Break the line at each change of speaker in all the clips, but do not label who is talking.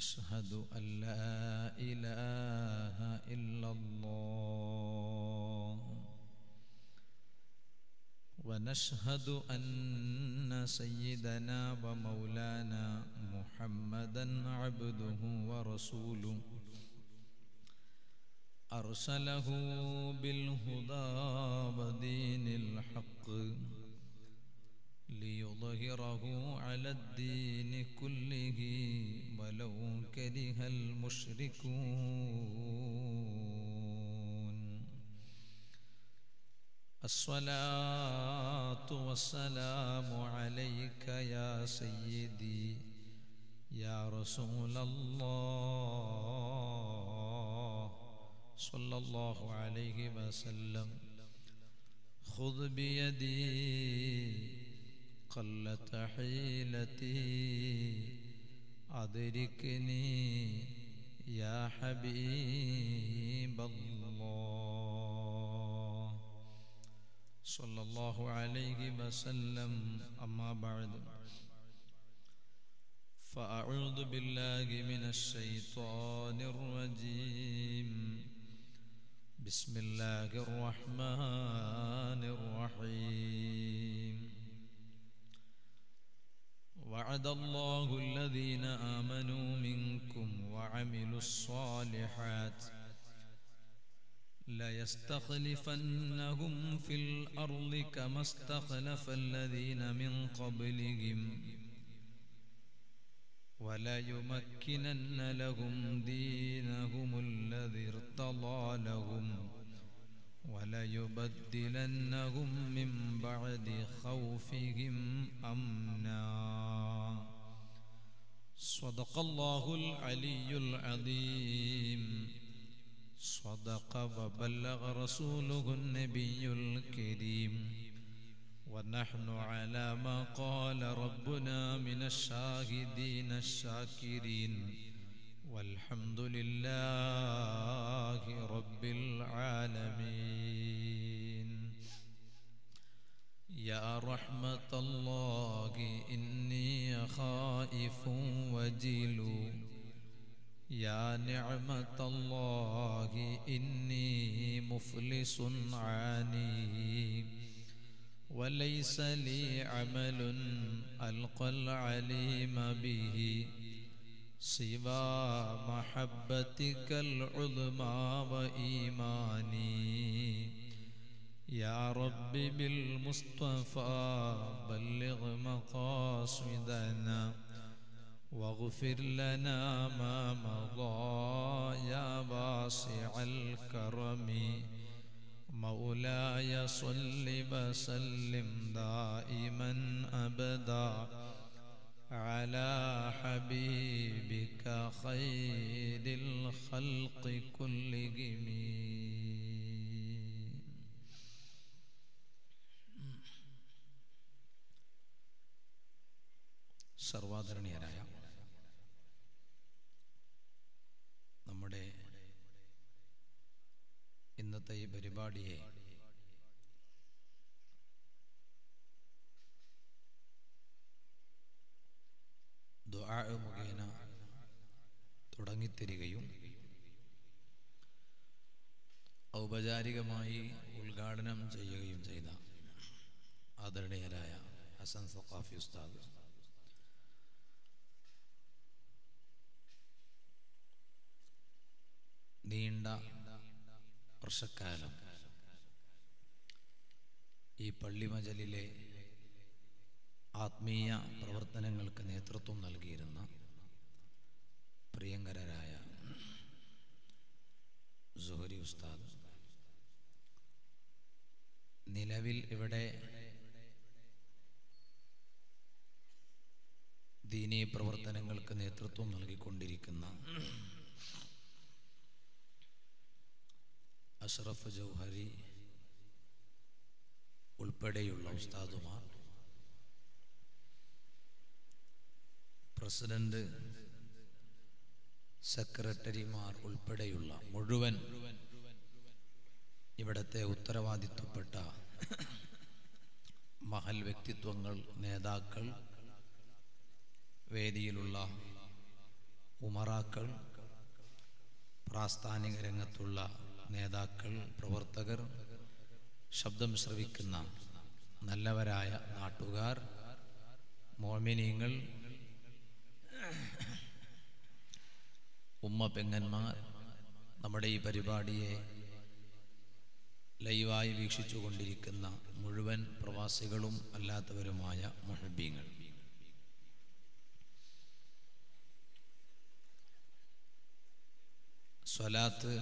نشهد أن لا إله إلا الله ونشهد أن سيدنا ومولانا محمدا عبده ورسوله. أرسله بالهدى ودين الحق ليظهره على الدين كله. ولو كره المشركون. الصلاة والسلام عليك يا سيدي يا رسول الله. صلى الله عليه وسلم. خذ بيدي قلت حيلتي. أدركني يا حبيب الله. صلى الله عليه وسلم. أما بعد. فأعوذ بالله من الشيطان الرجيم. بسم الله الرحمن الرحيم. وعد الله الذين آمنوا منكم وعملوا الصالحات ليستخلفنهم في الأرض كما استخلف الذين من قبلهم وليمكنن لهم دينهم الذي ارتضى لهم وليبدلنهم من بعد خوفهم أمنا. صدق الله العلي العظيم. صدق وبلغ رسوله النبي الكريم. ونحن على ما قال ربنا من الشاهدين الشاكرين. والحمد لله رب العالمين. يا رحمة الله إني خائف وجل يا نعمة الله إني مفلس عاني. وليس لي عمل ألقى العليم به. سوى محبتك العظمى وإيماني يا رب بالمصطفى بلغ مقاصدنا واغفر لنا ما مضى يا واسع الكرم مولاي صل وسلم دائما ابدا على حبيبك خير الخلق كلهم സർവാദരണീയരായ നമ്മുടെ ഇന്നത്തെ ഈ പരിപാടിയെ മുഖേന തുടങ്ങിത്തരികയും ഔപചാരികമായി ഉദ്ഘാടനം ചെയ്യുകയും ചെയ്ത ആദരണീയരായ ഹസൻ സഖാഫി ഉസ്താദ്. നീണ്ട വർഷക്കാലം ഈ പള്ളിമജലിലെ ആത്മീയ പ്രവർത്തനങ്ങൾക്ക് നേതൃത്വം നൽകിയിരുന്ന പ്രിയങ്കരരായ സുഹരി ഉസ്താദ് നിലവിൽ ഇവിടെ ദീനീ പ്രവർത്തനങ്ങൾക്ക് നേതൃത്വം നൽകിക്കൊണ്ടിരിക്കുന്ന അഷ്റഫ് ജൗഹരി ഉൾപ്പെടെയുള്ള ഉസ്താദുമാർ പ്രസിഡന്റ് സെക്രട്ടറിമാർ ഉൾപ്പെടെയുള്ള മുഴുവൻ ഇവിടത്തെ ഉത്തരവാദിത്വപ്പെട്ട മഹൽ വ്യക്തിത്വങ്ങൾ നേതാക്കൾ വേദിയിലുള്ള ഉമറാക്കൾ പ്രാസ്ഥാനിക രംഗത്തുള്ള നേതാക്കൾ പ്രവർത്തകർ ശബ്ദം ശ്രവിക്കുന്ന നല്ലവരായ നാട്ടുകാർ മോമിനിയങ്ങൾ ഉമ്മ പെങ്ങന്മാർ നമ്മുടെ ഈ പരിപാടിയെ ലൈവായി വീക്ഷിച്ചു കൊണ്ടിരിക്കുന്ന മുഴുവൻ പ്രവാസികളും അല്ലാത്തവരുമായ മഹബീങ്ങൾ. സ്വലാത്ത്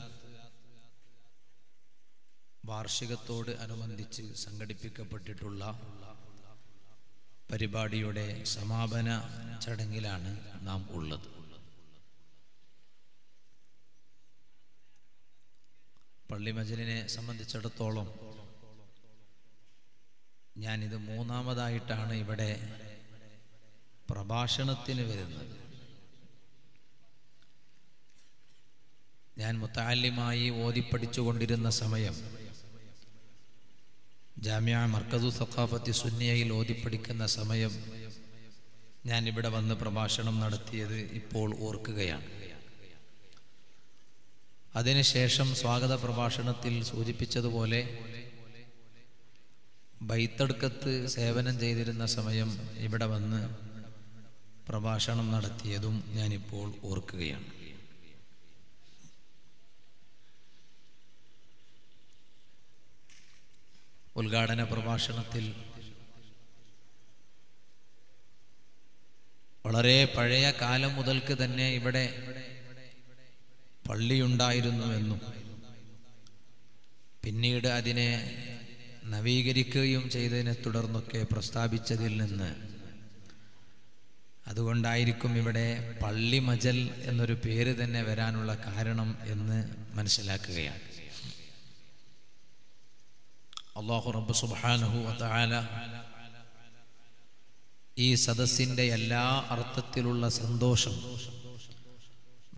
വാർഷികത്തോട് അനുബന്ധിച്ച് സംഘടിപ്പിക്കപ്പെട്ടിട്ടുള്ള പരിപാടിയുടെ സമാപന ചടങ്ങിലാണ് നാം ഉള്ളത്. പള്ളിമജലിനെ സംബന്ധിച്ചിടത്തോളം ഞാനിത് മൂന്നാമതായിട്ടാണ് ഇവിടെ പ്രഭാഷണത്തിന് വരുന്നത്. ഞാൻ മുത്താലിമായി ഓതിപ്പടിച്ചുകൊണ്ടിരുന്ന സമയം ജാമ്യ മർക്കസു സഖാഫത്തി സുന്നിയയിൽ ഓതിപ്പടിക്കുന്ന സമയം ഞാൻ ഇവിടെ വന്ന് പ്രഭാഷണം നടത്തിയത് ഇപ്പോൾ ഓർക്കുകയാണ്. അതിനുശേഷം സ്വാഗത പ്രഭാഷണത്തിൽ സൂചിപ്പിച്ചതുപോലെ ബൈത്തടുക്കത്ത് സേവനം ചെയ്തിരുന്ന സമയം ഇവിടെ വന്ന് പ്രഭാഷണം നടത്തിയതും ഞാനിപ്പോൾ ഓർക്കുകയാണ്. ഉദ്ഘാടന പ്രഭാഷണത്തിൽ വളരെ പഴയ കാലം മുതൽക്ക് തന്നെ ഇവിടെ പള്ളിയുണ്ടായിരുന്നുവെന്നും പിന്നീട് അതിനെ നവീകരിക്കുകയും ചെയ്തതിനെ തുടർന്നൊക്കെ പ്രസ്താവിച്ചതിൽ നിന്ന് അതുകൊണ്ടായിരിക്കും ഇവിടെ പള്ളി മജൽ എന്നൊരു പേര് തന്നെ വരാനുള്ള കാരണം എന്ന് മനസ്സിലാക്കുകയാണ്. അള്ളാഹു റബ്ബ് സുബാനഹു വതആല ഈ സദസ്സിന്റെ എല്ലാ അർത്ഥത്തിലുള്ള സന്തോഷം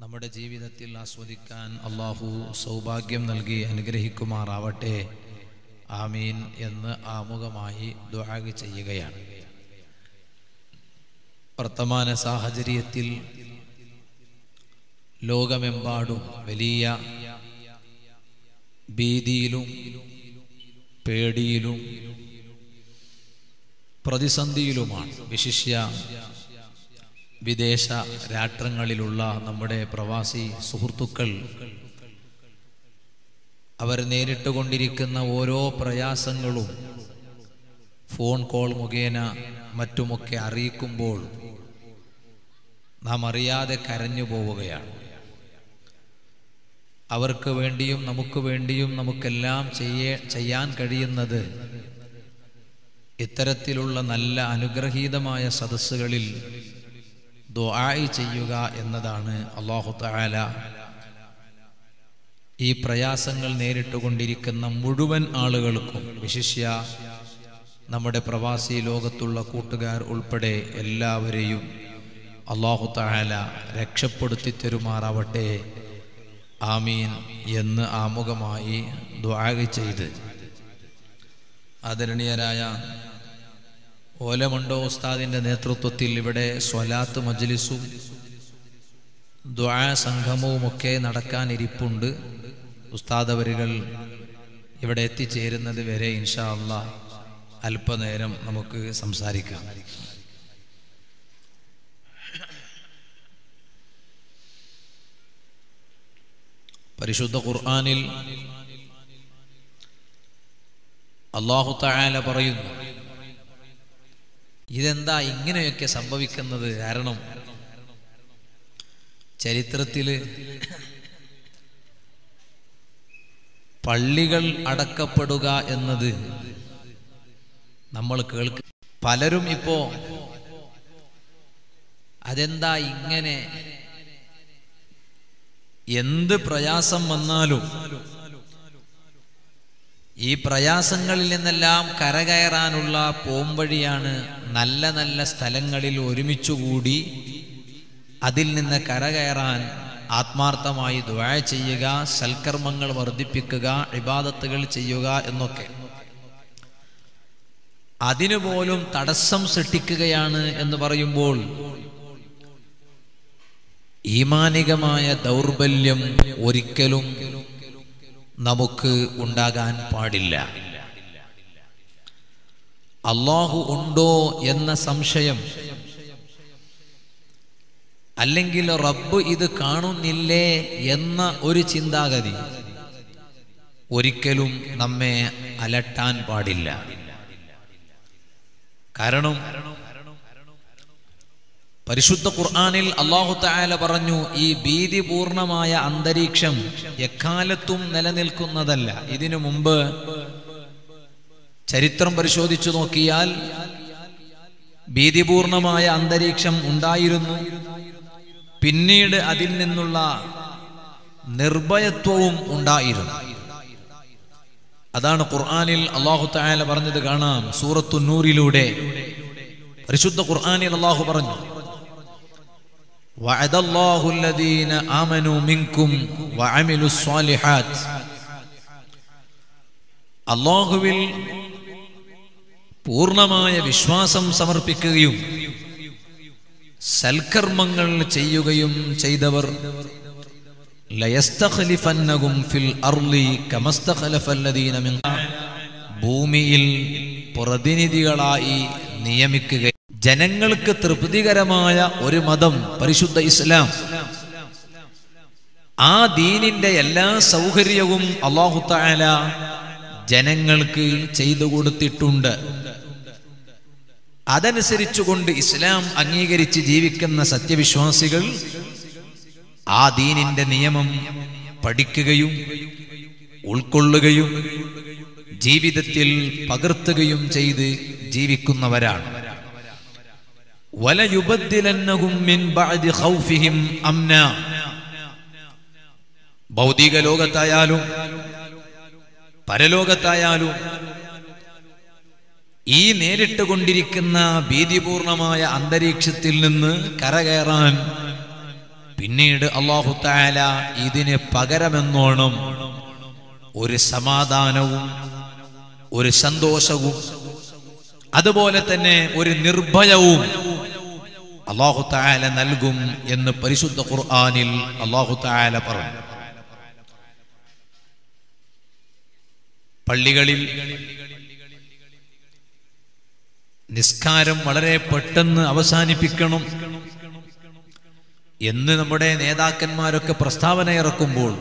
നമ്മുടെ ജീവിതത്തിൽ ആസ്വദിക്കാൻ അള്ളാഹു സൗഭാഗ്യം നൽകി അനുഗ്രഹിക്കുമാറാവട്ടെ. ആമീൻ എന്ന് ആമുഖമായി ദുഹാഗ് ചെയ്യുകയാണ്. വർത്തമാന സാഹചര്യത്തിൽ ലോകമെമ്പാടും വലിയ ഭീതിയിലും പേടിയിലും പ്രതിസന്ധിയിലുമാണ്. വിശിഷ്യ വിദേശ രാഷ്ട്രങ്ങളിലുള്ള നമ്മുടെ പ്രവാസി സുഹൃത്തുക്കൾ അവർ നേരിട്ട് കൊണ്ടിരിക്കുന്ന ഓരോ പ്രയാസങ്ങളും ഫോൺ കോൾ മുഖേന മറ്റുമൊക്കെ അറിയിക്കുമ്പോൾ നാം അറിയാതെ കരഞ്ഞു പോവുകയാണ് അവർക്ക് വേണ്ടിയും നമുക്ക് വേണ്ടിയും നമുക്കെല്ലാം ചെയ്യേ ചെയ്യാൻ കഴിയുന്നത് ഇത്തരത്തിലുള്ള നല്ല അനുഗ്രഹീതമായ സദസ്സുകളിൽ ദുആയി ചെയ്യുക എന്നതാണ് അള്ളാഹു തആല ഈ പ്രയാസങ്ങൾ നേരിട്ടുകൊണ്ടിരിക്കുന്ന മുഴുവൻ ആളുകൾക്കും വിശിഷ്യ നമ്മുടെ പ്രവാസി ലോകത്തുള്ള കൂട്ടുകാർ ഉൾപ്പെടെ എല്ലാവരെയും അള്ളാഹു തആല രക്ഷപ്പെടുത്തി തരുമാറാവട്ടെ ആമീൻ എന്ന് ആമുഖമായി ദ്വാഗ് ചെയ്ത്. ആദരണീയരായ ഓലമുണ്ടോ ഉസ്താദിന്റെ നേതൃത്വത്തിൽ ഇവിടെ സ്വലാത്ത് മജ്ലിസും ദ്വാ സംഘമവുമൊക്കെ നടക്കാനിരിപ്പുണ്ട്. ഉസ്താദ് അവരുകൾ ഇവിടെ എത്തിച്ചേരുന്നത് വരെ ഇൻഷാ അള്ളാ അല്പനേരം നമുക്ക് സംസാരിക്കാം. പരിശുദ്ധ ഖുർആാനിൽ അള്ളാഹു തായാല പറയുന്നു ഇതെന്താ ഇങ്ങനെയൊക്കെ സംഭവിക്കുന്നത്? കാരണം ചരിത്രത്തിൽ പള്ളികൾ അടക്കപ്പെടുക എന്നത് നമ്മൾ കേൾക്ക പലരും ഇപ്പോ അതെന്താ ഇങ്ങനെ എന്ത് പ്രയാസം വന്നാലും ഈ പ്രയാസങ്ങളിൽ നിന്നെല്ലാം കരകയറാനുള്ള പോംവഴിയാണ് നല്ല നല്ല സ്ഥലങ്ങളിൽ ഒരുമിച്ചുകൂടി അതിൽ നിന്ന് കരകയറാൻ ആത്മാർത്ഥമായി ദ്വായ ചെയ്യുക സൽക്കർമ്മങ്ങൾ വർദ്ധിപ്പിക്കുക ഇബാദത്തുകൾ ചെയ്യുക എന്നൊക്കെ. അതിനുപോലും തടസ്സം സൃഷ്ടിക്കുകയാണ് എന്ന് പറയുമ്പോൾ ഈമാനികമായ ദൗർബല്യം ഒരിക്കലും നമുക്ക് ഉണ്ടാകാൻ പാടില്ല. അള്ളാഹു ഉണ്ടോ എന്ന സംശയം അല്ലെങ്കിൽ റബ്ബ് ഇത് കാണുന്നില്ലേ എന്ന ഒരു ചിന്താഗതി ഒരിക്കലും നമ്മെ അലട്ടാൻ പാടില്ല. കാരണം പരിശുദ്ധ ഖുർആാനിൽ അള്ളാഹു തായാല പറഞ്ഞു ഈ ഭീതിപൂർണമായ അന്തരീക്ഷം എക്കാലത്തും നിലനിൽക്കുന്നതല്ല. ഇതിനു മുമ്പ് ചരിത്രം പരിശോധിച്ചു നോക്കിയാൽ ഭീതിപൂർണമായ അന്തരീക്ഷം ഉണ്ടായിരുന്നു. പിന്നീട് അതിൽ നിന്നുള്ള നിർഭയത്വവും ഉണ്ടായിരുന്നു. അതാണ് ഖുർആാനിൽ അള്ളാഹു തായാല പറഞ്ഞത് കാണാം സൂറത്തു നൂറിലൂടെ പരിശുദ്ധ ഖുർആാനിൽ അള്ളാഹു പറഞ്ഞു وعد الله الذين آمنوا منكم وعملوا الصالحات അള്ളാഹുവിൽ പൂർണ്ണമായ വിശ്വാസം സമർപ്പിക്കുകയും സൽക്കർമ്മങ്ങൾ ചെയ്യുകയും ചെയ്തവർ ലയസ്തഖലിഫന്നകും ഫിൽ അർളി കമസ്തഖലഫല്ലദീന മിൻ ഭൂമിയിൽ പ്രതിനിധികളായി നിയമിക്കുക ജനങ്ങൾക്ക് തൃപ്തികരമായ ഒരു മതം പരിശുദ്ധ ഇസ്ലാം. ആ ദീനിന്റെ എല്ലാ സൗകര്യവും അള്ളാഹു താല ജനങ്ങൾക്ക് ചെയ്തു കൊടുത്തിട്ടുണ്ട്. അതനുസരിച്ചുകൊണ്ട് ഇസ്ലാം അംഗീകരിച്ച് ജീവിക്കുന്ന സത്യവിശ്വാസികൾ ആ ദീനിന്റെ നിയമം പഠിക്കുകയും ഉൾക്കൊള്ളുകയും ജീവിതത്തിൽ പകർത്തുകയും ചെയ്ത് ജീവിക്കുന്നവരാണ് വലയുബദ്ദിലന്നഹും മിൻ ബഅദി ഖൗഫിഹിം അംന ഭൗതിക ലോകത്തായാലും പരലോകത്തായാലും ഈ നേരിട്ട് കൊണ്ടിരിക്കുന്ന ഭീതിപൂർണമായ അന്തരീക്ഷത്തിൽ നിന്ന് കരകയറാൻ പിന്നീട് അള്ളാഹു താല ഇതിന് പകരമെന്നോണം ഒരു സമാധാനവും ഒരു സന്തോഷവും അതുപോലെ തന്നെ ഒരു നിർഭയവും അള്ളാഹു താല നൽകും എന്ന് പരിശുദ്ധ ഖുർആാനിൽ അള്ളാഹു താല പറഞ്ഞു. പള്ളികളിൽ നിസ്കാരം വളരെ പെട്ടെന്ന് അവസാനിപ്പിക്കണം എന്ന് നമ്മുടെ നേതാക്കന്മാരൊക്കെ പ്രസ്താവന ഇറക്കുമ്പോൾ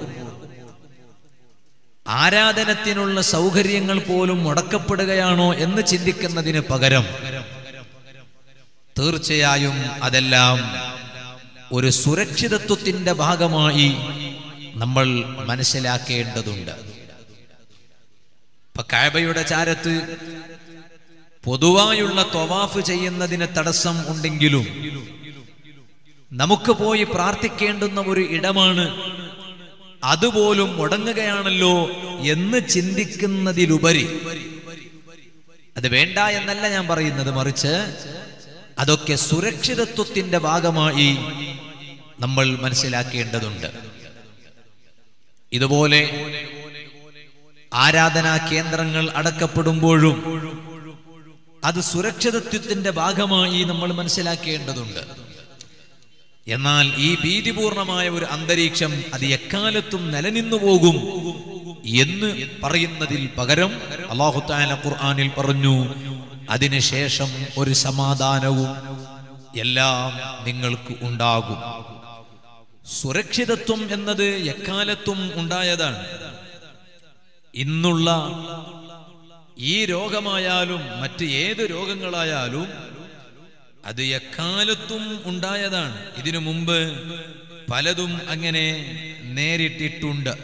ആരാധനത്തിനുള്ള സൗകര്യങ്ങൾ പോലും മുടക്കപ്പെടുകയാണോ എന്ന് ചിന്തിക്കുന്നതിന് പകരം തീർച്ചയായും അതെല്ലാം ഒരു സുരക്ഷിതത്വത്തിന്റെ ഭാഗമായി നമ്മൾ മനസ്സിലാക്കേണ്ടതുണ്ട്. ഇപ്പൊ കാബയുടെ ചാരത്ത് പൊതുവായുള്ള തൊവാഫ് ചെയ്യുന്നതിന് തടസ്സം ഉണ്ടെങ്കിലും നമുക്ക് പോയി പ്രാർത്ഥിക്കേണ്ടുന്ന ഒരു ഇടമാണ് അതുപോലും മുടങ്ങുകയാണല്ലോ എന്ന് ചിന്തിക്കുന്നതിലുപരി. അത് വേണ്ട എന്നല്ല ഞാൻ പറയുന്നത് മറിച്ച് അതൊക്കെ സുരക്ഷിതത്വത്തിന്റെ ഭാഗമായി നമ്മൾ മനസ്സിലാക്കേണ്ടതുണ്ട്. ഇതുപോലെ ആരാധനാ കേന്ദ്രങ്ങൾ അടക്കപ്പെടുമ്പോഴും അത് സുരക്ഷിതത്വത്തിന്റെ ഭാഗമായി നമ്മൾ മനസ്സിലാക്കേണ്ടതുണ്ട്. എന്നാൽ ഈ ഭീതിപൂർണമായ ഒരു അന്തരീക്ഷം അത് എക്കാലത്തും നിലനിന്നു പോകും എന്ന് പറയുന്നതിൽ പകരം അള്ളാഹുത്താല ഖുർആാനിൽ പറഞ്ഞു അതിനുശേഷം ഒരു സമാധാനവും എല്ലാം നിങ്ങൾക്ക് ഉണ്ടാകും. സുരക്ഷിതത്വം എന്നത് എക്കാലത്തും ഉണ്ടായതാണ്. ഇന്നുള്ള ഈ രോഗമായാലും മറ്റ് ഏത് രോഗങ്ങളായാലും അത് എക്കാലത്തും ഉണ്ടായതാണ്. ഇതിനു മുമ്പ് പലതും അങ്ങനെ നേരിട്ടിട്ടുണ്ട്.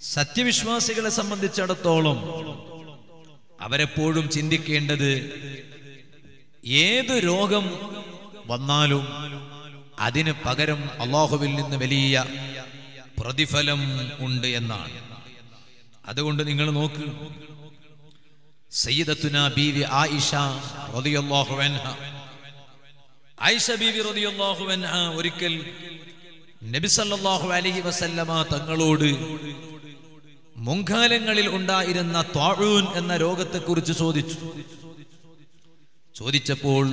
സത്യവിശ്വാസികളെ സംബന്ധിച്ചിടത്തോളം അവരെപ്പോഴും ചിന്തിക്കേണ്ടത് ഏത് രോഗം വന്നാലും അതിന് പകരം അള്ളാഹുവിൽ നിന്ന് വലിയ പ്രതിഫലം ഉണ്ട് എന്നാണ്. അതുകൊണ്ട് നിങ്ങൾ നോക്ക്. സയ്യിദത്തുന ബീവി ആയിഷ റളിയല്ലാഹു അൻഹ. ആയിഷ ബീവി റളിയല്ലാഹു അൻഹ ഒരിക്കൽ നബി സല്ലല്ലാഹു അലൈഹി വസല്ലമ തങ്ങളോട് മുൻകാലങ്ങളിൽ ഉണ്ടായിരുന്ന ത്വാഴൂൻ എന്ന രോഗത്തെക്കുറിച്ച് ചോദിച്ചു. ചോദിച്ചപ്പോൾ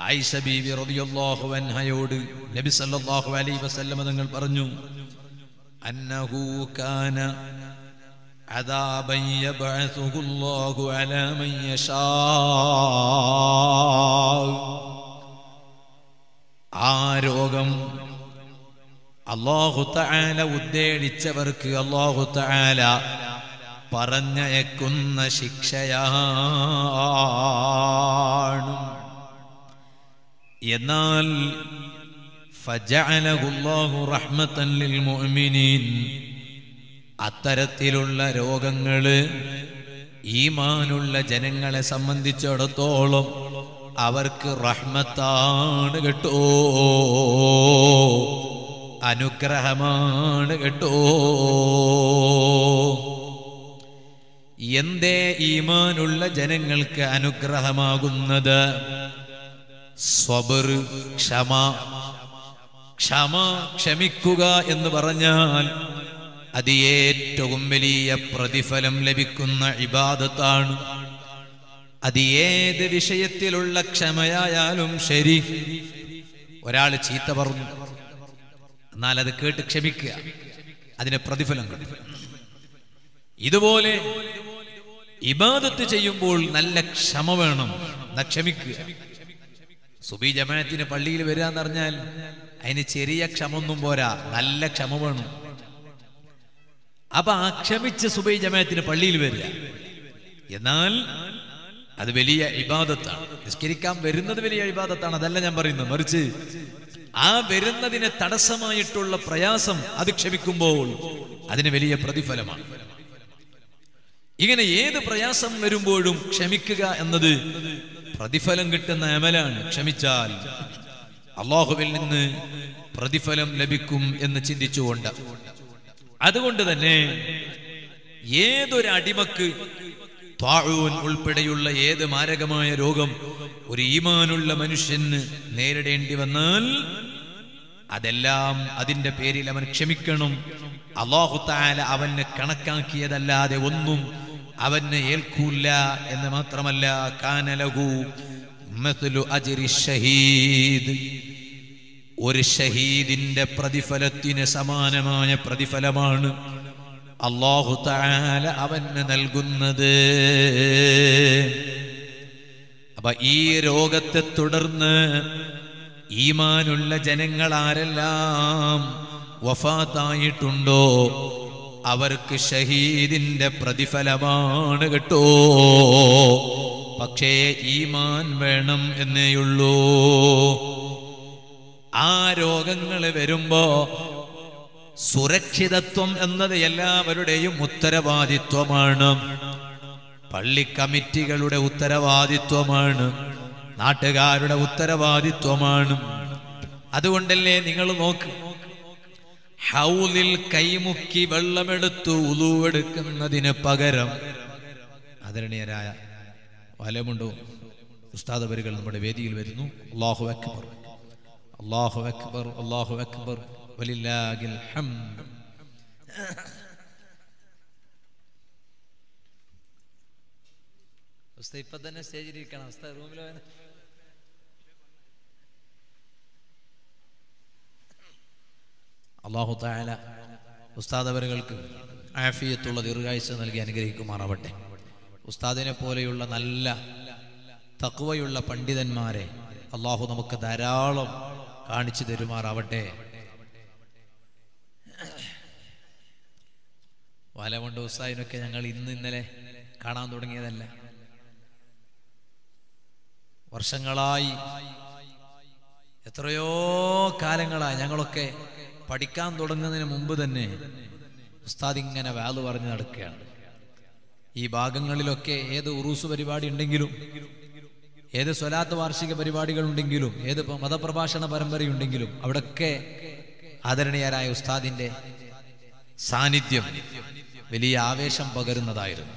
ആയിഷ റളിയല്ലാഹു അൻഹയോട് നബി സല്ലല്ലാഹു അലൈഹി വസല്ലമ നിങ്ങൾ പറഞ്ഞു അന്നഹു കാന അദാബൻ അലാ മൻ യശാ. ആ രോഗം അള്ളാഹുത്തായാല ഉദ്ദേശിച്ചവർക്ക് അള്ളാഹുത്തായാല പറഞ്ഞയക്കുന്ന ശിക്ഷയാണ്. എന്നാൽ അത്തരത്തിലുള്ള രോഗങ്ങൾ ഈമാനുള്ള ജനങ്ങളെ സംബന്ധിച്ചിടത്തോളം അവർക്ക് റഹ്മത്താണ് കേട്ടോ. അനുഗ്രഹമാണ് കേട്ടോ. എന്തേ ഈമാനുള്ള ജനങ്ങൾക്ക് അനുഗ്രഹമാകുന്നത്? സ്വബർ ക്ഷമ. ക്ഷമ ക്ഷമിക്കുക എന്ന് പറഞ്ഞാൽ അത് ഏറ്റവും വലിയ പ്രതിഫലം ലഭിക്കുന്ന ഇബാദത്താണ്. അത് ഏത് വിഷയത്തിലുള്ള ക്ഷമയായാലും ശരി. ഒരാൾ ചീത്ത പറഞ്ഞു. എന്നാൽ അത് കേട്ട് ക്ഷമിക്കുക. അതിന് പ്രതിഫലം കിട്ടും. ഇതുപോലെ ഇബാദത്ത് ചെയ്യുമ്പോൾ നല്ല ക്ഷമ വേണം. ക്ഷമിക്കുക. സുബി ജമാഅത്തിന് പള്ളിയിൽ വരിക എന്ന് പറഞ്ഞാൽ അതിന് ചെറിയ ക്ഷമ ഒന്നും പോരാ. നല്ല ക്ഷമ വേണം. അപ്പൊ ആ ക്ഷമിച്ച് സുബൈ ജമാഅത്തിന് പള്ളിയിൽ വരിക. എന്നാൽ അത് വലിയ ഇബാദത്താണ്. നിസ്കരിക്കാൻ വരുന്നത് വലിയ ഇബാദത്താണ്. അതല്ല ഞാൻ പറയുന്നത്. മറിച്ച് ആ വരുന്നതിന് തടസ്സമായിട്ടുള്ള പ്രയാസം അത് ക്ഷമിക്കുമ്പോൾ അതിന് വലിയ പ്രതിഫലമാണ്. ഇങ്ങനെ ഏത് പ്രയാസം വരുമ്പോഴും ക്ഷമിക്കുക എന്നത് പ്രതിഫലം കിട്ടുന്ന അമലാണ്. ക്ഷമിച്ചാൽ അള്ളാഹുവിൽ നിന്ന് പ്രതിഫലം ലഭിക്കും എന്ന് ചിന്തിച്ചുകൊണ്ട്. അതുകൊണ്ട് തന്നെ ഏതൊരു അടിമക്ക് ത്വാഴൂൻ ഉൾപ്പെടെയുള്ള ഏത് മാരകമായ രോഗം ഒരു ഈമാനുള്ള മനുഷ്യന് നേരിടേണ്ടി വന്നാൽ അതെല്ലാം അതിന്റെ പേരിൽ അവൻ ക്ഷമിക്കണം. അള്ളാഹു താല അവന് കണക്കാക്കിയതല്ലാതെ ഒന്നും അവന് ഏൽക്കൂല എന്ന് മാത്രമല്ല ഷഹീദ്. ഒരു ഷഹീദിന്റെ പ്രതിഫലത്തിന് സമാനമായ പ്രതിഫലമാണ് അള്ളാഹു താല അവന് നൽകുന്നത്. അപ്പൊ ഈ രോഗത്തെ തുടർന്ന് ഈമാനുള്ള ജനങ്ങൾ ആരെല്ലാം വഫാത്തായിട്ടുണ്ടോ? അവർക്ക് ഷഹീദിന്റെ പ്രതിഫലമാണ് കേട്ടോ. പക്ഷേ ഈമാൻ വേണം എന്നേയുള്ളൂ ആ രോഗങ്ങൾ വരുമ്പോ സുരക്ഷിതത്വം എന്നത് എല്ലാവരുടെയും ഉത്തരവാദിത്വമാണ്. പള്ളി കമ്മിറ്റികളുടെ ഉത്തരവാദിത്വമാണ്. നാട്ടുകാരുടെ ഉത്തരവാദിത്വമാണ്. അതുകൊണ്ടല്ലേ നിങ്ങൾ നോക്ക് ഹൗലിൽ കൈമുക്കി വെള്ളമെടുത്തു ഉലുവെടുക്കുന്നതിന് പകരം ആദരണീയരായ വലമുണ്ടോ? ഉസ്താദ് വരികൾ നമ്മുടെ വേദിയിൽ വരുന്നു. അള്ളാഹു അക്ബർ. അള്ളാഹു അക്ബർ അള്ളാഹു അക്ബർ. വലില്ലാഹിൽ ഹംദ് ഉസ്താദ് ഇപ്പൊ തന്നെ സ്റ്റേജിൽ ഇരിക്കണം. വന്ന് അള്ളാഹു താല ഉസ്താദവരുകൾക്ക് ആഫിയത്തുള്ള ദീർഘായുസ് നൽകി അനുഗ്രഹിക്കുമാറാവട്ടെ. ഉസ്താദിനെ പോലെയുള്ള നല്ല തക്കുവയുള്ള പണ്ഡിതന്മാരെ അള്ളാഹു നമുക്ക് ധാരാളം കാണിച്ചു തരുമാറാവട്ടെ. വലമുണ്ട് ഉസ്താദിനൊക്കെ ഞങ്ങൾ ഇന്ന് ഇന്നലെ കാണാൻ തുടങ്ങിയതല്ല. വർഷങ്ങളായി എത്രയോ കാലങ്ങളായി ഞങ്ങളൊക്കെ പഠിക്കാൻ തുടങ്ങുന്നതിന് മുമ്പ് തന്നെ ഉസ്താദ് ഇങ്ങനെ വാൽ പറഞ്ഞു നടക്കുകയാണ്. ഈ ഭാഗങ്ങളിലൊക്കെ ഏത് ഉറൂസ് പരിപാടി ഉണ്ടെങ്കിലും ഏത് സ്വലാത്ത് വാർഷിക പരിപാടികൾ ഉണ്ടെങ്കിലും ഏത് മതപ്രഭാഷണ പരമ്പരയുണ്ടെങ്കിലും അവിടൊക്കെ ആദരണീയരായ ഉസ്താദിന്റെ സാന്നിധ്യം വലിയ ആവേശം പകരുന്നതായിരുന്നു.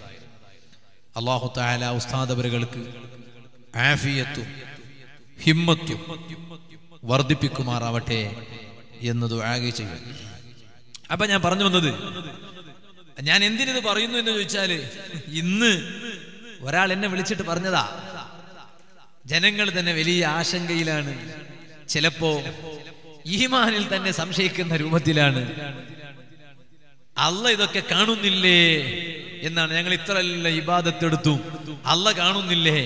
അള്ളാഹു താല ഉസ്താദവരുകൾക്ക് ആഫിയത്തും ഹിമ്മത്തും വർദ്ധിപ്പിക്കുമാറാവട്ടെ എന്ന് ആകെ ചെയ്യും. അപ്പൊ ഞാൻ പറഞ്ഞു വന്നത് ഞാൻ എന്തിനിത് പറയുന്നു എന്ന് ചോദിച്ചാൽ ഇന്ന് ഒരാൾ എന്നെ വിളിച്ചിട്ട് പറഞ്ഞതാ ജനങ്ങൾ തന്നെ വലിയ ആശങ്കയിലാണ് ചിലപ്പോ ഈമാനിൽ തന്നെ സംശയിക്കുന്ന രൂപത്തിലാണ് അല്ല ഇതൊക്കെ കാണുന്നില്ലേ എന്നാണ്. ഞങ്ങൾ ഇത്രയല്ല ഇബാദത്തെടുത്തു. അല്ല കാണുന്നില്ലേ?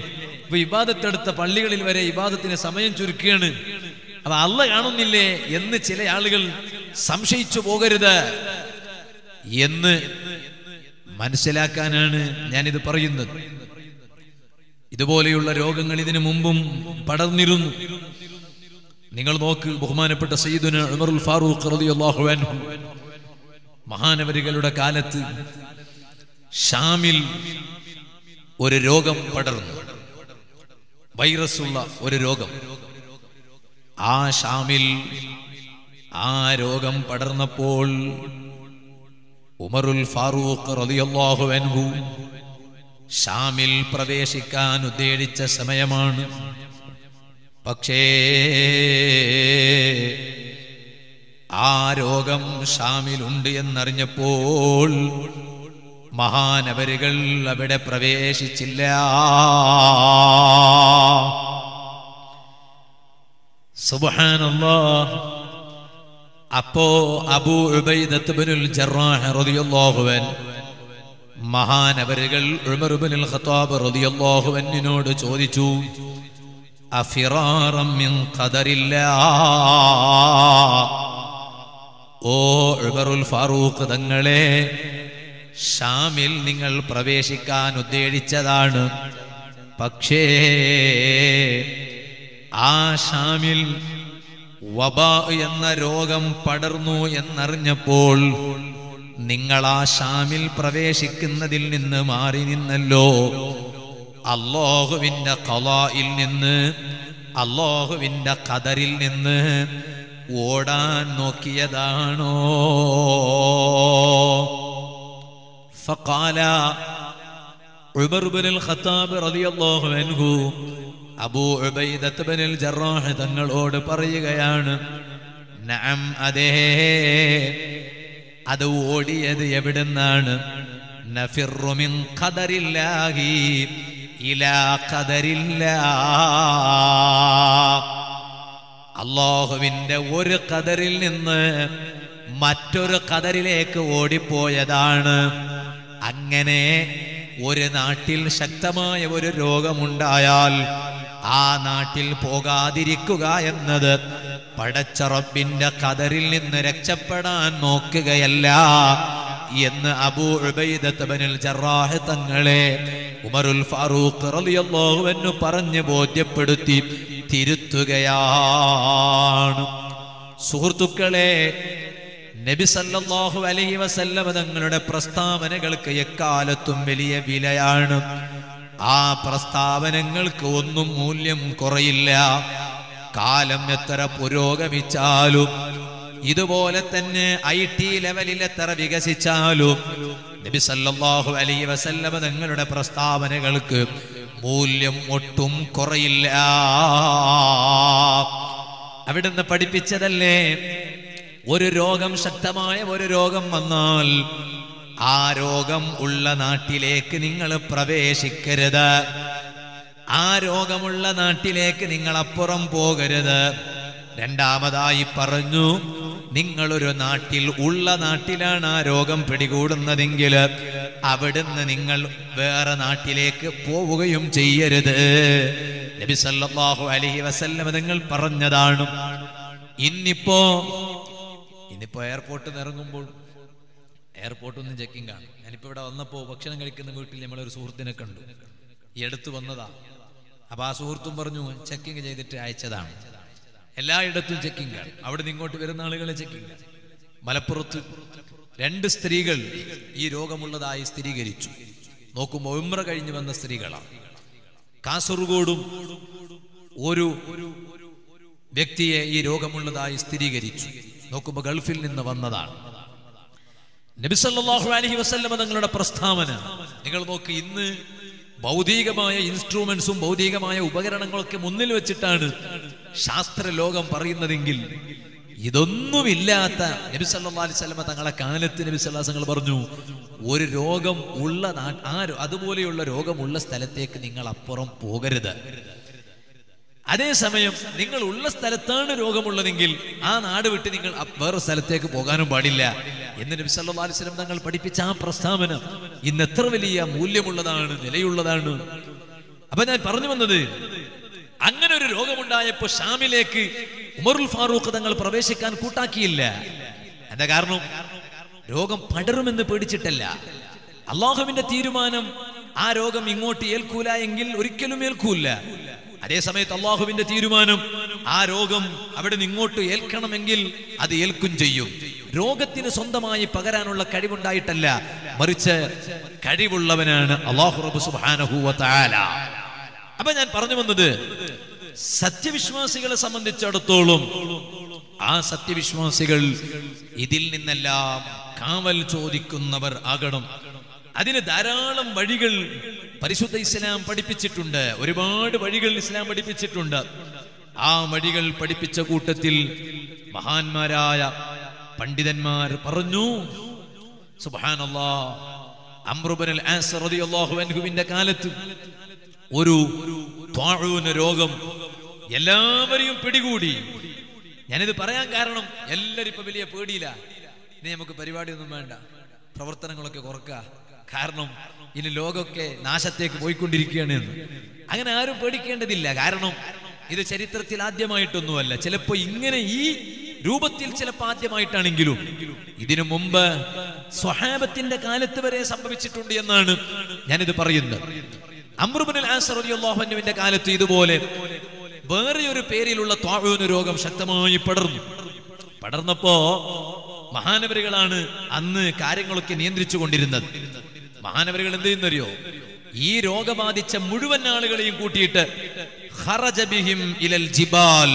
ഇപ്പൊ ഇബാദത്തെടുത്ത പള്ളികളിൽ വരെ ഇബാദത്തിന് സമയം ചുരുക്കുകയാണ്. അപ്പൊ അല്ല കാണുന്നില്ലേ എന്ന് ചില ആളുകൾ സംശയിച്ചു പോകരുത് എന്ന് മനസ്സിലാക്കാനാണ് ഞാനിത് പറയുന്നത്. ഇതുപോലെയുള്ള രോഗങ്ങൾ ഇതിനു മുമ്പും പടർന്നിരുന്നു. നിങ്ങൾ നോക്ക് ബഹുമാനപ്പെട്ട സയ്യിദുന ഉമറുൽ ഫാറൂഖ് റളിയല്ലാഹു അൻഹു. മഹാനവരികളുടെ കാലത്ത് ഷാമിൽ ഒരു രോഗം പടർന്നു. വൈറസുള്ള ഒരു രോഗം. ആ ഷാമിൽ ആ രോഗം പടർന്നപ്പോൾ ഉമറുൽ ഫാറൂഖ് റളിയല്ലാഹു അൻഹു ഷാമിൽ പ്രവേശിക്കാൻ ഉദ്ദേശിച്ച സമയമാണ്. പക്ഷേ ആ രോഗം ഷാമിലുണ്ട് എന്നറിഞ്ഞപ്പോൾ മഹാനവരുകൾ അവിടെ പ്രവേശിച്ചില്ല. അപ്പോ അബൂ മഹാനവരുകൾ ഉമർ ഇബ്നുൽ ഖത്താബ് ചോദിച്ചു അഫിറാറം മിൻ ഖദരില്ലാ ഓ ഉമറുൽ ഫാറൂഖ് തങ്ങളെ ഷാമിൽ നിങ്ങൾ പ്രവേശിക്കാൻ ഉദ്ദേശിച്ചതാണ്. പക്ഷേ ആ ഷാമിൽ വബ എന്ന രോഗം പടർന്നു എന്നറിഞ്ഞപ്പോൾ നിങ്ങൾ ആ ഷാമിൽ പ്രവേശിക്കുന്നതിൽ നിന്ന് മാറി നിന്നല്ലോ. അല്ലാഹുവിന്റെ കലായിൽ നിന്ന് അല്ലാഹുവിന്റെ കതറിൽ നിന്ന് ഓടാൻ നോക്കിയതാണോ? അൻഹു അബൂ തങ്ങളോട് പറയുകയാണ് അതേ ഓടിയത് എവിടുന്നാണ്? നഫിറു മിൻ ഖദറില്ലാഹി ഇലാ ഖദറില്ലാ. അള്ളാഹുവിന്റെ ഒരു കതറിൽ നിന്ന് മറ്റൊരു കതറിലേക്ക് ഓടിപ്പോയതാണ്. അങ്ങനെ ഒരു നാട്ടിൽ ശക്തമായ ഒരു രോഗമുണ്ടായാൽ ആ നാട്ടിൽ പോകാതിരിക്കുക എന്നത് പടച്ചറബിന്റെ കതറിൽ നിന്ന് രക്ഷപ്പെടാൻ നോക്കുകയല്ല എന്ന് അബൂ ഉബൈദത്ത് ജറാഹ് തങ്ങളെ ഉമറുൽ ഫാറൂഖ് റളിയല്ലാഹു അൻഹു പറഞ്ഞു ബോധ്യപ്പെടുത്തി. തിരുത്തുകയാണ്. സുഹൃത്തുക്കളെ നബി സല്ലല്ലാഹു അലൈഹി വസല്ലമ തങ്ങളുടെ പ്രസ്താവനകൾക്ക് എക്കാലത്തും വലിയ വിലയാണ്. ആ പ്രസ്താവനകൾക്ക് ഒന്നും മൂല്യം കുറയില്ല. കാലം എത്ര പുരോഗമിച്ചാലും ഇതുപോലെ തന്നെ ഐ ടി ലെവലിൽ എത്ര വികസിച്ചാലും നബി സല്ലല്ലാഹു അലൈഹി വസല്ലമ തങ്ങളുടെ പ്രസ്താവനകൾക്ക് മൂല്യം ഒട്ടും കുറയില്ല. അവിടുന്ന് പഠിപ്പിച്ചതല്ലേ? ഒരു രോഗം ശക്തമായ ഒരു രോഗം വന്നാൽ ആ രോഗം ഉള്ള നാട്ടിലേക്ക് നിങ്ങൾ പ്രവേശിക്കരുത്. ആ രോഗമുള്ള നാട്ടിലേക്ക് നിങ്ങൾ അപ്പുറം പോകരുത്. രണ്ടാമതായി പറഞ്ഞു നിങ്ങളൊരു നാട്ടിൽ ഉള്ള നാട്ടിലാണ് ആ രോഗം പിടികൂടുന്നതെങ്കിൽ അവിടുന്ന് നിങ്ങൾ വേറെ നാട്ടിലേക്ക് പോവുകയും ചെയ്യരുത്. നബി സല്ലല്ലാഹു അലൈഹി വസല്ലം നിങ്ങൾ പറഞ്ഞതാണ് ഇന്നിപ്പോ ഇന്നിപ്പോ എയർപോർട്ടിൽ നിന്ന് ഇറങ്ങുമ്പോൾ എയർപോർട്ടിൽ നിന്ന് ചെക്കിംഗ് ആണ് ഞാനിപ്പോ ഇവിടെ വന്നപ്പോ ഭക്ഷണം കഴിക്കുന്ന വീട്ടിൽ നമ്മളൊരു സുഹൃത്തിനെ കണ്ടു. ഈ വന്നതാ. അപ്പൊ ആ സുഹൃത്തും പറഞ്ഞു ചെക്കിംഗ് ചെയ്തിട്ട് അയച്ചതാണ്. എല്ലായിടത്തും ചെക്കിംഗ് ആണ്. അവിടെ നിന്ന് ഇങ്ങോട്ട് വരുന്ന ആളുകളെ ചെക്കിംഗ് ആണ്. മലപ്പുറത്ത് രണ്ട് സ്ത്രീകൾ ഈ രോഗമുള്ളതായി സ്ഥിരീകരിച്ചു. നോക്കുമ്പോൾ ഉമ്ര കഴിഞ്ഞു വന്ന സ്ത്രീകളാണ് കാസർഗോഡും ഒരു വ്യക്തിയെ ഈ രോഗമുള്ളതായി സ്ഥിരീകരിച്ചു. നോക്കുമ്പോൾ ഗൾഫിൽ നിന്ന് വന്നതാണ്. നബിസല്ലാഹു അലഹി വസ്ല്ലമ തങ്ങളുടെ പ്രസ്താവന. നിങ്ങൾ നോക്ക് ഇന്ന് ഭൗതികമായ ഇൻസ്ട്രുമെന്റ്സും ഭൗതികമായ ഉപകരണങ്ങളൊക്കെ മുന്നിൽ വെച്ചിട്ടാണ് ശാസ്ത്ര ലോകം പറയുന്നതെങ്കിൽ ഇതൊന്നുമില്ലാത്ത നബി സല്ലാ അലൈഹി വസല്ലമ തങ്ങളെ കാലത്ത് നബി സല്ലല്ലാഹു പറഞ്ഞു ഒരു രോഗം ഉള്ള ആ അതുപോലെയുള്ള രോഗമുള്ള സ്ഥലത്തേക്ക് നിങ്ങൾ അപ്പുറം പോകരുത്. അതേസമയം നിങ്ങൾ ഉള്ള സ്ഥലത്താണ് രോഗമുള്ളതെങ്കിൽ ആ നാട് വിട്ട് നിങ്ങൾ വേറെ സ്ഥലത്തേക്ക് പോകാനും പാടില്ല. എന്ന് നബി സല്ലാ അലൈഹി തങ്ങൾ പഠിപ്പിച്ച ആ പ്രസ്താവന ഇന്ന് എത്ര വലിയ മൂല്യമുള്ളതാണ് നിലയുള്ളതാണ്. അപ്പൊ ഞാൻ പറഞ്ഞു വന്നത് അങ്ങനെ ഒരു രോഗമുണ്ടായപ്പോ ഷാമിലേക്ക് ഉമറുൽ ഫാറൂഖ് തങ്ങൾ പ്രവേശിക്കാൻ കൂട്ടാക്കിയില്ല. എന്താ കാരണം? രോഗം പടരുമെന്ന് പേടിച്ചിട്ടല്ല. അള്ളാഹുവിന്റെ തീരുമാനം ആ രോഗം ഇങ്ങോട്ട് ഏൽക്കൂല എങ്കിൽ ഒരിക്കലും ഏൽക്കൂല അതേ സമയത്ത് അള്ളാഹുവിന്റെ തീരുമാനം ആ രോഗം അവിടെ നിന്ന് ഇങ്ങോട്ട് ഏൽക്കണമെങ്കിൽ അത് ഏൽക്കും ചെയ്യും. രോഗത്തിന് സ്വന്തമായി പകരാനുള്ള കഴിവുണ്ടായിട്ടല്ല. മറിച്ച് കഴിവുള്ളവനാണ് അള്ളാഹു റബ് അപ്പൊ ഞാൻ പറഞ്ഞു വന്നത് സത്യവിശ്വാസികളെ സംബന്ധിച്ചിടത്തോളം ആ സത്യവിശ്വാസികൾ ഇതിൽ നിന്നെല്ലാം കാവൽ ചോദിക്കുന്നവർ ആകണം. അതിന് ധാരാളം വഴികൾ പരിശുദ്ധ ഇസ്ലാം പഠിപ്പിച്ചിട്ടുണ്ട്. ഒരുപാട് വഴികൾ ഇസ്ലാം പഠിപ്പിച്ചിട്ടുണ്ട്. ആ വഴികൾ പഠിപ്പിച്ച കൂട്ടത്തിൽ മഹാന്മാരായ പണ്ഡിതന്മാർ പറഞ്ഞു സുബാനല്ലാ അമ്രുബനൽ ആസ് റളിയല്ലാഹു അൻഹുവിന്റെ കാലത്ത് ഒരു ത്വാഴൂന രോഗം എല്ലാവരെയും പിടികൂടി. ഞാനിത് പറയാൻ കാരണം എല്ലാവരും ഇപ്പൊ വലിയ പേടിയില്ല ഇനി നമുക്ക് പരിപാടിയൊന്നും വേണ്ട. പ്രവർത്തനങ്ങളൊക്കെ കുറക്കുക കാരണം ഇനി ലോകമൊക്കെ നാശത്തേക്ക് പോയിക്കൊണ്ടിരിക്കുകയാണ് എന്ന്. അങ്ങനെ ആരും പേടിക്കേണ്ടതില്ല. കാരണം ഇത് ചരിത്രത്തിൽ ആദ്യമായിട്ടൊന്നുമല്ല. ചിലപ്പോ ഇങ്ങനെ ഈ രൂപത്തിൽ ചിലപ്പോൾ ആദ്യമായിട്ടാണെങ്കിലും ഇതിനു മുമ്പ് സ്വഹാബത്തിന്റെ കാലത്ത് വരെ സംഭവിച്ചിട്ടുണ്ട് എന്നാണ് ഞാനിത് പറയുന്നത്. അമ്രുബിൻ ആസറിയാഹുവിന്റെ കാലത്ത് ഇതുപോലെ വേറെ ഒരു പേരിലുള്ള ത്വാഴൂന് രോഗം ശക്തമായി പടർന്നു. പടർന്നപ്പോ മഹാനവരുകളാണ് അന്ന് കാര്യങ്ങളൊക്കെ നിയന്ത്രിച്ചു കൊണ്ടിരുന്നത്. മഹാനവരുകൾ എന്ത് ചെയ്യുന്നറിയോ? ഈ രോഗബാധിച്ച മുഴുവൻ ആളുകളെയും കൂട്ടിയിട്ട് ഖറജ ബിഹിം ഇലൽ ജിബാൽ.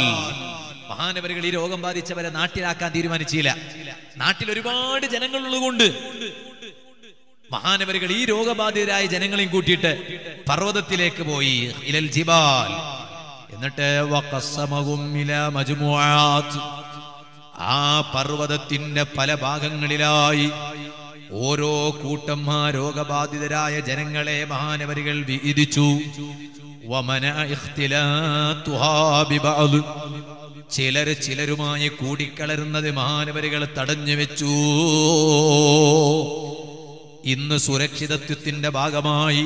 മഹാനവരുകൾ ഈ രോഗം ബാധിച്ചവരെ നാട്ടിലാക്കാൻ തീരുമാനിച്ചില്ല. നാട്ടിൽ ഒരുപാട് ജനങ്ങളുള്ളതുകൊണ്ട് മഹാനവരുകൾ ഈ രോഗബാധിതരായ ജനങ്ങളെയും കൂട്ടിയിട്ട് പർവതത്തിലേക്ക് പോയി ഇലൽ ജിബാൽ എന്നിട്ട്. ആ പർവതത്തിന്റെ പല ഭാഗങ്ങളിലായി ഓരോ കൂട്ടം ആ രോഗബാധിതരായ ജനങ്ങളെ മഹാനവരികൾ വിധിച്ചു. ചിലര് ചിലരുമായി കൂടിക്കലരുന്നത് മഹാനവരികൾ തടഞ്ഞു വെച്ചു ഇന്ന് സുരക്ഷിതത്വത്തിന്റെ ഭാഗമായി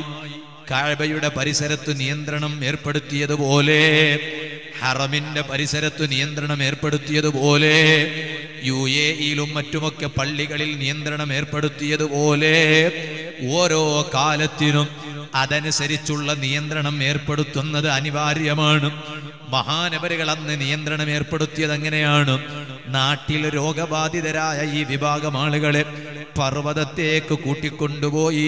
കാഴ്ബയുടെ പരിസരത്ത് നിയന്ത്രണം ഏർപ്പെടുത്തിയതുപോലെ ഹറമിന്റെ പരിസരത്ത് നിയന്ത്രണം ഏർപ്പെടുത്തിയതുപോലെ യു എ ഇയിലും മറ്റുമൊക്കെ പള്ളികളിൽ നിയന്ത്രണം ഏർപ്പെടുത്തിയതുപോലെ ഓരോ കാലത്തിനും അതനുസരിച്ചുള്ള നിയന്ത്രണം ഏർപ്പെടുത്തുന്നത് അനിവാര്യമാണ്. മഹാനവരുകൾ അന്ന് നിയന്ത്രണം ഏർപ്പെടുത്തിയത് എങ്ങനെയാണ്? നാട്ടിൽ രോഗബാധിതരായ ഈ വിഭാഗം ആളുകളെ പർവതത്തേക്ക് കൂട്ടിക്കൊണ്ടുപോയി.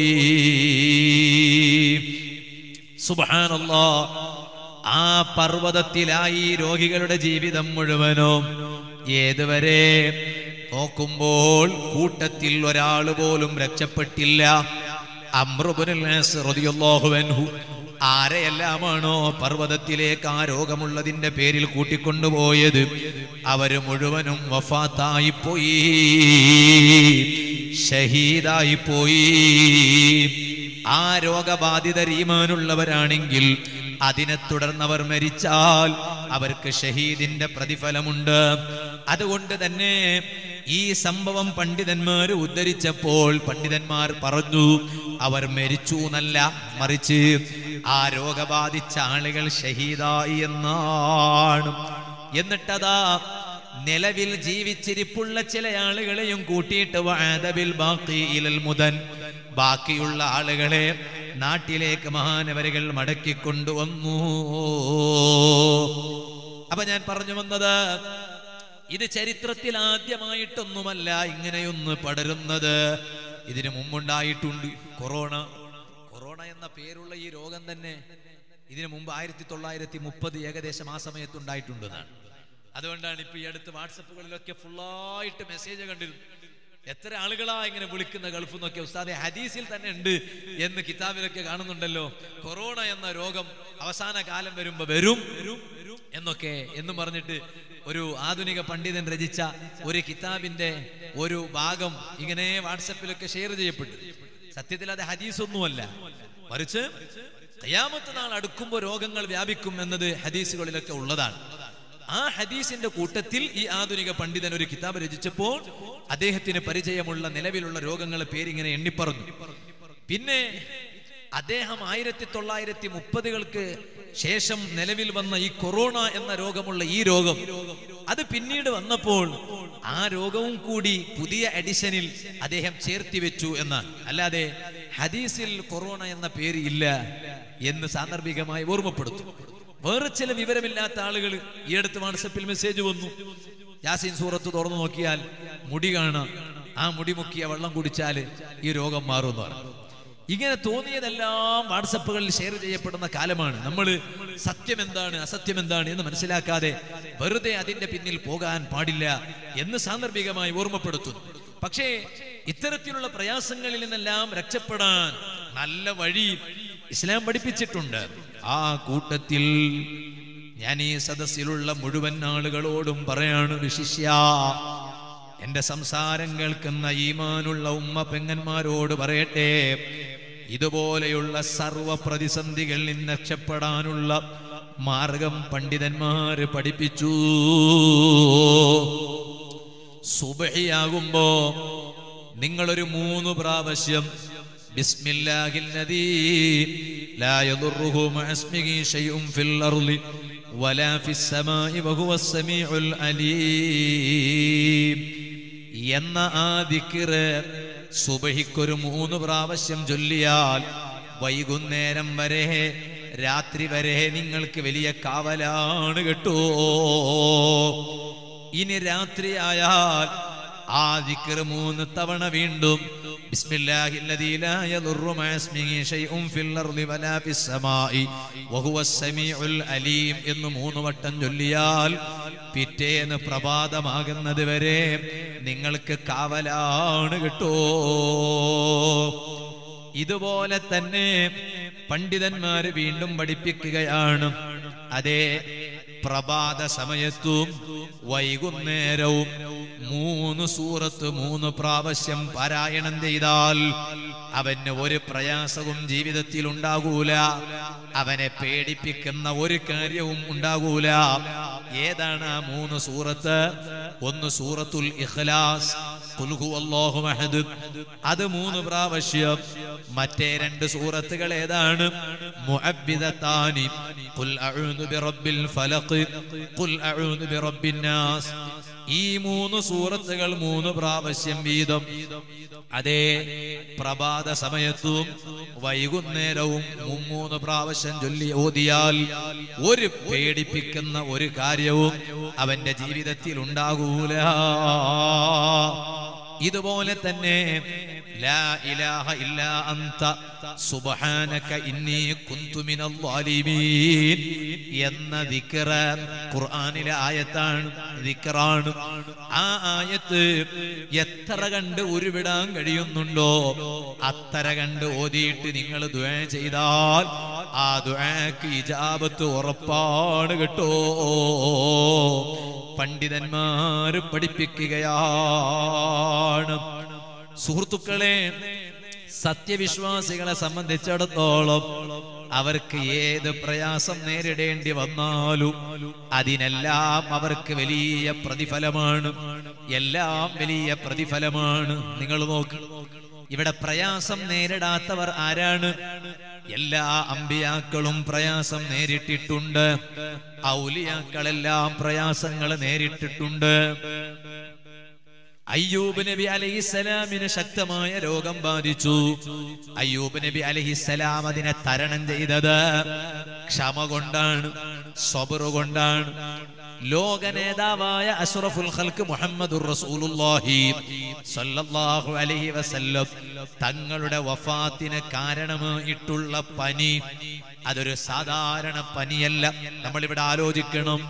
സുബാനല്ലോ ആ പർവതത്തിലായി രോഗികളുടെ ജീവിതം മുഴുവനോ ഏതുവരെ? നോക്കുമ്പോൾ കൂട്ടത്തിൽ ഒരാൾ പോലും രക്ഷപ്പെട്ടില്ല. റളിയല്ലാഹു ആരെയെല്ലാമാണോ പർവതത്തിലേക്ക് ആ രോഗമുള്ളതിന്റെ പേരിൽ കൂട്ടിക്കൊണ്ടുപോയത്? അവർ മുഴുവനും വഫാത്തായി പോയി ഷഹീദായി പോയി ആ രോഗബാധിത രീമാനുള്ളവരാണെങ്കിൽ അതിനെ തുടർന്നവർ മരിച്ചാൽ അവർക്ക് ഷഹീദിന്റെ പ്രതിഫലമുണ്ട്. അതുകൊണ്ട് തന്നെ ഈ സംഭവം പണ്ഡിതന്മാർ ഉദ്ധരിച്ചപ്പോൾ പണ്ഡിതന്മാർ പറഞ്ഞു അവർ മരിച്ചു എന്നല്ല മറിച്ച് ആ രോഗബാധിച്ച ആളുകൾ ഷഹീദായി എന്നാണ്. എന്നിട്ടതാ നിലവിൽ ജീവിച്ചിരിപ്പുള്ള ചില ആളുകളെയും കൂട്ടിയിട്ട് വാദബിൽ ബാക്കി ഇലൽ മുതൻ ബാക്കിയുള്ള ആളുകളെ നാട്ടിലേക്ക് മഹാനവരുകൾ മടക്കിക്കൊണ്ടുവന്നു. അപ്പൊ ഞാൻ പറഞ്ഞു വന്നത് ഇത് ചരിത്രത്തിൽ ആദ്യമായിട്ടൊന്നുമല്ല ഇങ്ങനെയൊന്ന് പടരുന്നത്. ഇതിനു മുമ്പുണ്ടായിട്ടുണ്ട് കൊറോണ. കൊറോണ എന്ന പേരുള്ള ഈ രോഗം തന്നെ ഇതിനു മുമ്പ് ആയിരത്തി തൊള്ളായിരത്തി മുപ്പത് ഏകദേശം ആ സമയത്ത് ഉണ്ടായിട്ടുണ്ടെന്നാണ് അതുകൊണ്ടാണ് ഇപ്പൊ ഈ അടുത്ത് വാട്സപ്പുകളിലൊക്കെ ഫുള്ളായിട്ട് മെസ്സേജ് കണ്ടിരുന്നു എത്ര ആളുകളാ ഇങ്ങനെ വിളിക്കുന്ന ഗൾഫ് എന്നൊക്കെ ഉസ്താദെ ഹദീസിൽ തന്നെ ഉണ്ട് എന്ന് കിതാബിലൊക്കെ കാണുന്നുണ്ടല്ലോ. കൊറോണ എന്ന രോഗം അവസാന കാലം വരുമ്പോ വരും എന്നൊക്കെ എന്ന് പറഞ്ഞിട്ട് ഒരു ആധുനിക പണ്ഡിതൻ രചിച്ച ഒരു കിതാബിന്റെ ഒരു ഭാഗം ഇങ്ങനെ വാട്സപ്പിലൊക്കെ ഷെയർ ചെയ്യപ്പെട്ടു. സത്യത്തിൽ അത് ഹദീസൊന്നുമല്ല. മറിച്ച് കയ്യാമത്ത് നാൾ അടുക്കുമ്പോൾ രോഗങ്ങൾ വ്യാപിക്കും എന്നത് ഹദീസുകളിലൊക്കെ ഉള്ളതാണ്. ആ ഹദീസിന്റെ കൂട്ടത്തിൽ ഈ ആധുനിക പണ്ഡിതൻ ഒരു കിതാബ് രചിച്ചപ്പോൾ അദ്ദേഹത്തിന് പരിചയമുള്ള നിലവിലുള്ള രോഗങ്ങളെ പേരിങ്ങനെ എണ്ണിപ്പറഞ്ഞു പിന്നെ അദ്ദേഹം ആയിരത്തി തൊള്ളായിരത്തി മുപ്പതുകൾക്ക് ശേഷം നിലവിൽ വന്ന ഈ കൊറോണ എന്ന രോഗമുള്ള ഈ രോഗം അത് പിന്നീട് വന്നപ്പോൾ ആ രോഗവും കൂടി പുതിയ എഡിഷനിൽ അദ്ദേഹം ചേർത്തി വെച്ചു എന്ന്. അല്ലാതെ ഹദീസിൽ കൊറോണ എന്ന പേര് ഇല്ല എന്ന് സാന്ദർഭികമായി ഓർമ്മപ്പെടുത്തും. വേറെ ചില വിവരമില്ലാത്ത ആളുകൾ ഈ അടുത്ത് വാട്സപ്പിൽ മെസ്സേജ് വന്നു. യാസീൻ സൂറത്ത് തുറന്നു നോക്കിയാൽ മുടി കാണാം. ആ മുടി മുക്കിയ വെള്ളം കുടിച്ചാൽ ഈ രോഗം മാറുമെന്ന് പറഞ്ഞു. ഇങ്ങനെ തോന്നിയതെല്ലാം വാട്സപ്പുകളിൽ ഷെയർ ചെയ്യപ്പെടുന്ന കാലമാണ്. നമ്മൾ സത്യം എന്താണ് അസത്യം എന്താണ് എന്ന് മനസ്സിലാക്കാതെ വെറുതെ അതിന്റെ പിന്നിൽ പോകാൻ പാടില്ല എന്ന് സാന്ദർഭികമായി ഓർമ്മപ്പെടുത്തുന്നു. പക്ഷേ ഇത്തരത്തിലുള്ള പ്രയാസങ്ങളിൽ നിന്നെല്ലാം രക്ഷപ്പെടാൻ നല്ല വഴി ഇസ്ലാം പഠിപ്പിച്ചിട്ടുണ്ട്. ആ കൂട്ടത്തിൽ ഞാൻ ഈ സദസ്സിലുള്ള മുഴുവൻ ആളുകളോടും പറയാണ് വിശിഷ്യ എന്റെ സംസാരം കേൾക്കുന്ന ഈമാനുള്ള ഉമ്മ പെങ്ങന്മാരോട് പറയട്ടെ. ഇതുപോലെയുള്ള സർവ പ്രതിസന്ധികളിൽ നിന്ന് രക്ഷപ്പെടാനുള്ള മാർഗം പണ്ഡിതന്മാര് പഠിപ്പിച്ചു. സുബഹിയാകുമ്പോ നിങ്ങളൊരു മൂന്ന് പ്രാവശ്യം ബിസ്മില്ലാഹിൽ എന്ന ആ ദിക്കിറ് സുബഹിക്കൊരു മൂന്ന് പ്രാവശ്യം ചൊല്ലിയാൽ വൈകുന്നേരം വരെ രാത്രി വരെ നിങ്ങൾക്ക് വലിയ കാവലാണ് കേട്ടോ. ഇനി രാത്രിയായാൽ ആ ദിക്ർ മൂന്ന് തവണ വീണ്ടും ബിസ്മില്ലാഹില്ലദീ ലാ مع اسمه شيء ഫിൽ الأرض വലാ ഫിസ് السماء وهو السميع അലീം എന്ന് മൂന്ന് വട്ടം ചൊല്ലിയാൽ പിറ്റേന്ന് പ്രഭാതമാകുന്നത് വരെ നിങ്ങൾക്ക് കാവലാണ് കേട്ടോ. ഇതുപോലെ തന്നെ പണ്ഡിതന്മാര് വീണ്ടും പഠിപ്പിക്കുകയാണ്. അതേ പ്രഭാത സമയത്തും വൈകുന്നേരവും മൂന്ന് സൂറത്ത് മൂന്ന് പ്രാവശ്യം പാരായണം ചെയ്താൽ അവന് ഒരു പ്രയാസവും ജീവിതത്തിൽ ഉണ്ടാകൂല. അവനെ പേടിപ്പിക്കുന്ന ഒരു കാര്യവും ഉണ്ടാകൂല. ഏതാണ് ആ മൂന്ന് സൂറത്ത്? ഒന്ന് സൂറത്തുൽ ഇഖ്ലാസ്. അത് മൂന്ന് പ്രാവശ്യം. മറ്റേ രണ്ട് സൂറത്തുകൾ ഏതാണ്? ഖുൽ അഊദു ഫലഖ്. ഖുൽ അഊദു നാസ്. ഈ മൂന്ന് സൂറത്തുകൾ മൂന്ന് പ്രാവശ്യം വീതം. അതേ പ്രഭാത സമയത്തും വൈകുന്നേരവും മുമ്മൂന്ന് പ്രാവശ്യം ചൊല്ലി ഓതിയാൽ ഒരു പേടിപ്പിക്കുന്ന ഒരു കാര്യവും അവന്റെ ജീവിതത്തിൽ ഉണ്ടാകൂല ഇതുപോലെ തന്നെ ലാ ഇലാഹ ഇല്ലാ അന്ത. സുബ്ഹാനക ഇന്നി കുന്തു മിനൽ ളാലിമീൻ. എന്ന ദിക്റ ഖുർആനിലെ ആയത്താണ് ദിക്റാണ്. ആ ആയത്ത് എത്ര കണ്ട് ഉരുവിടാൻ കഴിയുന്നുണ്ടോ അത്ര കണ്ട് ഓതിയിട്ട് നിങ്ങൾ ദുആ ചെയ്താൽ ആ ദുആക്ക് ഇജാബത്ത് ഉറപ്പാണ് കേട്ടോ. പണ്ഡിതന്മാര് പഠിപ്പിക്കുകയാണ്. സുഹൃത്തുക്കളെ സത്യവിശ്വാസികളെ സംബന്ധിച്ചിടത്തോളം അവർക്ക് ഏത് പ്രയാസം നേരിടേണ്ടി വന്നാലും അതിനെല്ലാം അവർക്ക് വലിയ പ്രതിഫലമാണ്. എല്ലാം വലിയ പ്രതിഫലമാണ്. നിങ്ങൾ നോക്ക് ഇവിടെ പ്രയാസം നേരിടാത്തവർ ആരാണ്? എല്ലാ അമ്പിയാക്കളും പ്രയാസം നേരിട്ടിട്ടുണ്ട്. ഔലിയാക്കളെല്ലാം പ്രയാസങ്ങൾ നേരിട്ടിട്ടുണ്ട്. അയ്യൂബ് നബി അലഹിസലാമിന് ശക്തമായ രോഗം ബാധിച്ചു. അയ്യൂബ് നബി അലഹിസലാം അതിനെ തരണം ചെയ്തത് ക്ഷമ കൊണ്ടാണ് സ്വബറു കൊണ്ടാണ്. ലോക നേതാവായ അഷ്റഫുൽ ഖൽക്ക് മുഹമ്മദുർ റസൂലുള്ളാഹി അലൈഹി വസല്ലം തങ്ങളുടെ വഫാത്തിന് കാരണമായിട്ടുള്ള പനി. അതൊരു സാധാരണ പനിയല്ല. നമ്മൾ ഇവിടെ ആലോചിക്കണം.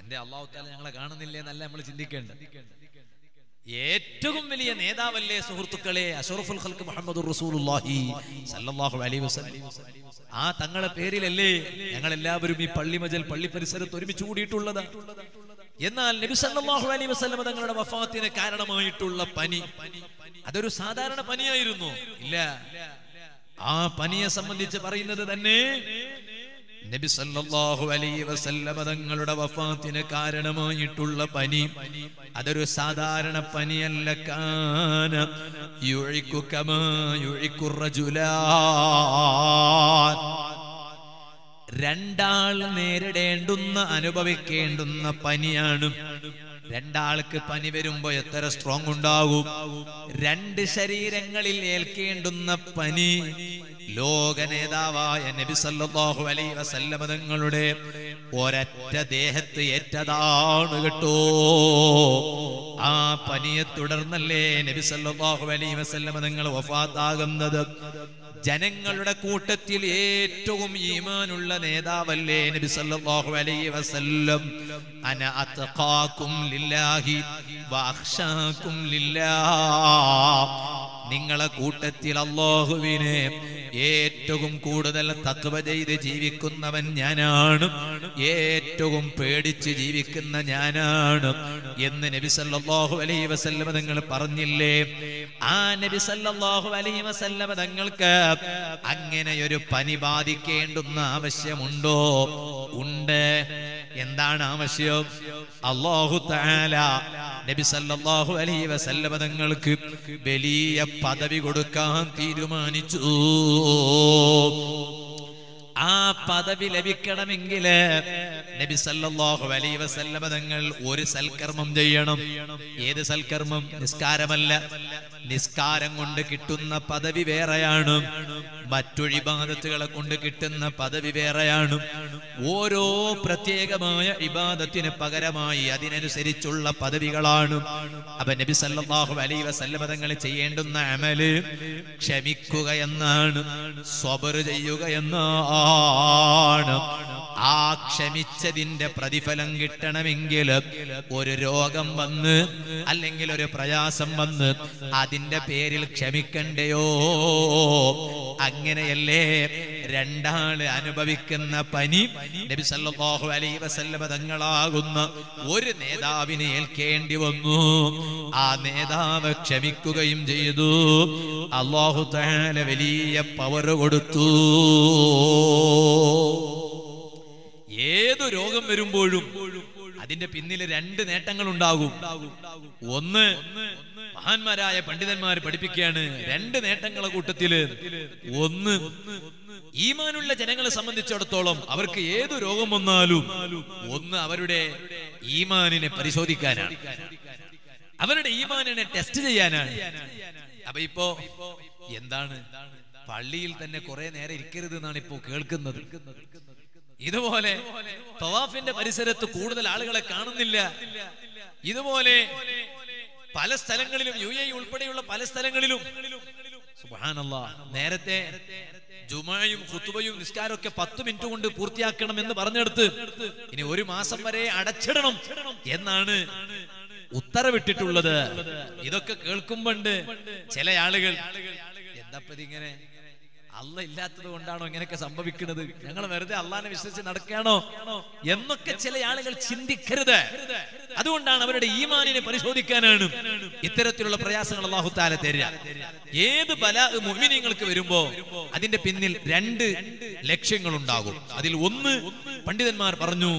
എന്റെ അള്ളാഹു ഞങ്ങളെ കാണുന്നില്ലേ എന്നല്ല നമ്മൾ ചിന്തിക്കേണ്ടത്. ഏറ്റവും വലിയ നേതാവല്ലേ സുഹൃത്തുക്കളെ അഷറഫുൽ ഖൽക്ക് മുഹമ്മദ് റസൂലുള്ളാഹി സല്ലല്ലാഹു അലൈഹി വസല്ലം. ആ തങ്ങളെ പേരിലല്ലേ ഞങ്ങൾ എല്ലാവരും ഈ പള്ളി മജൽ പള്ളി പരിസരത്ത് ഒരുമിച്ച് കൂടിയിട്ടുള്ളത്. എന്നാൽ നബി സല്ലല്ലാഹു അലൈഹി വസല്ലം തങ്ങളുടെ വഫാത്തിന് കാരണമായിട്ടുള്ള പനി. അതൊരു സാധാരണ പനിയായിരുന്നു. ഇല്ല. ആ പനിയെ സംബന്ധിച്ച് പറയുന്നത് തന്നെ നബി സല്ലല്ലാഹു അലൈഹി വസല്ലമ തങ്ങളുടെ വഫാത്തിന് കാരണമായിട്ടുള്ള പനി. അതൊരു സാധാരണ പനിയല്ല കാന. കമാ രണ്ടാൾ നേരിടേണ്ടുന്ന അനുഭവിക്കേണ്ടുന്ന പനിയാണ്. രണ്ടാൾക്ക് പനി വരുമ്പോ എത്ര സ്ട്രോങ് ഉണ്ടാകും രണ്ട് ശരീരങ്ങളിൽ ഏൽക്കേണ്ടുന്ന പനി ലോക നേതാവായ നബി സല്ലല്ലാഹു അലൈഹി വസല്ലമ തങ്ങളുടെ ഒരൊറ്റ ദേഹത്ത് ഏറ്റതാണ് കേട്ടോ. ആ പനിയെ തുടർന്നല്ലേ നബി സല്ലല്ലാഹു അലൈഹി വസല്ലമ തങ്ങൾ വഫാത്താകുന്നത്? ജനങ്ങളുടെ കൂട്ടത്തിൽ ഏറ്റവും ഈമാനുള്ള നേതാവല്ലേ നബി സല്ലല്ലാഹു അലൈഹി വസല്ലം? അന അത്ഖാകും ലില്ലാഹി വഅഖ്ശാകും ലില്ലാഹ്. നിങ്ങളെ കൂട്ടത്തിൽ അള്ളാഹുവിനെ ഏറ്റവും കൂടുതൽ തത്വ ചെയ്ത് ജീവിക്കുന്നവൻ ഞാനാണ്. ഏറ്റവും പേടിച്ച് ജീവിക്കുന്ന ഞാനാണ് എന്ന് നബി സല്ലല്ലാഹു അലൈഹി വസല്ലമ നിങ്ങൾ പറഞ്ഞില്ലേ? ആ നബി സല്ലല്ലാഹു അലൈഹി വസല്ലമ തങ്ങൾക്ക് അങ്ങനെ ഒരു പനി ബാധിക്കേണ്ടുന്ന ആവശ്യമുണ്ടോ? ഉണ്ട്. എന്താണ് ആവശ്യം? അള്ളാഹു താല നബി സല്ലല്ലാഹു അലൈഹി വസല്ലമ തങ്ങൾക്ക് വലിയ പദവി കൊടുക്കാൻ തീരുമാനിച്ചു. ആ പദവി ലഭിക്കണമെങ്കിൽ നബി സല്ലല്ലാഹു അലൈഹി വസല്ലമ തങ്ങൾ ഒരു സൽക്കർമ്മം ചെയ്യണം. ഏത് സൽക്കർമ്മം? നിസ്കാരമല്ല. നിസ്കാരം കൊണ്ട് കിട്ടുന്ന പദവി വേറെയാണ്. മറ്റൊഴിബാദത്തുകളെ കൊണ്ട് കിട്ടുന്ന പദവി വേറെയാണ്. ഓരോ പ്രത്യേകമായ ഇബാദത്തിന് പകരമായി അതിനനുസരിച്ചുള്ള പദവികളാണ്. അപ്പൊ നബി സല്ലല്ലാഹു അലൈഹി വസല്ലമ തങ്ങൾ ചെയ്യേണ്ടുന്ന അമൽ ക്ഷമിക്കുക എന്നാണ് സ്വബർ ചെയ്യുക എന്നാണ് ആ ക്ഷമിച്ചതിന്റെ പ്രതിഫലം കിട്ടണമെങ്കിൽ ഒരു രോഗം വന്ന് അല്ലെങ്കിൽ ഒരു പ്രയാസം വന്ന് അതിന്റെ പേരിൽ ക്ഷമിക്കണ്ടയോ? അങ്ങനെയല്ലേ രണ്ടാൾ അനുഭവിക്കുന്ന പനി നബി സല്ലല്ലാഹു അലൈഹി വസല്ലമ തങ്ങളാകുന്ന ഒരു നേതാവിനെ ഏൽക്കേണ്ടി വന്നു. ആ നേതാവ് ക്ഷമിക്കുകയും ചെയ്തു. അള്ളാഹു തആല വലിയ പവർ കൊടുത്തു. ഏത് രോഗം വരുമ്പോഴും അതിന്റെ പിന്നിൽ രണ്ട് നേട്ടങ്ങൾ ഉണ്ടാകും ഒന്ന് മഹാന്മാരായ പണ്ഡിതന്മാർ പഠിപ്പിക്കുകയാണ് രണ്ട് നേട്ടങ്ങളെ കൂട്ടത്തിൽ. ഒന്ന് ഈമാനുള്ള ജനങ്ങളെ സംബന്ധിച്ചിടത്തോളം അവർക്ക് ഏത് രോഗം വന്നാലും ഒന്ന് അവരുടെ ഈമാനിനെ പരിശോധിക്കാനാണ്. അവരുടെ ഈമാനിനെ ടെസ്റ്റ് ചെയ്യാനാണ്. അപ്പൊ ഇപ്പോ എന്താണ്? പള്ളിയിൽ തന്നെ കുറെ നേരം ഇരിക്കരുത് എന്നാണ് ഇപ്പോ കേൾക്കുന്നത്. ഇതുപോലെ തവാഫിന്റെ പരിസരത്ത് കൂടുതൽ ആളുകളെ കാണുന്നില്ല. ഇതുപോലെ പല സ്ഥലങ്ങളിലും യു എ ഉൾപ്പെടെയുള്ള പല സ്ഥലങ്ങളിലും നേരത്തെ ജുമായും ഖുത്തുബയും നിസ്കാരമൊക്കെ പത്ത് മിനിറ്റ് കൊണ്ട് പൂർത്തിയാക്കണം എന്ന് പറഞ്ഞെടുത്ത് ഇനി ഒരു മാസം വരെ അടച്ചിടണം എന്നാണ് ഉത്തരവിട്ടിട്ടുള്ളത്. ഇതൊക്കെ കേൾക്കുമ്പോണ്ട് ചില ആളുകൾ എന്താ ഇങ്ങനെ അല്ല ഇല്ലാത്തത് കൊണ്ടാണോ ഇങ്ങനെയൊക്കെ സംഭവിക്കുന്നത്? ഞങ്ങൾ വെറുതെ അള്ളാനെ വിശ്വസിച്ച് നടക്കുകയാണോ? എന്നൊക്കെ ചില ആളുകൾ ചിന്തിക്കരുത്. അതുകൊണ്ടാണ് അവരുടെ ഈമാനിനെ പരിശോധിക്കാനാണ് ഇത്തരത്തിലുള്ള പ്രയാസങ്ങൾ അള്ളാഹു താല തരിക. ഏത് പല മുഅ്മിനീങ്ങൾക്ക് വരുമ്പോ അതിന്റെ പിന്നിൽ രണ്ട് ലക്ഷ്യങ്ങൾ ഉണ്ടാകും അതിൽ ഒന്ന് പണ്ഡിതന്മാർ പറഞ്ഞു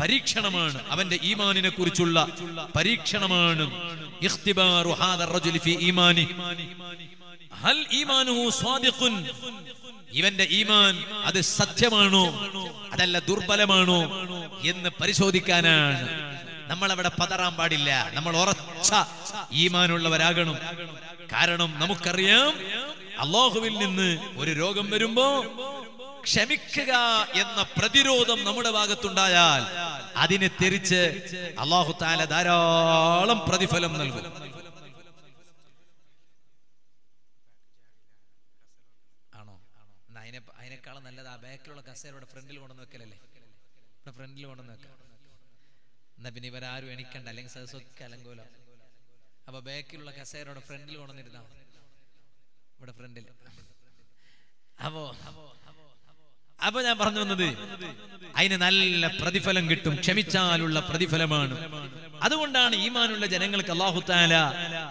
പരീക്ഷണമാണ്. അവന്റെ ഈമാനിനെ കുറിച്ചുള്ള പരീക്ഷണമാണ്. ഇഖ്തിബാറു ഫീ ഈമാനി. ഹൽ ഇവന്റെ ഈമാൻ അത് സത്യമാണോ? അതല്ല ദുർബലമാണോ? എന്ന് പരിശോധിക്കാനാണ്. നമ്മൾ അവിടെ പതറാൻ പാടില്ല. നമ്മൾ ഉറച്ച ഈമാനുള്ളവരാകണം. കാരണം നമുക്കറിയാം അള്ളാഹുവിൽ നിന്ന് ഒരു രോഗം വരുമ്പോ ക്ഷമിക്കുക എന്ന പ്രതിരോധം നമ്മുടെ ഭാഗത്തുണ്ടായാൽ അതിനെ തിരിച്ച് അള്ളാഹു താല ധാരാളം പ്രതിഫലം നൽകും ആണോ എന്നാ അതിനെ അതിനേക്കാളും നല്ലത് ആ ഇവിടെ ഫ്രണ്ടിൽ കൊണ്ടുവന്ന് വെക്കലല്ലേ? ഇവിടെ ഫ്രണ്ടിൽ കൊണ്ടുവന്ന് വെക്കാം. എന്നാ പിന്നെ ഇവരാരും എണിക്കണ്ട. അല്ലെങ്കിൽ സദസ്സൊക്കെ അലങ്കോല. അപ്പൊ ബാക്കിലുള്ള കസേരയുടെ ഫ്രണ്ടിൽ കൊണ്ടുവന്നിരുന്നാ ഇവിടെ ഫ്രണ്ടിൽ. അപ്പോ അപ്പൊ ഞാൻ പറഞ്ഞു വന്നത് അതിന് നല്ല പ്രതിഫലം കിട്ടും ക്ഷമിച്ചാലുള്ള പ്രതിഫലമാണ് അതുകൊണ്ടാണ് ഈമാനുള്ള ജനങ്ങൾക്ക് അള്ളാഹു താല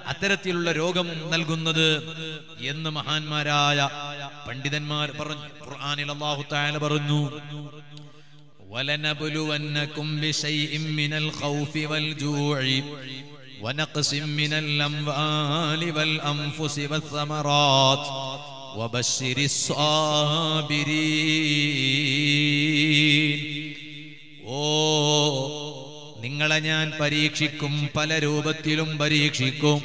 അത്തരത്തിലുള്ള രോഗം നൽകുന്നത് എന്ന് മഹാന്മാരായ പണ്ഡിതന്മാർ പറഞ്ഞു ഖുർആനിൽ അള്ളാഹു താല പറഞ്ഞു ولنبلونكم بشيء من الخوف والجوع ونقص من الأموال والأنفس والثمرات وبشر الصابرين ഓ നിങ്ങളെ ഞാൻ പരീക്ഷിക്കും പല രൂപത്തിലും പരീക്ഷിക്കും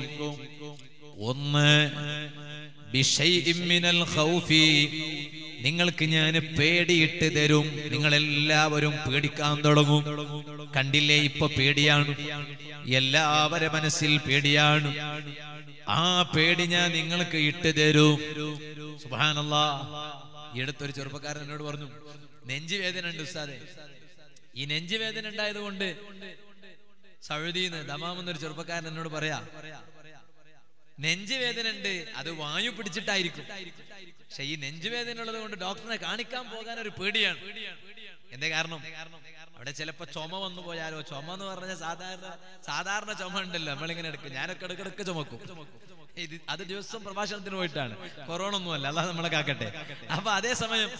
ഒന്ന് ബിശൈഇം മിനൽ ഖൗഫി നിങ്ങൾക്ക് ഞാൻ പേടിയിട്ട് തരും നിങ്ങളെല്ലാവരും പേടിക്കാൻ തുടങ്ങും കണ്ടില്ലേ ഇപ്പൊ പേടിയാണ് എല്ലാവരുടെ മനസ്സിൽ പേടിയാണ് ആ പേടി ഞാൻ നിങ്ങൾക്ക് ഇട്ട് തരും. സുബാനല്ലാ ഈ അടുത്തൊരു ചെറുപ്പക്കാരൻ എന്നോട് പറഞ്ഞു നെഞ്ചുവേദന ഉണ്ട് ഉസ്താദെ. ഈ നെഞ്ചുവേദന ഉണ്ടായത് കൊണ്ട് സഴുതിന്ന് ദമാമെന്നൊരു ചെറുപ്പക്കാരൻ എന്നോട് പറയാ നെഞ്ചുവേദന ഉണ്ട് അത് വായു പിടിച്ചിട്ടായിരിക്കും. പക്ഷെ ഈ നെഞ്ചുവേദന ഉള്ളത് കൊണ്ട് ഡോക്ടറിനെ കാണിക്കാൻ പോകാൻ ഒരു പേടിയാണ്. എന്തേ കാരണം? അവിടെ ചിലപ്പോ ചുമ വന്നു പോയാലോ? ചുമ എന്ന് പറഞ്ഞ സാധാരണ സാധാരണ ചുമ ഉണ്ടല്ലോ. നമ്മളിങ്ങനെ എടുക്കും. ഞാനൊക്കെ ഇടക്കിടക്ക് ചുമക്കും. ഇത് അത് ദിവസം പ്രഭാഷണത്തിന് പോയിട്ടാണ്. കൊറോണ ഒന്നുമല്ല അല്ലാതെ നമ്മളെ കാക്കട്ടെ. അപ്പൊ അതേസമയം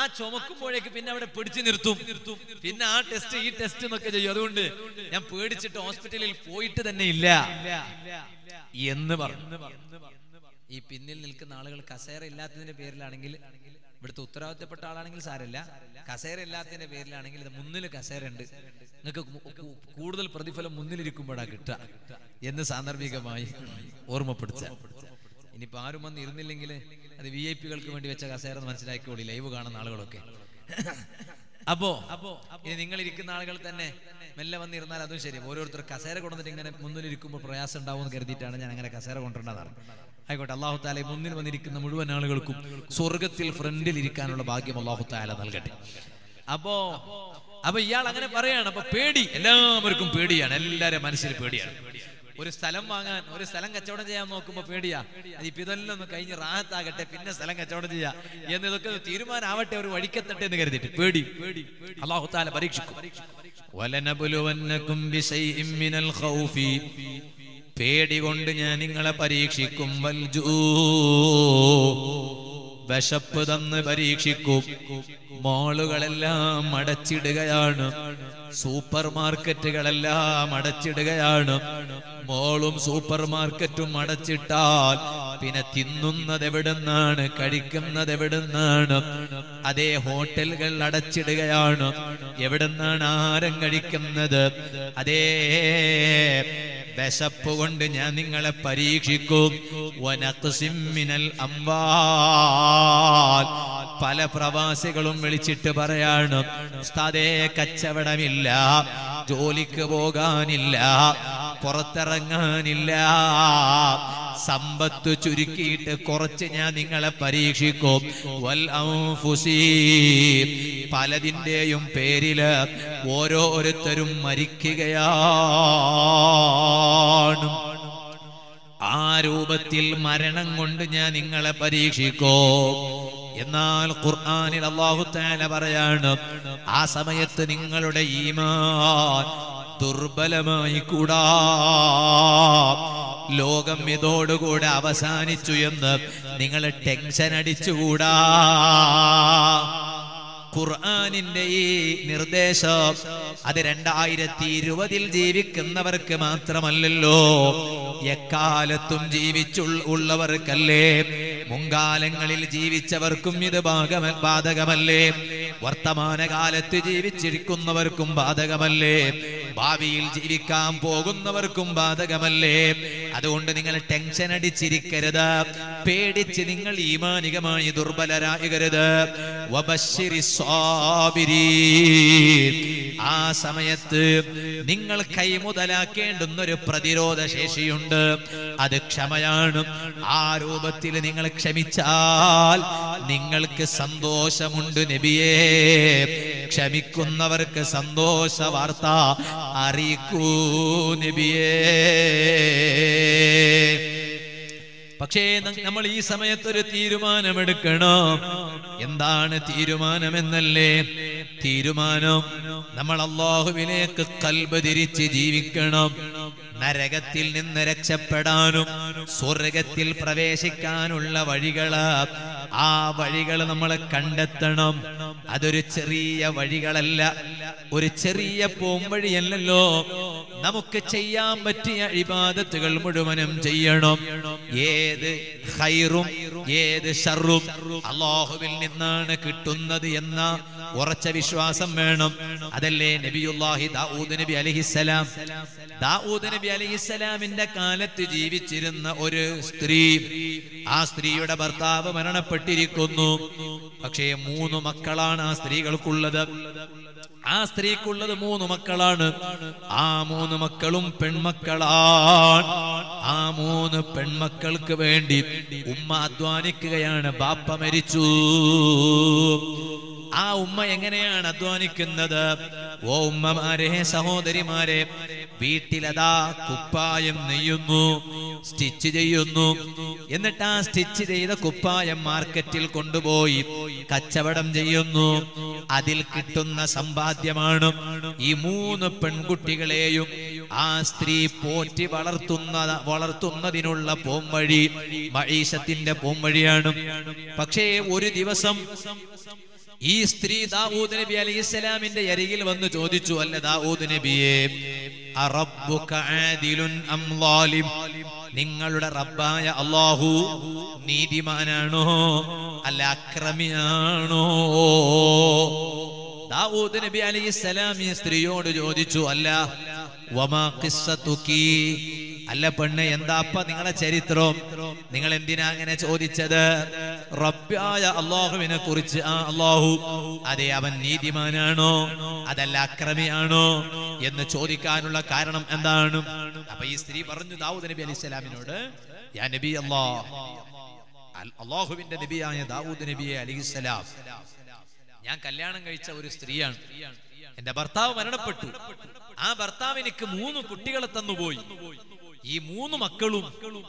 ആ ചുമക്കുമ്പോഴേക്ക് പിന്നെ അവിടെ പിടിച്ചു നിർത്തും. പിന്നെ ആ ടെസ്റ്റ് ഈ ടെസ്റ്റ് എന്നൊക്കെ ചെയ്യും. അതുകൊണ്ട് ഞാൻ പേടിച്ചിട്ട് ഹോസ്പിറ്റലിൽ പോയിട്ട് തന്നെ ഇല്ല. എന്ന് പറഞ്ഞു. ഈ പിന്നിൽ നിൽക്കുന്ന ആളുകൾ കസേര ഇല്ലാത്തതിന്റെ പേരിലാണെങ്കിൽ ഇവിടുത്തെ ഉത്തരവാദിത്തപ്പെട്ട ആളാണെങ്കിൽ സാരല്ല കസേര ഇല്ലാത്തതിന്റെ പേരിലാണെങ്കിൽ ഇത് മുന്നിൽ കസേര ഉണ്ട് നിങ്ങൾക്ക് കൂടുതൽ പ്രതിഫലം മുന്നിലിരിക്കുമ്പോഴാണ് കിട്ടുക എന്ന് സാന്ദർഭികമായി ഓർമ്മപ്പെടുത്ത ഇനിയിപ്പോ ആരും വന്ന് ഇരുന്നില്ലെങ്കിൽ അത് വി ഐ പികൾക്ക് വേണ്ടി വെച്ച കസേര എന്ന് മനസ്സിലാക്കിക്കോളി. ലൈവ് കാണുന്ന ആളുകളൊക്കെ. അപ്പോ അപ്പോ ഇനി നിങ്ങൾ ഇരിക്കുന്ന ആളുകൾ തന്നെ മെല്ലെ വന്നിരുന്നാൽ അതും ശരി. ഓരോരുത്തർ കസേര കൊണ്ടുവന്നിട്ട് ഇങ്ങനെ മുന്നിലിരിക്കുമ്പോൾ പ്രയാസം ഉണ്ടാവും എന്ന് കരുതിയിട്ടാണ് ഞാൻ അങ്ങനെ കസേര കൊണ്ടുവരേണ്ടതാണ് ആയിക്കോട്ടെ അള്ളാഹു താല മുന്നിൽ വന്നിരിക്കുന്ന മുഴുവൻ ആളുകൾക്കും സ്വർഗത്തിൽ ഫ്രണ്ടിൽ ഇരിക്കാനുള്ള ഭാഗ്യം അള്ളാഹു താല നൽകട്ടെ. അപ്പോ അപ്പൊ ഇയാൾ അങ്ങനെ പറയാണ് അപ്പൊ പേടി എല്ലാവർക്കും പേടിയാണ് എല്ലാവരുടെ മനസ്സിൽ പേടിയാണ്. ഒരു സ്ഥലം വാങ്ങാൻ ഒരു സ്ഥലം കച്ചവടം ചെയ്യാൻ നോക്കുമ്പോ പേടിയാ. ഇപ്പൊ ഇതെല്ലാം ഒന്ന് കഴിഞ്ഞ് റാഹത്താകട്ടെ പിന്നെ സ്ഥലം കച്ചവടം ചെയ്യാ. എന്ന് ഇതൊക്കെ തീരുമാനാവട്ടെ ഒരു വഴിക്കെത്തട്ടെ എന്ന് കരുതിയിട്ട് പേടി. അള്ളാഹു താല പരീക്ഷിക്കും. പേടി കൊണ്ട് ഞാൻ നിങ്ങളെ പരീക്ഷിക്കും വൽജൂ വിശപ്പ് തന്ന് പരീക്ഷിക്കും. മോളുകളെല്ലാം അടച്ചിടുകയാണ്. സൂപ്പർ മാർക്കറ്റുകളെല്ലാം അടച്ചിടുകയാണ്. മോളും സൂപ്പർ മാർക്കറ്റും അടച്ചിട്ടാൽ പിന്നെ തിന്നുന്നത് എവിടുന്നാണ് കഴിക്കുന്നത് എവിടുന്നാണ് അതേ ഹോട്ടലുകൾ അടച്ചിടുകയാണ്. എവിടുന്നാണ് ആരം കഴിക്കുന്നത്? അതേ വിശപ്പ് കൊണ്ട് ഞാൻ നിങ്ങളെ പരീക്ഷിക്കും. പല പ്രവാസികളും വിളിച്ചിട്ട് പറയാണ് ഉസ്താദേ കച്ചവടമില്ല ജോലിക്ക് പോകാനില്ല പുറത്തിറങ്ങാനില്ല. സമ്പത്ത് ചുരുക്കിയിട്ട് കുറച്ച് ഞാൻ നിങ്ങളെ പരീക്ഷിക്കും. വൽ പലതിന്റെയും പേരിൽ ഓരോരുത്തരും മരിക്കുകയാണ് ആ രൂപത്തിൽ മരണം കൊണ്ട് ഞാൻ നിങ്ങളെ പരീക്ഷിക്കോ. എന്നാൽ ഖുർആാനിൽ അള്ളാഹു താല പറയാണ് ആ സമയത്ത് നിങ്ങളുടെ ഈമാൻ ദുർബലമായി കൂടാ. ലോകം ഇതോടുകൂടെ അവസാനിച്ചു എന്ന് നിങ്ങൾ ടെൻഷൻ അടിച്ചുകൂടാ. ഖുർആനിന്റെ ഈ നിർദ്ദേശം അത് രണ്ടായിരത്തി ഇരുപതിൽ ജീവിക്കുന്നവർക്ക് മാത്രമല്ലല്ലോ. എക്കാലത്തും ജീവിച്ചു ഉള്ളവർക്കല്ലേ? മുൻകാലങ്ങളിൽ ജീവിച്ചവർക്കും ഇത് ഭാഗമ ബാധകമല്ലേ? വർത്തമാനകാലത്ത് ജീവിച്ചിരിക്കുന്നവർക്കും ബാധകമല്ലേ? ഭാവിയിൽ ജീവിക്കാൻ പോകുന്നവർക്കും ബാധകമല്ലേ? അതുകൊണ്ട് നിങ്ങൾ ടെൻഷൻ അടിച്ചിരിക്കരുത്. പേടിച്ച് നിങ്ങൾ ഈമാനികമായി ദുർബലരാകരുത് വബശ്ശിരി. ആ സമയത്ത് നിങ്ങൾ കൈമുതലാക്കേണ്ടുന്ന ഒരു പ്രതിരോധ ശേഷിയുണ്ട് അത് ക്ഷമയാണ്. ആ രൂപത്തിൽ നിങ്ങൾ ക്ഷമിച്ചാൽ നിങ്ങൾക്ക് സന്തോഷമുണ്ട് നബിയേ. ക്ഷമിക്കുന്നവർക്ക് സന്തോഷ വാർത്ത അറിയിക്കൂ നബിയേ. പക്ഷേ നമ്മൾ ഈ സമയത്തൊരു തീരുമാനമെടുക്കണം. എന്താണ് തീരുമാനമെന്നല്ലേ? തീരുമാനം നമ്മൾ അള്ളാഹുവിലേക്ക് കൽബ് തിരിച്ച് ജീവിക്കണം. നരകത്തിൽ നിന്ന് രക്ഷപ്പെടാനും സ്വർഗത്തിൽ പ്രവേശിക്കാനുള്ള വഴികൾ ആ വഴികൾ നമ്മൾ കണ്ടെത്തണം. അതൊരു ചെറിയ വഴികളല്ല. ഒരു ചെറിയ പോംവഴിയല്ലല്ലോ നമുക്ക് ചെയ്യാൻ പറ്റിയ ഇബാദത്തുകൾ മുഴുവനും ചെയ്യണം. ഏത് ഹൈറും ഏത് ഷറും അള്ളാഹുവിൽ നിന്നാണ് കിട്ടുന്നത് എന്ന ഉറച്ച വിശ്വാസം വേണം. അതല്ലേ നബിയുല്ലാഹി ദാവൂദ് നബി അലഹിസലാം ദാവൂദ് നബി അലഹിസലാമിന്റെ കാലത്ത് ജീവിച്ചിരുന്ന ഒരു സ്ത്രീ ആ സ്ത്രീയുടെ ഭർത്താവ് മരണപ്പെട്ടിരിക്കുന്നു. പക്ഷേ മൂന്ന് മക്കളാണ് ആ സ്ത്രീകൾക്കുള്ളത്. ആ സ്ത്രീക്കുള്ളത് മൂന്ന് മക്കളാണ്. ആ മൂന്ന് മക്കളും പെൺമക്കളാണ്. ആ മൂന്ന് പെൺമക്കൾക്ക് വേണ്ടി ഉമ്മ അധ്വാനിക്കുകയാണ്. ബാപ്പ മരിച്ചു. ആ ഉമ്മ എങ്ങനെയാണ് അധ്വാനിക്കുന്നത്? ഓ ഉമ്മമാരെ സഹോദരിമാരെ വീട്ടിലതാ കുപ്പായം നെയ്യുന്നു സ്റ്റിച്ച് ചെയ്യുന്നു. എന്നിട്ട് ആ സ്റ്റിച്ച് ചെയ്ത കുപ്പായം മാർക്കറ്റിൽ കൊണ്ടുപോയി കച്ചവടം ചെയ്യുന്നു. അതിൽ കിട്ടുന്ന സമ്പാദ്യമാണ് ഈ മൂന്ന് പെൺകുട്ടികളെയും ആ സ്ത്രീ പോറ്റി വളർത്തുന്ന വളർത്തുന്നതിനുള്ള പോംവഴി മഴീശത്തിന്റെ പോംവഴിയാണ്. പക്ഷേ ഒരു ദിവസം ഈ സ്ത്രീ ദാവൂദ് നബി അലൈഹി ഇസ്ലാമിന്റെ അരികിൽ വന്ന് ചോദിച്ചു അല്ല ദാവൂദ് നബിയെ നിങ്ങളുടെ റബ്ബായ അള്ളാഹു നീതിമാനാണോ? അല്ല അക്രമിയാണോ? ദാവൂദ് നബി അലൈഹി ഇസ്ലാം ഈ സ്ത്രീയോട് ചോദിച്ചു അല്ല വമാ അല്ല പെണ്ണ് എന്താ അപ്പ നിങ്ങളെ ചരിത്രം? നിങ്ങൾ എന്തിനാ അങ്ങനെ ചോദിച്ചത്? റബ്ബായ അള്ളാഹുവിനെ കുറിച്ച്. ആ അള്ളാഹു അതെ അവൻ നീതിമാനാണോ? അതല്ല അക്രമിയാണോ? എന്ന് ചോദിക്കാനുള്ള കാരണം എന്താണ്? അപ്പൊ ഈ സ്ത്രീ പറഞ്ഞു ദാവൂദ് നബി അലൈഹി സ്വലാമിനോട് യാ നബി അള്ളാ അള്ളാഹുവിന്റെ നബിയായ ദാവൂദ് നബിയെ അലിഹിസ്സലാം ഞാൻ കല്യാണം കഴിച്ച ഒരു സ്ത്രീയാണ്. എന്റെ ഭർത്താവ് മരണപ്പെട്ടു. ആ ഭർത്താവ് എനിക്ക് മൂന്ന് കുട്ടികളെ തന്നുപോയി. ഈ മൂന്ന് മക്കളും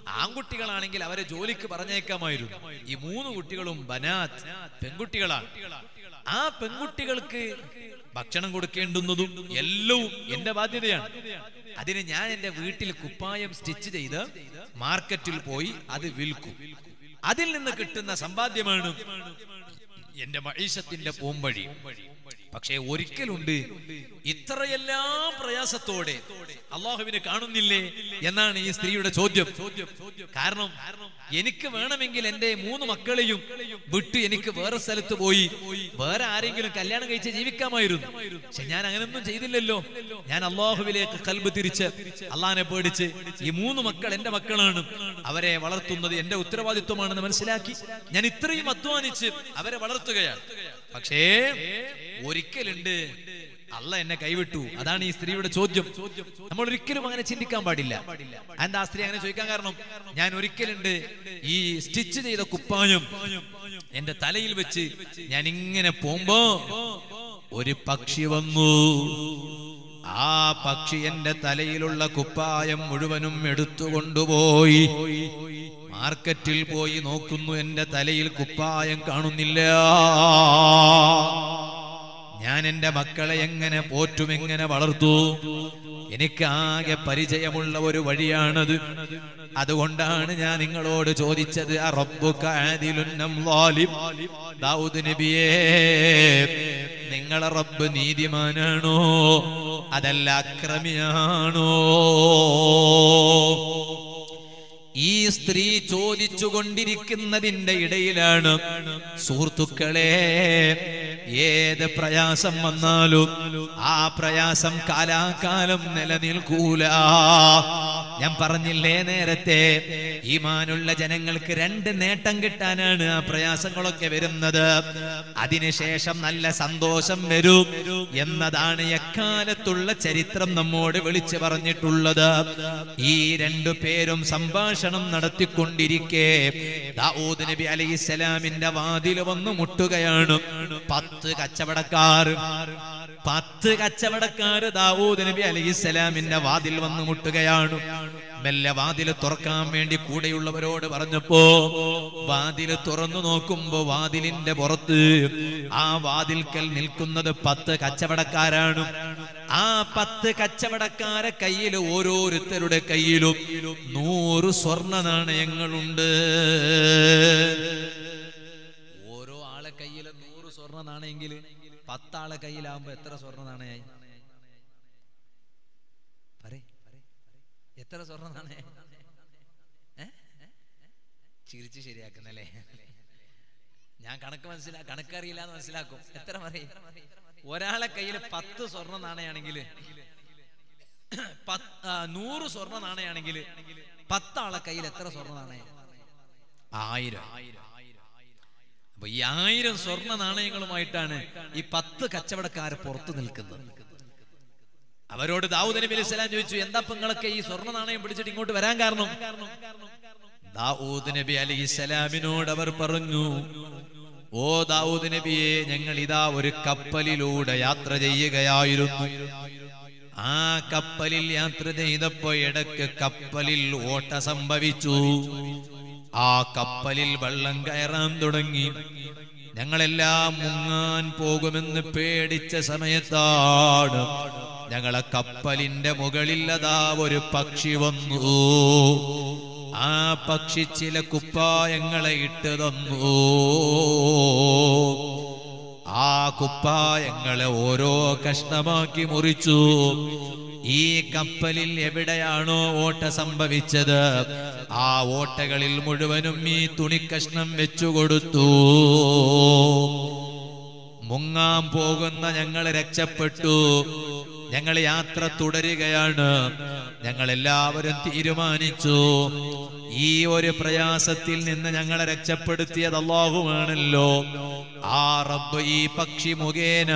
ആൺകുട്ടികളാണെങ്കിൽ അവരെ ജോലിക്ക് പറഞ്ഞേക്കാമായിരുന്നു. ഈ മൂന്ന് കുട്ടികളും ബനാത്ത് പെൺകുട്ടികളാണ്. ആ പെൺകുട്ടികൾക്ക് ഭക്ഷണം കൊടുക്കേണ്ടുന്നതും എല്ലവും എന്റെ ബാധ്യതയാണ്. അതിന് ഞാൻ എന്റെ വീട്ടിൽ കുപ്പായം സ്റ്റിച്ച് ചെയ്ത് മാർക്കറ്റിൽ പോയി അത് വിൽക്കും. അതിൽ നിന്ന് കിട്ടുന്ന സമ്പാദ്യമാണ് എന്റെ മഴീശത്തിന്റെ പോംവഴി. പക്ഷേ ഒരിക്കലുണ്ട്. ഇത്രയെല്ലാം പ്രയാസത്തോടെ അള്ളാഹുവിനെ കാണുന്നില്ലേ എന്നാണ് ഈ സ്ത്രീയുടെ ചോദ്യം. കാരണം എനിക്ക് വേണമെങ്കിൽ എന്റെ മൂന്ന് മക്കളെയും വിട്ട് എനിക്ക് വേറെ സ്ഥലത്ത് പോയി. വേറെ ആരെങ്കിലും കല്യാണം കഴിച്ച് ജീവിക്കാമായിരുന്നു. പക്ഷെ ഞാൻ അങ്ങനെയൊന്നും ചെയ്തില്ലല്ലോ. ഞാൻ അള്ളാഹുവിലേക്ക് കൽബ് തിരിച്ച് അള്ളാഹിനെ പേടിച്ച് ഈ മൂന്ന് മക്കൾ എന്റെ മക്കളാണ്. അവരെ വളർത്തുന്നത് എന്റെ ഉത്തരവാദിത്വമാണെന്ന് മനസ്സിലാക്കി ഞാൻ ഇത്രയും അധ്വാനിച്ച് അവരെ വളർത്തുകയാണ്. പക്ഷേ ഒരിക്കലുണ്ട്. അല്ല എന്നെ കൈവിട്ടു. അതാണ് ഈ സ്ത്രീയുടെ ചോദ്യം. നമ്മൾ ഒരിക്കലും അങ്ങനെ ചിന്തിക്കാൻ പാടില്ല. എന്താ സ്ത്രീ അങ്ങനെ ചോദിക്കാൻ കാരണം? ഞാൻ ഒരിക്കലുണ്ട് ഈ സ്റ്റിച്ച് ചെയ്ത കുപ്പായം എന്റെ തലയിൽ വെച്ച് ഞാൻ ഇങ്ങനെ പോകുമ്പോ ഒരു പക്ഷി വന്നു. ആ പക്ഷി എന്റെ തലയിലുള്ള കുപ്പായം മുഴുവനും എടുത്തുകൊണ്ടുപോയി. മാർക്കറ്റിൽ പോയി നോക്കുന്നു എന്റെ തലയിൽ കുപ്പായം കാണുന്നില്ല. ഞാൻ എന്റെ മക്കളെ എങ്ങനെ പോറ്റും എങ്ങനെ വളർത്തു? എനിക്ക് ആകെ പരിചയമുള്ള ഒരു വഴിയാണത്. അതുകൊണ്ടാണ് ഞാൻ നിങ്ങളോട് ചോദിച്ചത് ആ? ദാവൂദ് നിങ്ങളെ റബ്ബ് നീതിമാനാണോ? അതല്ല അക്രമിയാണോ? ഈ സ്ത്രീ ചോദിച്ചു കൊണ്ടിരിക്കുന്നതിന്റെ ഇടയിലാണ്. സുഹൃത്തുക്കളെ ഏത് പ്രയാസം വന്നാലും ആ പ്രയാസം കാലാകാലം നിലനിൽക്കൂല. ഞാൻ പറഞ്ഞില്ലേ നേരത്തെ ഈമാനുള്ള ജനങ്ങൾക്ക് രണ്ട് നേട്ടം കിട്ടാനാണ് ആ പ്രയാസങ്ങളൊക്കെ വരുന്നത്. അതിനുശേഷം നല്ല സന്തോഷം വരും എന്നതാണ് എക്കാലത്തുള്ള ചരിത്രം നമ്മോട് വിളിച്ചു പറഞ്ഞിട്ടുള്ളത്. ഈ രണ്ടു പേരും സംഭാഷണം നടത്തിക്കൊണ്ടിരിക്കെ. ദാവൂദ് നബി അലൈഹിസ്സലാമിന്റെ വാതിൽ വന്ന് മുട്ടുകയാണ്. പത്ത് കച്ചവടക്കാർ പത്ത് കച്ചവടക്കാർ ദാവൂദ് നബി അലൈഹിസ്സലാമിന്റെ വാതിൽ വന്ന് മുട്ടുകയാണ്. മെല്ലെ വാതിൽ തുറക്കാൻ വേണ്ടി കൂടെയുള്ളവരോട് പറഞ്ഞപ്പോ വാതിൽ തുറന്നു നോക്കുമ്പോ വാതിലിന്റെ പുറത്ത് ആ വാതിൽക്കൽ നിൽക്കുന്നത് പത്ത് കച്ചവടക്കാരാണ്. ആ പത്ത് കച്ചവടക്കാരെ കയ്യിൽ ഓരോരുത്തരുടെ കയ്യിലും നൂറ് സ്വർണ നാണയങ്ങളുണ്ട്. ഓരോ ആളെ കയ്യിലും നൂറ് സ്വർണ നാണയെങ്കിൽ പത്താളെ കയ്യിലാവുമ്പോ എത്ര സ്വർണ നാണയായി പറയ്. എത്ര സ്വർണ നാണയ ചിരിച്ച് ശരിയാക്കുന്നല്ലേ? ഞാൻ കണക്ക് മനസ്സിലാ കണക്കറിയില്ല എന്ന് മനസ്സിലാക്കും. എത്ര പറയും? ഒരാളെ കയ്യിൽ പത്ത് സ്വർണ നാണയാണെങ്കിൽ നൂറ് സ്വർണ നാണയാണെങ്കിൽ പത്താളെ കയ്യിൽ എത്ര സ്വർണ നാണയ? ആയിരം. അപ്പൊ ഈ ആയിരം സ്വർണ നാണയങ്ങളുമായിട്ടാണ് ഈ പത്ത് കച്ചവടക്കാർ പുറത്തു നിൽക്കുന്നത്. അവരോട് ദാവൂദ് നബി അലൈഹി സ്വലാം ചോദിച്ചു എന്താ നിങ്ങളൊക്കെ ഈ സ്വർണ നാണയം പിടിച്ചിട്ട് ഇങ്ങോട്ട് വരാൻ കാരണം? ദാവൂദ് നബി അലൈഹി സ്വലാമിനോട് അവർ പറഞ്ഞു ഓ ദാവൂദ് നബിയെ ഞങ്ങൾ ഇതാ ഒരു കപ്പലിലൂടെ യാത്ര ചെയ്യുകയായിരുന്നു. ആ കപ്പലിൽ യാത്ര ചെയ്തപ്പോ ഇടയ്ക്ക് കപ്പലിൽ ഓട്ട സംഭവിച്ചു. ആ കപ്പലിൽ വെള്ളം കയറാൻ തുടങ്ങി. ഞങ്ങളെല്ലാം മുങ്ങാൻ പോകുമെന്ന് പേടിച്ച സമയത്താണ് ഞങ്ങളെ കപ്പലിന്റെ മുകളിൽ അതാ ഒരു പക്ഷി വന്നു. ആ പക്ഷി ചില കുപ്പായങ്ങളെ ഇട്ട് തന്നു. ആ കുപ്പായങ്ങളെ ഓരോ കഷ്ണമാക്കി മുറിച്ചു. ഈ കപ്പലിൽ എവിടെയാണോ ഓട്ട സംഭവിച്ചത്? ആ ഓട്ടകളിൽ മുഴുവനും ഈ തുണിക്കഷ്ണം വെച്ചുകൊടുത്തു മുങ്ങാൻ പോകുന്ന ഞങ്ങൾ രക്ഷപ്പെട്ടു. ഞങ്ങൾ യാത്ര തുടരുകയാണ്. ഞങ്ങൾ എല്ലാവരും തീരുമാനിച്ചു. ഈ ഒരു പ്രയാസത്തിൽ നിന്ന് ഞങ്ങളെ രക്ഷപ്പെടുത്തിയത് അള്ളാഹുവാണല്ലോ. ആ റബ്ബ് ഈ പക്ഷി മുഖേന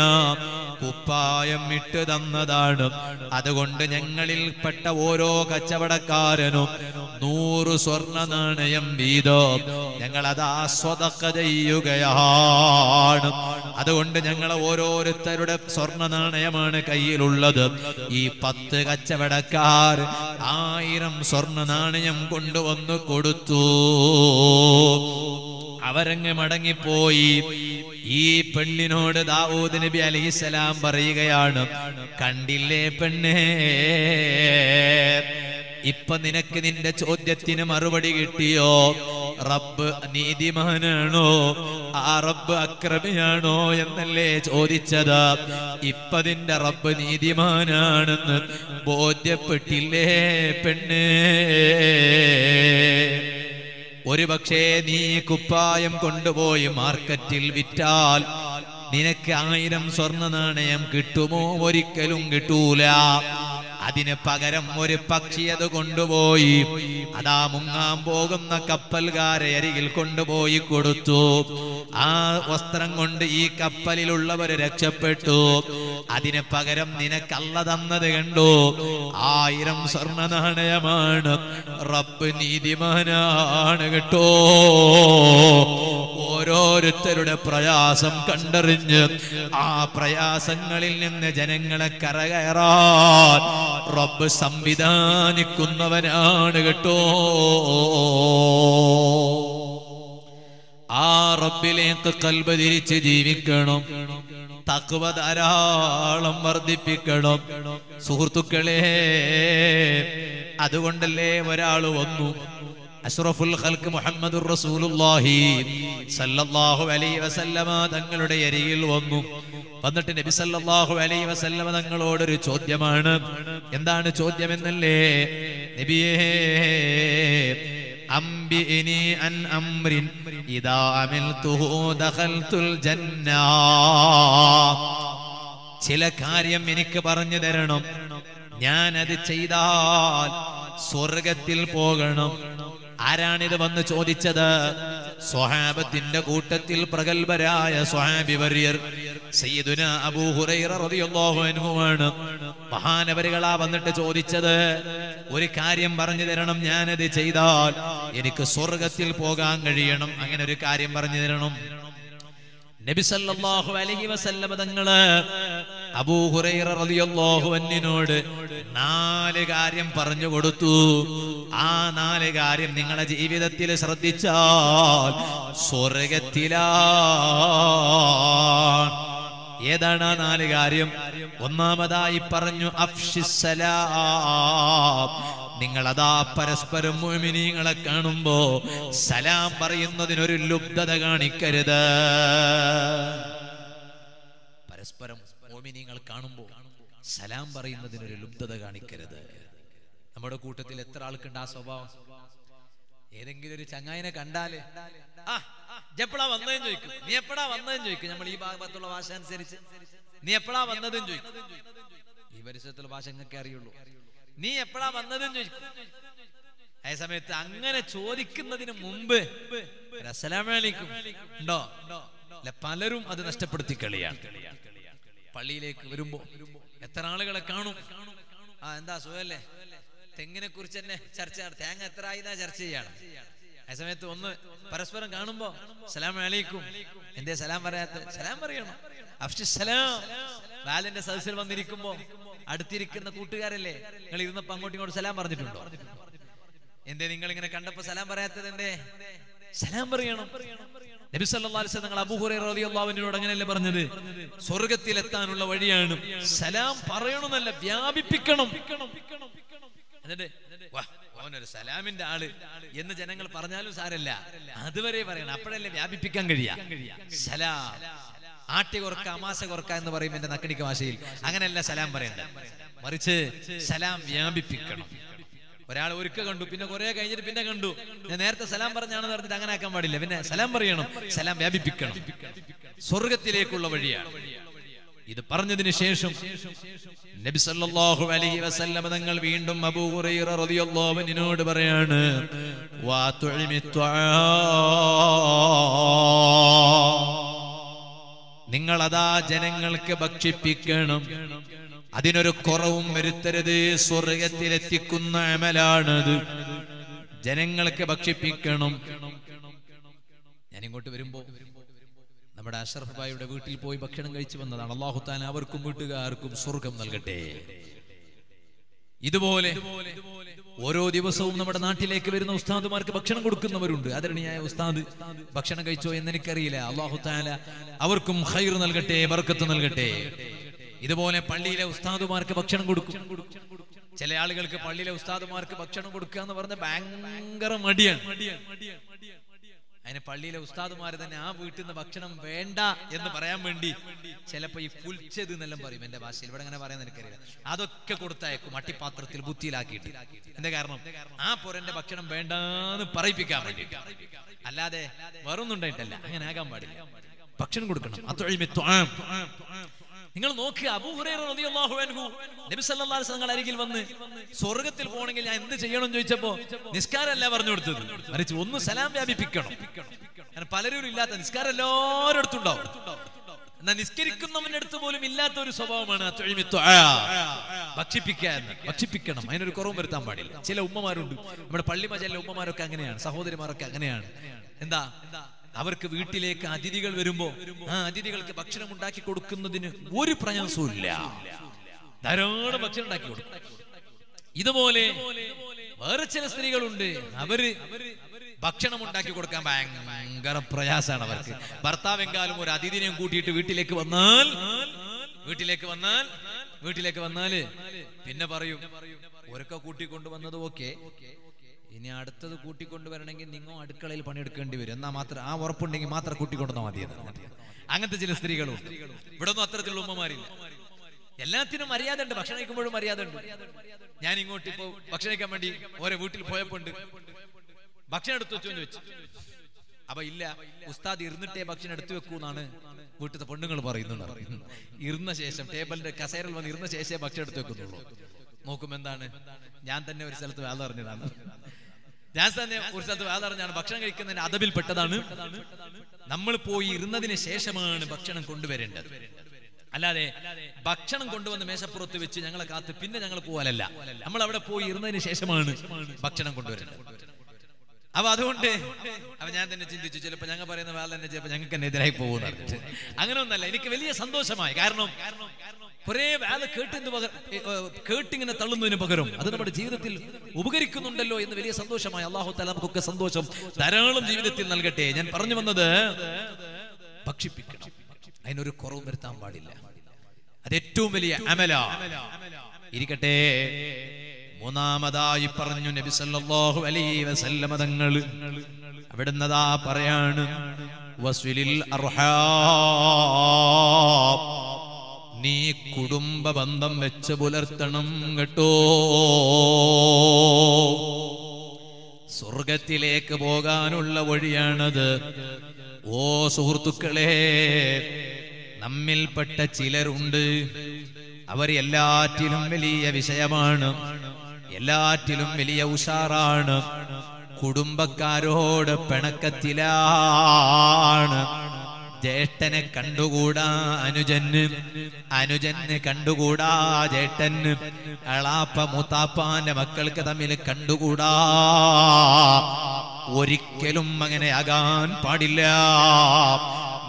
കുപ്പായം ഇട്ട് തന്നതാണ്. അതുകൊണ്ട് ഞങ്ങളിൽ പെട്ട ഓരോ കച്ചവടക്കാരനും നൂറ് സ്വർണ നാണയം വീതം ഞങ്ങൾ അത് ആസ്വദക്ക ചെയ്യുകയാണ്. അതുകൊണ്ട് ഞങ്ങൾ ഓരോരുത്തരുടെ സ്വർണ നാണയമാണ് കയ്യിലുള്ളത് ഈ പത്ത് കച്ചവടക്കാർ ആയിരം സ്വർണ നാണയം കൊണ്ടുവന്ന് കൊടുത്തു. അവരങ്ങ് മടങ്ങിപ്പോയി. ഈ പെണ്ണിനോട് ദാവൂദ് നബി അലൈഹിസ്സലാം പറയുകയാണ് കണ്ടില്ലേ പെണ്ണേ ഇപ്പൊ നിനക്ക് നിന്റെ ചോദ്യത്തിന് മറുപടി കിട്ടിയോ? റബ്ബ് നീതിമാനാണോ? ആ റബ്ബ് അക്രമിയാണോ എന്നല്ലേ ചോദിച്ചത്. ഇപ്പൊ നിന്റെ റബ്ബ് നീതിമാനാണെന്ന് ബോധ്യപ്പെട്ടില്ലേ പെണ്ണേ? ഒരു പക്ഷേ നീ കുപ്പായം കൊണ്ടുപോയി മാർക്കറ്റിൽ വിറ്റാൽ നിനക്ക് ആയിരം സ്വർണ നാണയം കിട്ടുമോ? ഒരിക്കലും കിട്ടൂല. അതിന് പകരം ഒരു പക്ഷി അത് കൊണ്ടുപോയി. അതാ മുങ്ങാൻ പോകുന്ന കപ്പൽകാരെ അരികിൽ കൊണ്ടുപോയി കൊടുത്തു. ആ വസ്ത്രം കൊണ്ട് ഈ കപ്പലിലുള്ളവര് രക്ഷപ്പെട്ടു. അതിന് പകരം നിനക്കല്ല തന്നത് കണ്ടു. ആയിരം സ്വർണ നാണയമാണ് റബ്ബ് നീതിമാനാണ് കേട്ടോ. ഓരോരുത്തരുടെ പ്രയാസം കണ്ടറിഞ്ഞ് ആ പ്രയാസങ്ങളിൽ നിന്ന് ജനങ്ങളെ കരകയറാൻ റബ്ബ് സംവിധാനിക്കുന്നവനാണ് കേട്ടോ. ആ റബ്ബിലേക്ക് കൽബ് തിരിച്ച് ജീവിക്കണം. തക്വ ധാരാളം വർദ്ധിപ്പിക്കണം. സുഹൃത്തുക്കളെ അതുകൊണ്ടല്ലേ ഒരാൾ വന്നു? അഷ്റഫുൽ ഖൽക്ക് മുഹമ്മദുർ റസൂലുള്ളാഹി സല്ലല്ലാഹു അലൈഹി വസല്ലമ തങ്ങളുടെ അരികിൽ വന്നു. വന്നിട്ട് നബി സല്ലല്ലാഹു അലൈഹി വസല്ലമ തങ്ങളോട് ഒരു ചോദ്യമാണ്. എന്താണ് ചോദ്യം എന്നല്ലേ നബിയേ അംബിഇനി അൻ അംറിൻ ഇദാ അമിൽതുഹു ദഖൽതുൽ ജന്ന. ചില കാര്യം എനിക്ക് പറഞ്ഞു തരണം. ഞാൻ അത് ചെയ്താൽ സ്വർഗത്തിൽ പോകണം. ആരാണിത് വന്ന് ചോദിച്ചത്? സ്വഹാബത്തിന്റെ കൂട്ടത്തിൽ പ്രഗത്ഭരായ സ്വഹാബി വര്യർ. സയ്യിദുന അബൂ ഹുറൈറ റളിയല്ലാഹു അൻഹുവാണ്. മഹാനവരുകളാ വന്നിട്ട് ചോദിച്ചത് ഒരു കാര്യം പറഞ്ഞു തരണം ഞാനത് ചെയ്താൽ എനിക്ക് സ്വർഗത്തിൽ പോകാൻ കഴിയണം. അങ്ങനെ ഒരു കാര്യം പറഞ്ഞു തരണം. നബി സല്ലല്ലാഹു അലൈഹി വസല്ലമ തങ്ങൾ അബൂ ഹുറൈറ റളിയല്ലാഹു അൻഹിനോട് നാല് കാര്യം പറഞ്ഞു കൊടുത്തു. ആ നാല് കാര്യം നിങ്ങളെ ജീവിതത്തിൽ ശ്രദ്ധിച്ചാൽ സ്വർഗത്തിലാ ഏതാണ് ആ നാല് കാര്യം? ഒന്നാമതായി പറഞ്ഞു അഫ്ഷിസലാം നിങ്ങൾ അതാ പരസ്പരം മുഅ്മിനീങ്ങളെ കാണുമ്പോ സലാം പറയുന്നതിനൊരു ലുബ്ധത കാണിക്കരുത്. പരസ്പരം മോമിനിങ്ങൾ കാണുമ്പോ സലാം പറയുന്നതിനൊരു ലുബ്ധത കാണിക്കരുത്. നമ്മുടെ കൂട്ടത്തിൽ എത്ര ആൾക്കുണ്ട് ആ സ്വഭാവം? ഏതെങ്കിലും ഒരു ചങ്ങായിനെ കണ്ടാൽ എപ്പോഴാ വന്നതെന്ന് ചോദിക്കും. നീ എപ്പോഴാ വന്നതെന്ന് ചോദിക്കും. നമ്മൾ ഈ ഭാഗത്തുള്ള ഭാഷ അനുസരിച്ച്. നീ എപ്പോഴാ വന്നതെന്ന് ചോദിക്കും. ഈ പരിസരത്തുള്ള ഭാഷ നിങ്ങൾക്ക് അറിയുള്ളൂ. നീ എപ്പോഴാ വന്നതെന്ന് ചോദിക്കും. അതേ സമയത്ത് അങ്ങനെ ചോദിക്കുന്നതിന് മുമ്പ് ഉണ്ടോ? പലരും അത് നഷ്ടപ്പെടുത്തി കളിയാണ്. പള്ളിയിലേക്ക് വരുമ്പോ എത്ര ആളുകളെ കാണും. ആ എന്താ സുഖല്ലേ? തെങ്ങിനെ കുറിച്ച് തന്നെ ചർച്ച തേങ്ങ എത്ര ആയിന്നാ ചർച്ച ചെയ്യാണ്. ആ സമയത്ത് ഒന്ന് പരസ്പരം കാണുമ്പോ സലാം അലൈക്കും. എന്തേ സലാം പറയാത്ത സലാം പറയണം? അഫ്ഷി സലാം. ബാലിന്റെ സദസ്സിൽ വന്നിരിക്കുമ്പോ അടുത്തിരിക്കുന്ന കൂട്ടുകാരല്ലേ? നിങ്ങൾ ഇരുന്നപ്പോ അങ്ങോട്ടും ഇങ്ങോട്ട് സലാം പറഞ്ഞിട്ടുണ്ടോ? എന്തേ നിങ്ങൾ ഇങ്ങനെ കണ്ടപ്പോ സലാം പറയാത്തത് എന്തേ? സലാം പറയണം. നബി സല്ലല്ലാഹു അൻഹുവിനോട് അങ്ങനെയല്ലേ പറഞ്ഞത്? സ്വർഗത്തിലെത്താനുള്ള വഴിയാണ്. സലാം പറയണമെന്നല്ല വ്യാപിപ്പിക്കണം. സലാമിന്റെ ആൾ എന്ന് ജനങ്ങൾ പറഞ്ഞാലും സാരല്ല. അതുവരെ പറയണം. അപ്പോഴല്ലേ വ്യാപിപ്പിക്കാൻ കഴിയാ സലാം. ആട്ടി കുറക്ക അമാസ കുറക്ക എന്ന് പറയും എന്റെ നക്കണിക്ക ഭാഷയിൽ അങ്ങനെയല്ല സലാം പറയുന്നത് മറിച്ച് സലാം വ്യാപിപ്പിക്കണം. ഒരാൾ ഒരുക്ക കണ്ടു പിന്നെ കുറെ കഴിഞ്ഞിട്ട് പിന്നെ കണ്ടു. ഞാൻ നേരത്തെ സലാം പറഞ്ഞാണെന്ന് പറഞ്ഞിട്ട് അങ്ങനെ ആക്കാൻ പാടില്ല. പിന്നെ സലാം പറയണം സലാം വ്യാപിപ്പിക്കണം. സ്വർഗത്തിലേക്കുള്ള വഴിയാണ്. ഇത് പറഞ്ഞതിന് ശേഷം നബി സല്ലല്ലാഹു അലൈഹി വസല്ലമ തങ്ങൾ വീണ്ടും അബൂ ഹുറൈറ റളിയല്ലാഹു അൻഹുവിനോട് പറയാണ് വാ തുഇമി നിങ്ങൾ അതാ ജനങ്ങൾക്ക് ഭക്ഷിപ്പിക്കണം. അതിനൊരു കുറവും വരുത്തരുത്. സ്വർഗത്തിലെത്തിക്കുന്ന അമലാണത്. ജനങ്ങൾക്ക് ഭക്ഷിപ്പിക്കണം. ഞാൻ ഇങ്ങോട്ട് വരുമ്പോ നമ്മുടെ അഷറഫ് ഭായിയുടെ വീട്ടിൽ പോയി ഭക്ഷണം കഴിച്ചു വന്നതാണ്. അള്ളാഹുത്താൻ അവർക്കും വീട്ടുകാർക്കും സ്വർഗം നൽകട്ടെ. ഇതുപോലെ ഓരോ ദിവസവും നമ്മുടെ നാട്ടിലേക്ക് വരുന്ന ഉസ്താദുമാർക്ക് ഭക്ഷണം കൊടുക്കുന്നവരുണ്ട്. ആദരണീയായ ഉസ്താദ് ഭക്ഷണം കഴിച്ചോ എന്ന് എനിക്കറിയില്ല അള്ളാഹു താല അവർക്കും ഹൈർ നൽകട്ടെ ബർക്കത്ത് നൽകട്ടെ. ഇതുപോലെ പള്ളിയിലെ ഉസ്താദുമാർക്ക് ഭക്ഷണം കൊടുക്കും. ചില ആളുകൾക്ക് പള്ളിയിലെ ഉസ്താദുമാർക്ക് ഭക്ഷണം കൊടുക്കുക എന്ന് പറഞ്ഞ ഭയങ്കര മടിയാണ്. അതിന് പള്ളിയിലെ ഉസ്താദുമാർ തന്നെ ആ വീട്ടിൽ നിന്ന് ഭക്ഷണം വേണ്ട എന്ന് പറയാൻ വേണ്ടി ചിലപ്പോ ഈ പുൽച്ചത് എന്നെല്ലാം പറയും. എന്റെ ഭാഷയിൽ. ഇവിടെ അങ്ങനെ പറയാൻ എനിക്കറിയില്ല അതൊക്കെ കൊടുത്തയക്കും. അട്ടിപ്പാത്രത്തിൽ ബുദ്ധിയിലാക്കിയിട്ട്. എന്താ കാരണം? ആ പൊരന്റെ ഭക്ഷണം വേണ്ടാന്ന് പറയിപ്പിക്കാൻ വേണ്ടി അല്ലാതെ വേറൊന്നും ഉണ്ടായിട്ടല്ല. അങ്ങനെ ആകാൻ പാടില്ല. ഭക്ഷണം കൊടുക്കണം. അത്രയും. നിങ്ങൾ നോക്കുക അബൂ ഹുറൈറ റളിയല്ലാഹു അൻഹു നബി സല്ലല്ലാഹു അലൈഹി വസല്ലം അരികിൽ വന്ന് സ്വർഗത്തിൽ പോകണമെങ്കിൽ ഞാൻ എന്ത് ചെയ്യണം എന്ന് ചോദിച്ചപ്പോ നിസ്കാരമല്ല പറഞ്ഞു കൊടുത്തത്. മറിച്ച് ഒന്ന് സലാം വ്യാപിപ്പിക്കണം. കാരണം പലരും ഇല്ലാത്ത നിസ്കാരം എല്ലാവരും ഉണ്ടാവും എന്നാൽ നിസ്കരിക്കുന്നവന്റെ അടുത്ത് പോലും ഇല്ലാത്ത ഒരു സ്വഭാവമാണ് ഭക്ഷിപ്പിക്കാന്ന് എന്ന്. ഭക്ഷിപ്പിക്കണം. അതിനൊരു കുറവും വരുത്താൻ പാടില്ല. ചില ഉമ്മമാരുണ്ട്. നമ്മുടെ പള്ളി ഉമ്മമാരൊക്കെ അങ്ങനെയാണ്. സഹോദരിമാരൊക്കെ അങ്ങനെയാണ്. എന്താ? അവർക്ക് വീട്ടിലേക്ക് അതിഥികൾ വരുമ്പോ ആ അതിഥികൾക്ക് ഭക്ഷണം ഉണ്ടാക്കി കൊടുക്കുന്നതിന് ഒരു പ്രയാസവും ഇല്ല ധാരാളം ഭക്ഷണം ഉണ്ടാക്കി കൊടുക്കും. ഇതുപോലെ വേറെ ചില സ്ത്രീകളുണ്ട്. അവർ ഭക്ഷണം ഉണ്ടാക്കി കൊടുക്കാൻ ഭയങ്കര പ്രയാസമാണ് അവർക്ക്. ഭർത്താവെങ്കാലും ഒരു അതിഥിനെയും കൂട്ടിയിട്ട് വീട്ടിലേക്ക് വന്നാൽ വീട്ടിലേക്ക് വന്നാൽ വീട്ടിലേക്ക് വന്നാൽ പിന്നെ പറയും ഒരൊക്കെ കൂട്ടിക്കൊണ്ടുവന്നത് ഓക്കെ. ഇനി അടുത്തത് കൂട്ടിക്കൊണ്ടുവരണമെങ്കിൽ നിങ്ങൾ അടുക്കളയിൽ പണിയെടുക്കേണ്ടി വരും. എന്നാ മാത്രം ആ ഉറപ്പുണ്ടെങ്കിൽ മാത്രം കൂട്ടിക്കൊണ്ടുവന്നാൽ മതി അങ്ങനത്തെ ചില സ്ത്രീകളും ഇവിടെ ഒന്നും അത്തരത്തിലുള്ള ഉമ്മമാരില്ല. എല്ലാത്തിനും മര്യാദ ഉണ്ട് ഭക്ഷണം കഴിക്കുമ്പോഴും മര്യാദ ഉണ്ട് ഞാൻ ഇങ്ങോട്ട് ഇപ്പോ ഭക്ഷണം കഴിക്കാൻ വേണ്ടി ഓരോ വീട്ടിൽ പോയപ്പോണ്ട്. ഭക്ഷണം എടുത്തു വെച്ചു ചോദിച്ചു. അപ്പൊ ഇല്ല ഉസ്താദ് ഇരുന്നിട്ടേ ഭക്ഷണം എടുത്തു വെക്കൂ എന്നാണ് വീട്ടിലത്തെ പെണ്ണുങ്ങൾ പറയുന്നുണ്ട് ഇരുന്ന ശേഷം ടേബിളിന്റെ കസേരൽ വന്ന് ഇരുന്ന ശേഷമേ ഭക്ഷണം എടുത്തു വെക്കുന്നുള്ളൂ. നോക്കും എന്താണ്? ഞാൻ തന്നെ ഒരു സ്ഥലത്ത് വേദം അറിഞ്ഞതാണ്. ഞാൻ തന്നെ ഒരു സ്ഥലത്ത് വേല പറഞ്ഞാണ് ഭക്ഷണം കഴിക്കുന്നതിന്റെ അതവിൽ പെട്ടതാണ്. നമ്മൾ പോയി ഇരുന്നതിന് ശേഷമാണ് ഭക്ഷണം കൊണ്ടുവരേണ്ടത്. അല്ലാതെ ഭക്ഷണം കൊണ്ടുവന്ന് മേശപ്പുറത്ത് വെച്ച് ഞങ്ങളെ കാത്ത് പിന്നെ ഞങ്ങൾ പോകാനല്ല നമ്മൾ അവിടെ പോയി ഇരുന്നതിന് ശേഷമാണ് ഭക്ഷണം കൊണ്ടുവരുന്നത് അപ്പൊ അതുകൊണ്ട് അപ്പൊ ഞാൻ തന്നെ ചിന്തിച്ചു ചിലപ്പോ ഞങ്ങൾ പറയുന്ന വേറെ തന്നെ ചിലപ്പോ ഞങ്ങൾക്ക് തന്നെ എതിരായി പോകുന്നു അങ്ങനെ ഒന്നല്ല എനിക്ക് വലിയ സന്തോഷമായി. കാരണം കുറെ വേല കേട്ടിന് പകരം കേട്ടിങ്ങനെ തള്ളുന്നതിന് പകരം അത് നമ്മുടെ ജീവിതത്തിൽ ഉപകരിക്കുന്നുണ്ടല്ലോ എന്ന് വലിയ സന്തോഷമായി അള്ളാഹു തല നമുക്കൊക്കെ സന്തോഷം ധാരാളം ജീവിതത്തിൽ നൽകട്ടെ. ഞാൻ പറഞ്ഞു വന്നത് ഭക്ഷിപ്പിക്കണം. അതിനൊരു കുറവും വരുത്താൻ പാടില്ല. അത് ഏറ്റവും വലിയ അമല. ഇരിക്കട്ടെ. മൂന്നാമതായി പറഞ്ഞു നബി സല്ലല്ലാഹു അലൈഹി വസല്ലമ തങ്ങൾ. അവിടുന്നതാ പറയാണ് വസ്വിലിൽ അർഹാം നീ കുടുംബ ബന്ധം വെച്ച് പുലർത്തണം കേട്ടോ. സ്വർഗത്തിലേക്ക് പോകാനുള്ള വഴിയാണത്. ഓ സുഹൃത്തുക്കളെ നമ്മിൽപ്പെട്ട ചിലരുണ്ട്. അവർ എല്ലാറ്റിലും വലിയ വിഷയമാണ്. എല്ലാറ്റിലും വലിയ ഉഷാറാണ്. കുടുംബക്കാരോട് പിണക്കത്തിലാണ്. ജ്യേഷ്ഠനെ കണ്ടുകൂടാ അനുജന്. അനുജന് കണ്ടുകൂടാ ജേഷ്ഠന്. അളാപ്പ മൂത്താപ്പാന്റെ മക്കൾക്ക് തമ്മിൽ കണ്ടുകൂടാ. ഒരിക്കലും അങ്ങനെ ആകാൻ പാടില്ല.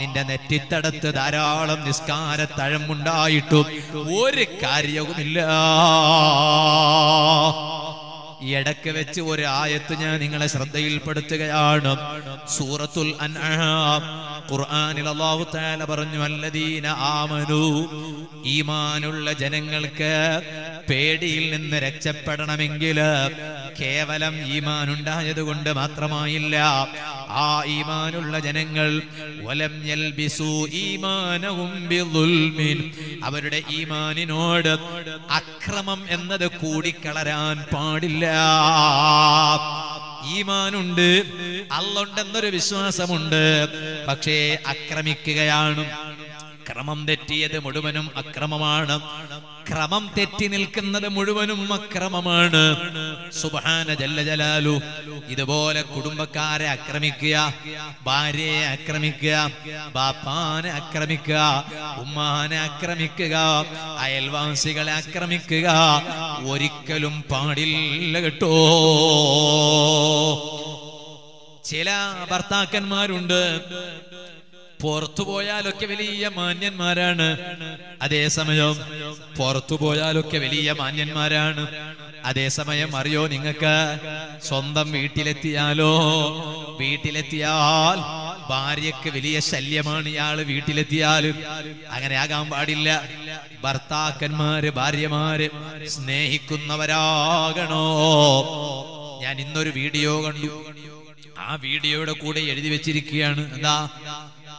നിന്റെ നെറ്റിത്തടത്ത് ധാരാളം നിസ്കാര തഴമുണ്ടായിട്ടും ഒരു കാര്യവുമില്ല. ഇടയ്ക്ക് വെച്ച് ഒരു ആയത്ത് ഞാൻ നിങ്ങളെ ശ്രദ്ധയിൽപ്പെടുത്തുകയാണ്. സൂറത്തുൽ അൻആം. ഖുർആനിൽ അല്ലാഹു പറഞ്ഞു അല്ലദീന ആമനു ഈമാനുള്ള ജനങ്ങൾക്ക് പേടിയിൽ നിന്ന് രക്ഷപ്പെടണമെങ്കിൽ കേവലം ഈമാൻ ഉണ്ടായത് കൊണ്ട് മാത്രമായില്ല. ആ ഈമാനുള്ള ജനങ്ങൾ വലം അവരുടെ ഈമാനിനോട് അക്രമം എന്നത് കൂടിക്കളരാൻ പാടില്ല. ഈമാനുണ്ട് അല്ലുണ്ടെന്നൊരു വിശ്വാസമുണ്ട്. പക്ഷേ അക്രമിക്കുകയാണ്. ക്രമം തെറ്റിയത് മുഴുവനും അക്രമമാണ്. ക്രമം തെറ്റി നിൽക്കുന്നത് മുഴുവനും അക്രമമാണ്. സുബാന ജല്ലജലാലു ഇതുപോലെ കുടുംബക്കാരെ ആക്രമിക്കുക ഭാര്യയെ ആക്രമിക്കുക ബാപ്പാനെ ആക്രമിക്കുക ഉമ്മാനെ ആക്രമിക്കുക അയൽവാസികളെ ആക്രമിക്കുക ഒരിക്കലും പാടില്ല കേട്ടോ. ചില ഭർത്താക്കന്മാരുണ്ട്. പുറത്തു പോയാലൊക്കെ വലിയ മാന്യന്മാരാണ്. അതേസമയം പുറത്തു പോയാലൊക്കെ വലിയ മാന്യന്മാരാണ്. അതേസമയം അറിയോ നിങ്ങൾക്ക്? സ്വന്തം വീട്ടിലെത്തിയാലോ? വീട്ടിലെത്തിയാൽ ഭാര്യക്ക് വലിയ ശല്യമാണ് ഇയാൾ വീട്ടിലെത്തിയാലും അങ്ങനെ ആകാൻ പാടില്ല. ഭർത്താക്കന്മാര് ഭാര്യമാര് സ്നേഹിക്കുന്നവരാകണോ? ഞാൻ ഇന്നൊരു വീഡിയോ കണ്ടു. ആ വീഡിയോയുടെ കൂടെ എഴുതി വെച്ചിരിക്കുകയാണ്. എന്താ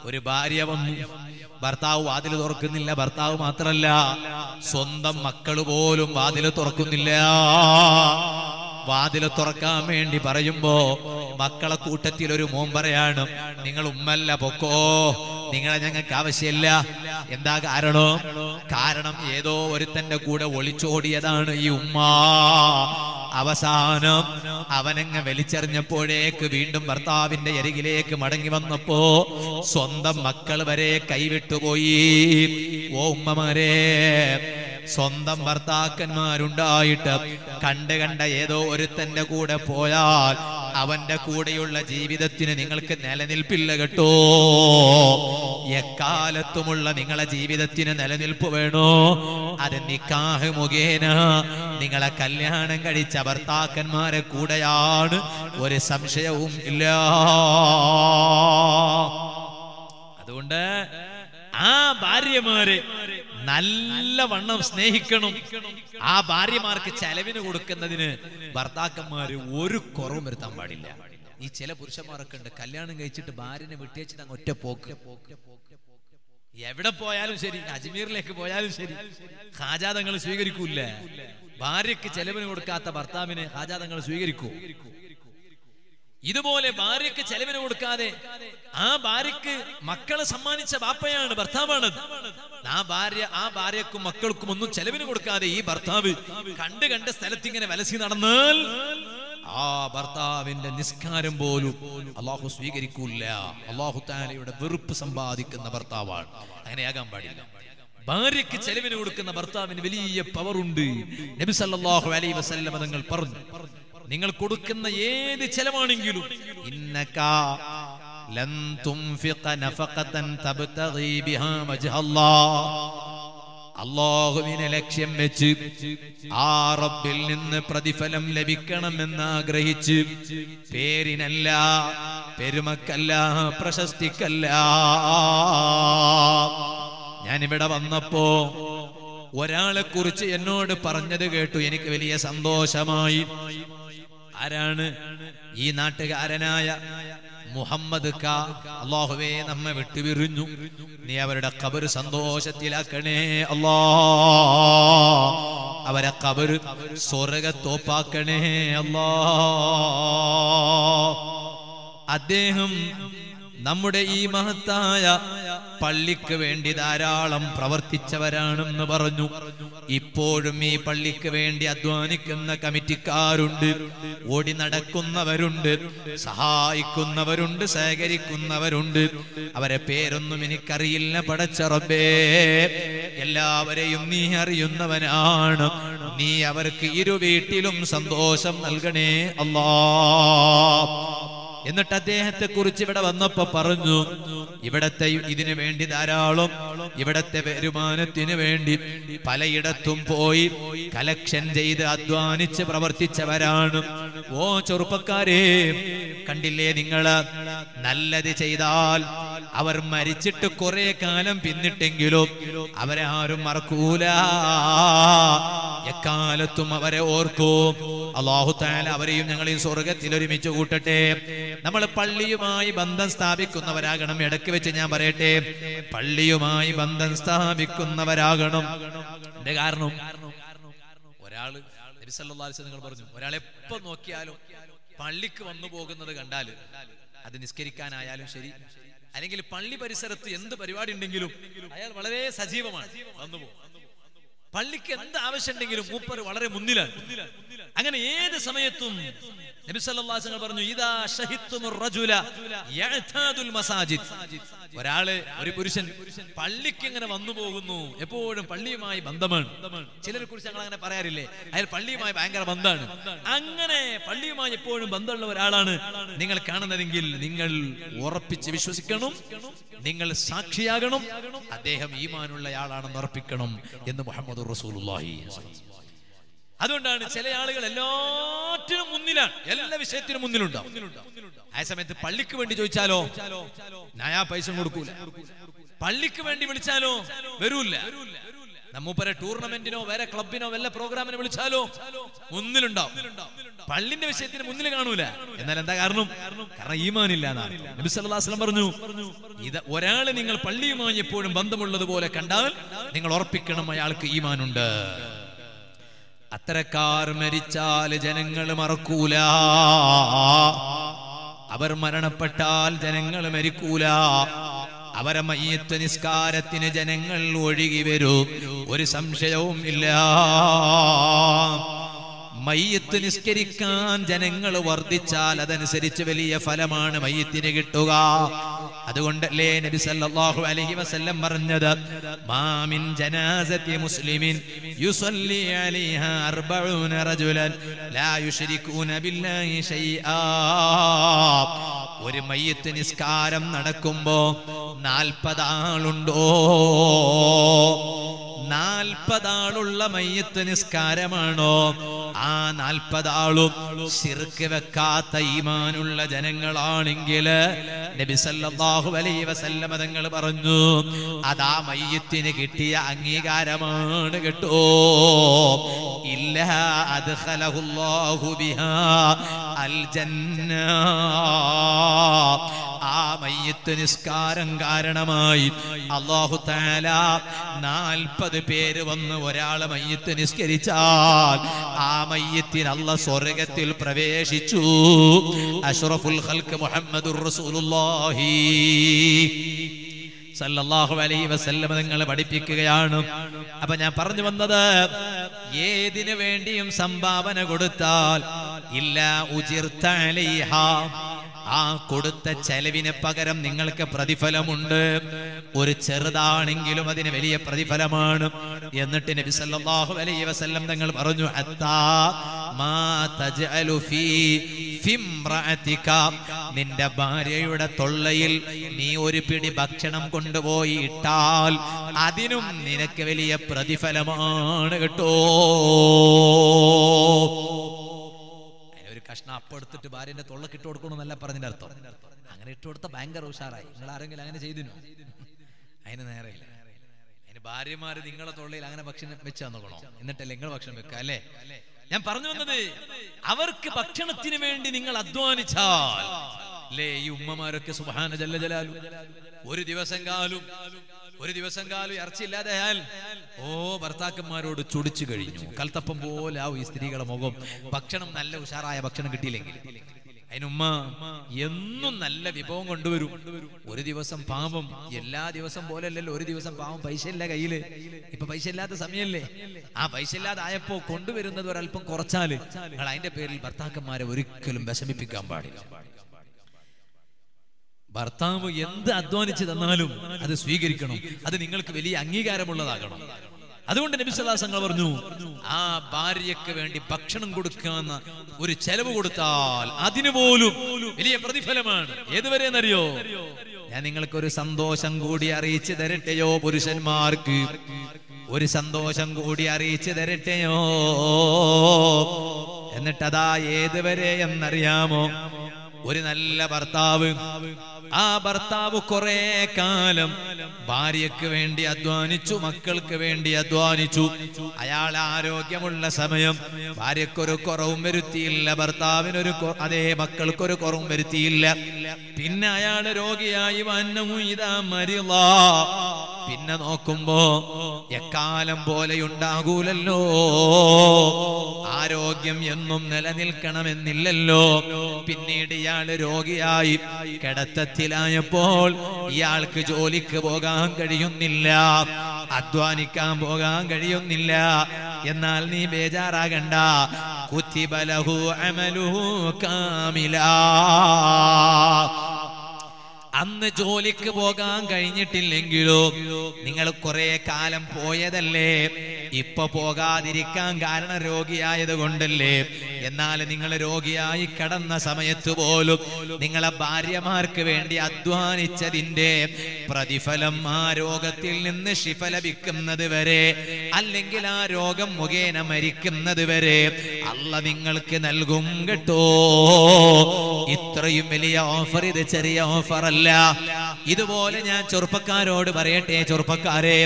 ഒരു ഭാര്യ വന്നു ഭർത്താവ് വാതിൽ തുറക്കുന്നില്ല. ഭർത്താവ് മാത്രല്ല സ്വന്തം മക്കൾ പോലും വാതിൽ തുറക്കുന്നില്ല. വാതിൽ തുറക്കാൻ വേണ്ടി പറയുമ്പോ മക്കളെ കൂട്ടത്തിൽ ഒരു മോൻ നിങ്ങൾ ഉമ്മല്ല പൊക്കോ നിങ്ങളെ ഞങ്ങൾക്ക് ആവശ്യമില്ല. എന്താ കാരണം? കാരണം ഏതോ ഒരുത്തന്റെ കൂടെ ഒളിച്ചോടിയതാണ് ഈ ഉമ്മ. അവസാനം അവനങ്ങ് വലിച്ചെറിഞ്ഞപ്പോഴേക്ക് വീണ്ടും ഭർത്താവിന്റെ അരികിലേക്ക് മടങ്ങി വന്നപ്പോ സ്വന്തം മക്കൾ വരെ കൈവിട്ടുപോയി. ഓ ഉമ്മമാരെ സ്വന്തം ഭർത്താക്കന്മാരുണ്ടായിട്ട് കണ്ട് കണ്ട ഏതോ ഒരുത്തന്റെ കൂടെ പോയാൽ അവന്റെ കൂടെയുള്ള ജീവിതത്തിന് നിങ്ങൾക്ക് നിലനിൽപ്പില്ല കേട്ടോ. എക്കാലത്തുമുള്ള നിങ്ങളെ ജീവിതത്തിന് നിലനിൽപ്പ് വേണോ? അത് നിക്കാഹ് മുഖേന. നിങ്ങളെ കല്യാണം കഴിച്ച ഭർത്താക്കന്മാരെ കൂടെയാണ്. ഒരു സംശയവും ഇല്ല. അതുകൊണ്ട് ആ ഭാര്യമാരെ നല്ല വണ്ണം സ്നേഹിക്കണം. ആ ഭാര്യമാർക്ക് ചെലവിന് കൊടുക്കുന്നതിന് ഭർത്താക്കന്മാര് ഒരു കുറവും വരുത്താൻ പാടില്ല. ഈ ചില പുരുഷന്മാരൊക്കെ ഉണ്ട്. കല്യാണം കഴിച്ചിട്ട് ഭാര്യനെ വിട്ടേച്ചിട്ട് അങ്ങ് ഒറ്റ പോക്ക്. എവിടെ പോയാലും ശരി അജ്മീറിലേക്ക് പോയാലും ശരി. ഹാജാതങ്ങൾ സ്വീകരിക്കൂല്ലേ? ഭാര്യക്ക് ചെലവിന് കൊടുക്കാത്ത ഭർത്താവിനെ ഹാജാതങ്ങൾ സ്വീകരിക്കൂ. ഇതുപോലെ ഭാര്യക്ക് ചെലവിന് കൊടുക്കാതെ ആ ഭാര്യക്ക് മക്കളെ സമ്മാനിച്ച ബാപ്പയാണ് ഭർത്താവാണ് ആ ഭാര്യ ആ ഭാര്യക്കും മക്കൾക്കും ഒന്നും ചെലവിന് കൊടുക്കാതെ ഈ ഭർത്താവ് കണ്ട് കണ്ട സ്ഥലത്ത് ഇങ്ങനെ വലസി നടന്നാൽ ആ ഭർത്താവിന്റെ നിസ്കാരം പോലും അള്ളാഹു സ്വീകരിക്കൂല അള്ളാഹു താലയുടെ വെറുപ്പ് സമ്പാദിക്കുന്ന ഭർത്താവാണ്. അങ്ങനെയാകാൻ പാടില്ല. ഭാര്യക്ക് ചെലവിന് കൊടുക്കുന്ന ഭർത്താവിന് വലിയ പവറുണ്ട് നബി അലൈ അലൈഹി വസല്ലമ തങ്ങൾ പറഞ്ഞു നിങ്ങൾ കൊടുക്കുന്ന ഏത് ചെലവാണെങ്കിലും. നഫഖതൻ അള്ളാഹുവിനെ ലക്ഷ്യം വെച്ച് ആ റബ്ബിൽ നിന്ന് പ്രതിഫലം ലഭിക്കണമെന്ന് ആഗ്രഹിച്ച് പേരിനല്ല പെരുമക്കല്ല പ്രശസ്തിക്കല്ല. ഞാനിവിടെ വന്നപ്പോ ഒരാളെ കുറിച്ച് എന്നോട് പറഞ്ഞത് കേട്ടു. എനിക്ക് വലിയ സന്തോഷമായി. ആരാണ് ഈ നാട്ടുകാരനായ മുഹമ്മദ് ക? അള്ളാഹുവേ നമ്മെ വിട്ടുപിരിഞ്ഞു. നീ അവരുടെ കബറ് സന്തോഷത്തിലാക്കണേ അല്ലാ. അവരെ കബറ് സ്വർഗത്തോപ്പാക്കണേ അല്ലാ. അദ്ദേഹം നമ്മുടെ ഈ മഹത്തായ പള്ളിക്ക് വേണ്ടി ധാരാളം പ്രവർത്തിച്ചവരാണെന്ന് പറഞ്ഞു. ഇപ്പോഴും ഈ പള്ളിക്ക് വേണ്ടി അധ്വാനിക്കുന്ന കമ്മിറ്റിക്കാരുണ്ട്. ഓടി നടക്കുന്നവരുണ്ട് സഹായിക്കുന്നവരുണ്ട് സഹകരിക്കുന്നവരുണ്ട് അവരെ പേരൊന്നും എനിക്കറിയില്ല പടച്ചറബേ എല്ലാവരെയും നീ അറിയുന്നവനാണ്. നീ അവർക്ക് ഇരു വീട്ടിലും സന്തോഷം നൽകണേ അല്ലാ എന്നിട്ട് അദ്ദേഹത്തെ കുറിച്ച് ഇവിടെ വന്നപ്പോ പറഞ്ഞു ഇവിടത്തെ ഇതിനു വേണ്ടി ധാരാളം ഇവിടത്തെ വരുമാനത്തിന് വേണ്ടി പലയിടത്തും പോയി കലക്ഷൻ ചെയ്ത് അധ്വാനിച്ച് പ്രവർത്തിച്ചവരാണ്. ഓ ചെറുപ്പക്കാരെ കണ്ടില്ലേ നിങ്ങൾ നല്ലത് ചെയ്താൽ അവർ മരിച്ചിട്ട് കുറെ കാലം പിന്നിട്ടെങ്കിലും അവരെ ആരും മറക്കൂല. എക്കാലത്തും അവരെ ഓർക്കും. അള്ളാഹു താല അവരെയും ഞങ്ങളെയും സ്വർഗത്തിൽ ഒരുമിച്ച് കൂട്ടട്ടെ. നമ്മൾ പള്ളിയുമായി ബന്ധം സ്ഥാപിക്കുന്നവരാകണം. ഇടയ്ക്ക് വെച്ച് ഞാൻ പറയട്ടെ പള്ളിയുമായി ബന്ധം സ്ഥാപിക്കുന്നവരാകണം. എന്റെ കാരണം ഒരാൾ നിങ്ങൾ പറഞ്ഞു ഒരാൾ നോക്കിയാലും പള്ളിക്ക് വന്നു പോകുന്നത് കണ്ടാൽ അത് നിസ്കരിക്കാനായാലും ശരി. അല്ലെങ്കിൽ പള്ളി പരിസരത്ത് എന്ത് പരിപാടി ഉണ്ടെങ്കിലും അയാൾ വളരെ സജീവമാണ് വന്നു പോകും. പള്ളിക്ക് എന്ത് ആവശ്യമുണ്ടെങ്കിലും മൂപ്പർ വളരെ മുന്നിലാണ്. അങ്ങനെ ഏത് സമയത്തും നബി സല്ലല്ലാഹു അലൈഹി വസല്ലം പറഞ്ഞു യഅ്താദുൽ മസാജിദ്. ഒരാൾ ഒരു പുരുഷൻ പള്ളിക്ക് ഇങ്ങനെ വന്നു പോകുന്നു. എപ്പോഴും പള്ളിയുമായി ബന്ധമാണ്. ചിലരെ കുറിച്ച് ഞങ്ങൾ അങ്ങനെ പറയാറില്ലേ? അയാൾ പള്ളിയുമായി ഭയങ്കര ബന്ധമാണ്. അങ്ങനെ പള്ളിയുമായി എപ്പോഴും ബന്ധമുള്ള ഒരാളാണ് നിങ്ങൾ കാണുന്നതെങ്കിൽ നിങ്ങൾ ഉറപ്പിച്ച് വിശ്വസിക്കണം. നിങ്ങൾ സാക്ഷിയാകണം. അദ്ദേഹം ഈമാനുള്ളയാളാണെന്ന് ഉറപ്പിക്കണം എന്ന് മുഹമ്മദ് അതുകൊണ്ടാണ് ചില ആളുകൾ എല്ലാറ്റിനും മുന്നിലാണ്. എല്ലാ വിഷയത്തിനും മുന്നിലുണ്ടാവും. ആ സമയത്ത് പള്ളിക്ക് വേണ്ടി ചോദിച്ചാലോ? നയാ പൈസ കൊടുക്കൂല. പള്ളിക്ക് വേണ്ടി വിളിച്ചാലോ? വരൂല്ല നമ്മൂപ്പരെ ടൂർണമെന്റിനോ വേറെ ക്ലബിനോ വല്ല പ്രോഗ്രാമിനോ വിളിച്ചാലോ? മുന്നിലുണ്ടാവും പള്ളിന്റെ വിഷയത്തിന് മുന്നിൽ കാണൂല. എന്നാൽ എന്താ കാരണം? കാരണം ഈമാനില്ല നബി വസല്ലം പറഞ്ഞു ഇത് ഒരാളെ നിങ്ങൾ പള്ളിയുമായി എപ്പോഴും ബന്ധമുള്ളതുപോലെ കണ്ടാൽ നിങ്ങൾ ഉറപ്പിക്കണം അയാൾക്ക് ഈമാനുണ്ട്. അത്തരക്കാർ മരിച്ചാൽ ജനങ്ങൾ മറക്കൂല. അവർ മരണപ്പെട്ടാൽ ജനങ്ങൾ മരിക്കൂല. അവരെ മയ്യത്ത് നിസ്കാരത്തിന് ജനങ്ങൾ ഒഴുകി വരൂ. ഒരു സംശയവും ഇല്ല. മയ്യത്ത് നിസ്കരിക്കാൻ ജനങ്ങൾ വർദ്ധിച്ചാൽ അതനുസരിച്ച് വലിയ ഫലമാണ് മയ്യത്തിന് കിട്ടുക. അതുകൊണ്ടല്ലേ നബി സല്ലല്ലാഹു അലൈഹി വസല്ലം പറഞ്ഞത്? മാമിൻ ജനാസത്തി മുസ്ലിമിൻ യുസല്ലി അലൈഹാ അർബഊന റജുലൻ ലാ യുശ്രികൂന ബില്ലാഹി ശൈആ ഒരു മയ്യത്ത് നിസ്കാരം നടക്കുമ്പോ നാൽപ്പത് ആളുണ്ടോ നാൽപ്പതാളുള്ള മയ്യത്ത് നിസ്കാരമാണോ? ആ നാൽപ്പതാളും ശിർക്ക് വെക്കാത്ത ഈമാനുള്ള ജനങ്ങളാണെങ്കിൽ നബി സല്ലല്ലാഹു അലൈഹി വസല്ലമ തങ്ങൾ പറഞ്ഞു അതാ മയ്യത്തിന് കിട്ടിയ അംഗീകാരമാണ് കേട്ടോ. ഇല്ല അദ്ഖലഹുല്ലാഹു ബിഹാ അൽ ജന്ന ആ മയ്യത്ത് നിസ്കാരം കാരണമായി അള്ളാഹു താല നാൽപ്പത് പേര് വന്ന് ഒരാളെ മയ്യത്ത് നിസ്കരിച്ചാൽ ആ മയ്യത്തിന് അല്ല സ്വർഗത്തിൽ പ്രവേശിച്ചു. അഷ്റഫുൽ ഖൽക്ക് മുഹമ്മദുർ റസൂലുള്ളാഹി. സല്ലല്ലാഹു അലൈഹി വസല്ലം നിങ്ങൾ പഠിപ്പിക്കുകയാണ്. അപ്പൊ ഞാൻ പറഞ്ഞു വന്നത് ഏതിനു വേണ്ടിയും സംഭാവന കൊടുത്താൽ ഇല്ല ഉചിർത്ത ആ കൊടുത്ത ചെലവിന് പകരം നിങ്ങൾക്ക് പ്രതിഫലമുണ്ട്. ഒരു ചെറുതാണെങ്കിലും അതിന് വലിയ പ്രതിഫലമാണ്. എന്നിട്ട് നബി സല്ലല്ലാഹു അലൈഹി വസല്ലം തങ്ങൾ പറഞ്ഞു അത്താ മാ തജഅലു ഫീ ഫിംറഅതിക. നിന്റെ ഭാര്യയുടെ തൊള്ളയിൽ നീ ഒരു പിടി ഭക്ഷണം കൊണ്ടുപോയി ഇട്ടാൽ അതിനും നിനക്ക് വലിയ പ്രതിഫലമാണ് കേട്ടോ. കഷ്ണം അപ്പം എടുത്തിട്ട് ഭാര്യന്റെ തൊള്ളക്ക് ഇട്ട് കൊടുക്കണമെന്നല്ല പറഞ്ഞതിന്റെ അർത്ഥം. അങ്ങനെ ഇട്ടുകൊടുത്ത ഭയങ്കര ഉഷാറായി. നിങ്ങൾ ആരെങ്കിലും അങ്ങനെ ചെയ്തിനോ അതിന് നേരെയില്ല. അതിന് ഭാര്യമാര് നിങ്ങളെ തൊള്ളയിൽ അങ്ങനെ ഭക്ഷണം വെച്ച് നോക്കണോ എന്നിട്ടല്ലേ നിങ്ങൾ ഭക്ഷണം വെക്കുക അല്ലേ? ഞാൻ പറഞ്ഞു വന്നത് അവർക്ക് ഭക്ഷണത്തിന് വേണ്ടി നിങ്ങൾ അധ്വാനിച്ചാൽ അല്ലേ ഈ ഉമ്മമാരൊക്കെ സുബാന ജല്ല ജലാലു. ഒരു ദിവസം കാലും ഒരു ദിവസം കാലം ഇറച്ചില്ലാതെയാൽ ഓ ഭർത്താക്കന്മാരോട് ചൊടിച്ചു കഴിഞ്ഞു. കൽത്തപ്പം പോലെ ഈ സ്ത്രീകളുടെ മുഖം. ഭക്ഷണം നല്ല ഉഷാറായ ഭക്ഷണം കിട്ടിയില്ലെങ്കിൽ. അതിനുമ്മ എന്നും നല്ല വിഭവം കൊണ്ടുവരും. ഒരു ദിവസം പാവം എല്ലാ ദിവസം പോലെ അല്ലല്ലോ ഒരു ദിവസം പാവം പൈസ ഇല്ല കയ്യിൽ. ഇപ്പൊ പൈസ ഇല്ലാത്ത സമയല്ലേ? ആ പൈസ ഇല്ലാതെ ആയപ്പോ കൊണ്ടുവരുന്നത് ഒരല്പം കുറച്ചാൽ. നിങ്ങൾ അതിന്റെ പേരിൽ ഭർത്താക്കന്മാരെ ഒരിക്കലും വിഷമിപ്പിക്കാൻ പാടില്ല. ഭർത്താവ് എന്ത് അധ്വാനിച്ച് തന്നാലും അത് സ്വീകരിക്കണം. അത് നിങ്ങൾക്ക് വലിയ അംഗീകാരമുള്ളതാകണം. അതുകൊണ്ട് നബിസ്വല്ലാസങ്ങൾ പറഞ്ഞു ആ ഭാര്യക്ക് വേണ്ടി ഭക്ഷണം കൊടുക്കാമെന്ന ഒരു ചെലവ് കൊടുത്താൽ അതിനു പോലും വലിയ പ്രതിഫലമാണ്. ഏതുവരെ എന്നറിയോ ഞാൻ നിങ്ങൾക്ക് ഒരു സന്തോഷം കൂടി അറിയിച്ചു തരട്ടെയോ പുരുഷന്മാർക്ക്? ഒരു സന്തോഷം കൂടി അറിയിച്ചു തരട്ടെയോ? എന്നിട്ടതാ ഏതുവരെ എന്നറിയാമോ? ഒരു നല്ല ഭർത്താവ്. ആ ഭർത്താവ് കുറെ കാലം ഭാര്യക്ക് വേണ്ടി അധ്വാനിച്ചു മക്കൾക്ക് വേണ്ടി അധ്വാനിച്ചു. അയാൾ ആരോഗ്യമുള്ള സമയം ഭാര്യക്കൊരു കുറവും വരുത്തിയില്ല ഭർത്താവിനൊരു അതേ മക്കൾക്കൊരു കുറവും വരുത്തിയില്ല. പിന്നെ അയാൾ രോഗിയായി വന്നു ഇതാ മരിള. പിന്നെ നോക്കുമ്പോ എക്കാലം പോലെ ഉണ്ടാകൂലല്ലോ ആരോഗ്യം എന്നും നിലനിൽക്കണമെന്നില്ലല്ലോ. പിന്നീട് ഇയാൾ രോഗിയായി കിടത്തത്തിലായപ്പോൾ ഇയാൾക്ക് ജോലിക്ക് പോകാൻ കഴിയുന്നില്ല. അധ്വാനിക്കാൻ പോകാൻ കഴിയുന്നില്ല. എന്നാൽ നീ ബേജാറാകണ്ട. കുത്തിബലഹു അമലുഹു കാമിലാ. അന്ന് ജോലിക്ക് പോകാൻ കഴിഞ്ഞിട്ടില്ലെങ്കിലോ? നിങ്ങൾ കുറെ കാലം പോയതല്ലേ? ഇപ്പൊ പോകാതിരിക്കാൻ കാരണം രോഗിയായത് കൊണ്ടല്ലേ എന്നാൽ നിങ്ങൾ രോഗിയായി കടന്ന സമയത്ത് പോലും നിങ്ങളെ ഭാര്യമാർക്ക് വേണ്ടി അധ്വാനിച്ചതിന്റെ പ്രതിഫലം ആ രോഗത്തിൽ നിന്ന് ശിഫ ലഭിക്കുന്നത് വരെ അല്ലെങ്കിൽ ആ രോഗം മുഖേന മരിക്കുന്നത് വരെ അല്ല നിങ്ങൾക്ക് നൽകും കേട്ടോ. ഇത്രയും വലിയ ഓഫർ ഇത് ചെറിയ ഓഫർ അല്ല. ഇതുപോലെ ഞാൻ ചെറുപ്പക്കാരോട് പറയട്ടെ ചെറുപ്പക്കാരെ